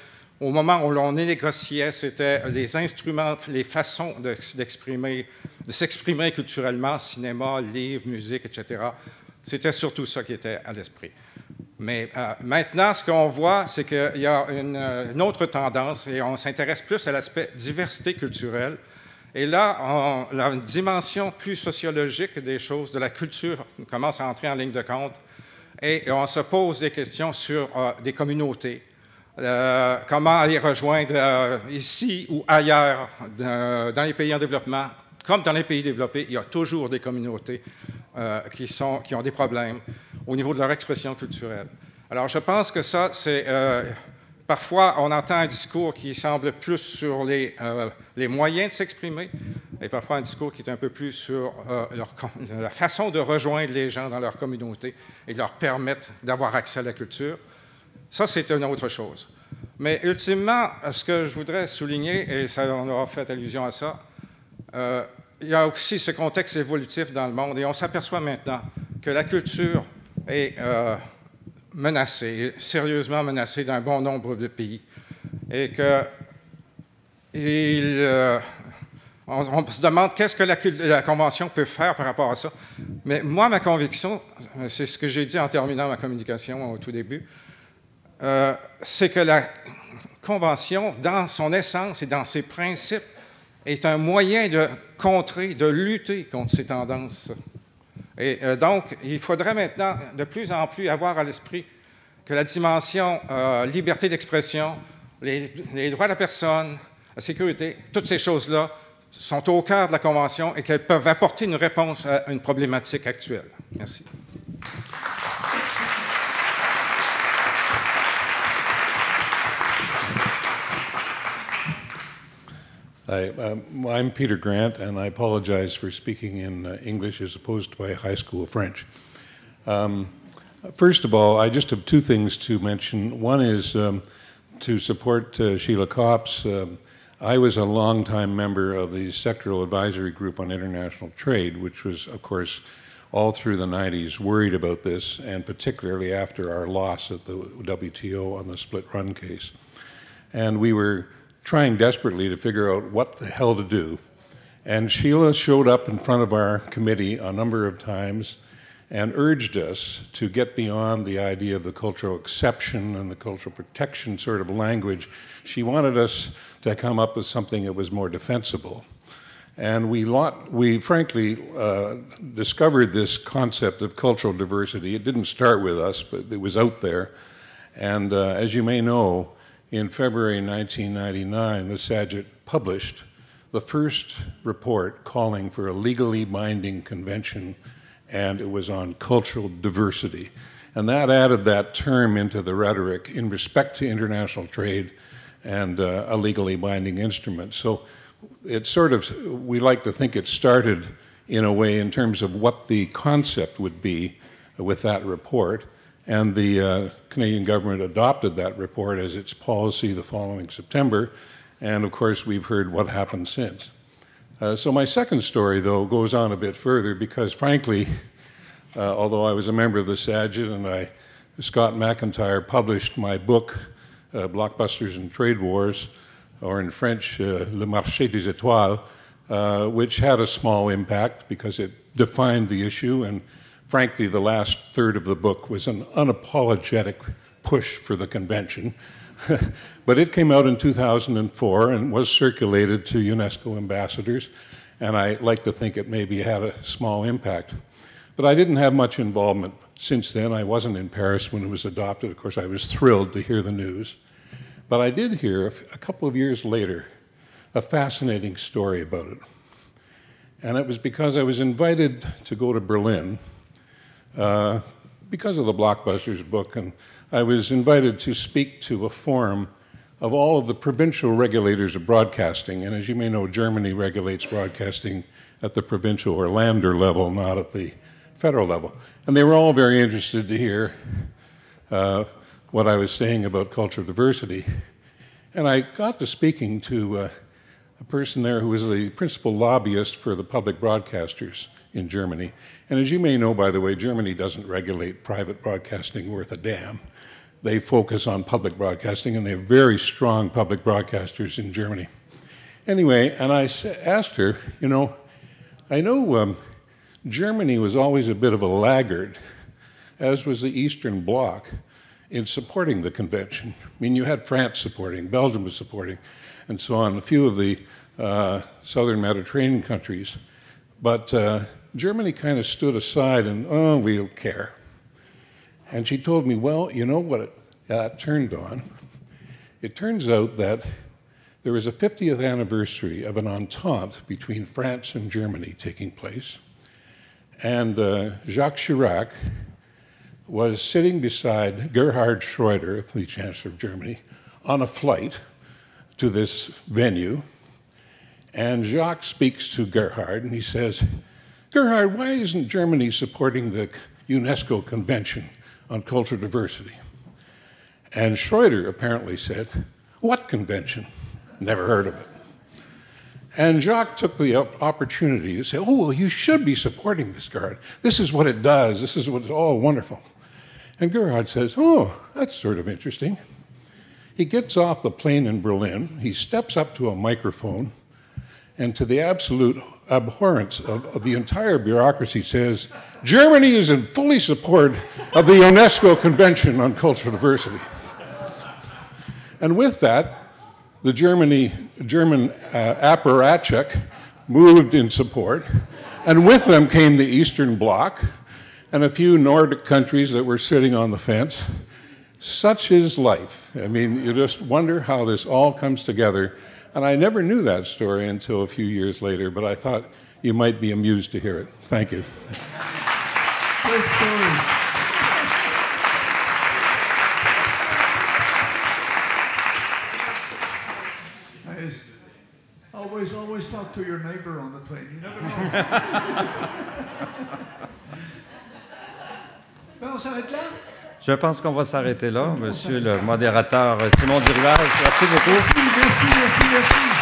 au moment où l'on négociait, c'était les instruments, les façons d'exprimer, de s'exprimer culturellement, cinéma, livres, musique, etc. C'était surtout ça qui était à l'esprit. Mais euh, maintenant, ce qu'on voit, c'est qu'il y a une, autre tendance et on s'intéresse plus à l'aspect diversité culturelle. Et là, la dimension plus sociologique des choses, de la culture, commence à entrer en ligne de compte. Et, on se pose des questions sur euh, des communautés, euh, comment aller rejoindre euh, ici ou ailleurs dans les pays en développement. Comme dans les pays développés, il y a toujours des communautés euh, qui, ont des problèmes au niveau de leur expression culturelle. Alors, je pense que ça, c'est... parfois, on entend un discours qui semble plus sur les, moyens de s'exprimer, et parfois un discours qui est un peu plus sur la façon de rejoindre les gens dans leur communauté et de leur permettre d'avoir accès à la culture. Ça, c'est une autre chose. Mais ultimement, ce que je voudrais souligner, et ça, on aura fait allusion à ça, euh, il y a aussi ce contexte évolutif dans le monde, et on s'aperçoit maintenant que la culture est euh, menacée, sérieusement menacée dans un bon nombre de pays, et que euh, on, se demande qu'est-ce que la, la, Convention peut faire par rapport à ça. Mais moi, ma conviction, c'est ce que j'ai dit en terminant ma communication au tout début, euh, c'est que la Convention, dans son essence et dans ses principes, est un moyen de contrer, de lutter contre ces tendances. Et euh, donc, il faudrait maintenant de plus en plus avoir à l'esprit que la dimension euh, liberté d'expression, les, les, droits de la personne, la sécurité, toutes ces choses-là sont au cœur de la Convention et qu'elles peuvent apporter une réponse à une problématique actuelle. Merci.
I, um, I'm Peter Grant, and I apologize for speaking in uh, English as opposed to my high school French. Um, first of all, I just have two things to mention. One is um, to support uh, Sheila Copps. Um, I was a longtime member of the Sectoral Advisory Group on International Trade, which was, of course, all through the 90s worried about this, and particularly after our loss at the WTO on the split run case. And we were trying desperately to figure out what the hell to do. And Sheila showed up in front of our committee a number of times and urged us to get beyond the idea of the cultural exception and the cultural protection sort of language. She wanted us to come up with something that was more defensible. And we, lot, we frankly uh, discovered this concept of cultural diversity. It didn't start with us, but it was out there. And uh, as you may know, in February 1999, the SAGIT published the first report calling for a legally binding convention and it was on cultural diversity. And that added that term into the rhetoric in respect to international trade and uh, a legally binding instrument. So it sort of, we like to think it started in a way in terms of what the concept would be with that report. And the uh, Canadian government adopted that report as its policy the following September. And of course, we've heard what happened since. Uh, so my second story, though, goes on a bit further because, frankly, uh, although I was a member of the SAGIT and I, Scott McIntyre published my book, uh, Blockbusters and Trade Wars, or in French, uh, Le Marché des Étoiles, uh, which had a small impact because it defined the issue. And frankly, the last third of the book was an unapologetic push for the convention. but it came out in 2004 and was circulated to UNESCO ambassadors, and I like to think it maybe had a small impact. But I didn't have much involvement since then. I wasn't in Paris when it was adopted. Of course, I was thrilled to hear the news. But I did hear a couple of years later a fascinating story about it. And it was because I was invited to go to Berlin uh, because of the Blockbusters book, and I was invited to speak to a forum of all of the provincial regulators of broadcasting. And as you may know, Germany regulates broadcasting at the provincial or lander level, not at the federal level. And they were all very interested to hear uh, what I was saying about cultural diversity. And I got to speaking to uh, a person there who was the principal lobbyist for the public broadcasters in Germany. And as you may know, by the way, Germany doesn't regulate private broadcasting worth a damn. They focus on public broadcasting, and they have very strong public broadcasters in Germany. Anyway, and I asked her, you know, I know um, Germany was always a bit of a laggard, as was the Eastern Bloc, in supporting the convention. I mean, you had France supporting, Belgium was supporting, and so on, a few of the uh, southern Mediterranean countries. But uh, Germany kind of stood aside and, oh, we don't care. And she told me, well, you know what it uh, turned on? It turns out that there was a 50th anniversary of an entente between France and Germany taking place. And uh, Jacques Chirac was sitting beside Gerhard Schroeder, the Chancellor of Germany, on a flight to this venue. And Jacques speaks to Gerhard and he says, Gerhard, why isn't Germany supporting the UNESCO Convention on Cultural Diversity? And Schroeder apparently said, What convention? Never heard of it. And Jacques took the opportunity to say, oh, well, you should be supporting this Gerhard. This is what it does. This is what's all wonderful. And Gerhard says, oh, that's sort of interesting. He gets off the plane in Berlin. He steps up to a microphone and to the absolute abhorrence of, of, the entire bureaucracy says, Germany is in fully support of the UNESCO Convention on Cultural Diversity. And with that, the Germany, German uh, apparatchik moved in support, and with them came the Eastern Bloc and a few Nordic countries that were sitting on the fence. Such is life. I mean, you just wonder how this all comes together. And I never knew that story until a few years later, but I thought you might be amused to hear it. Thank you.
Great story. always, always talk to your neighbor on the plane. You never know. s'arrête là?
Je pense qu'on va s'arrêter là, monsieur le modérateur Simon Duruage. Merci beaucoup.
Merci, merci. merci.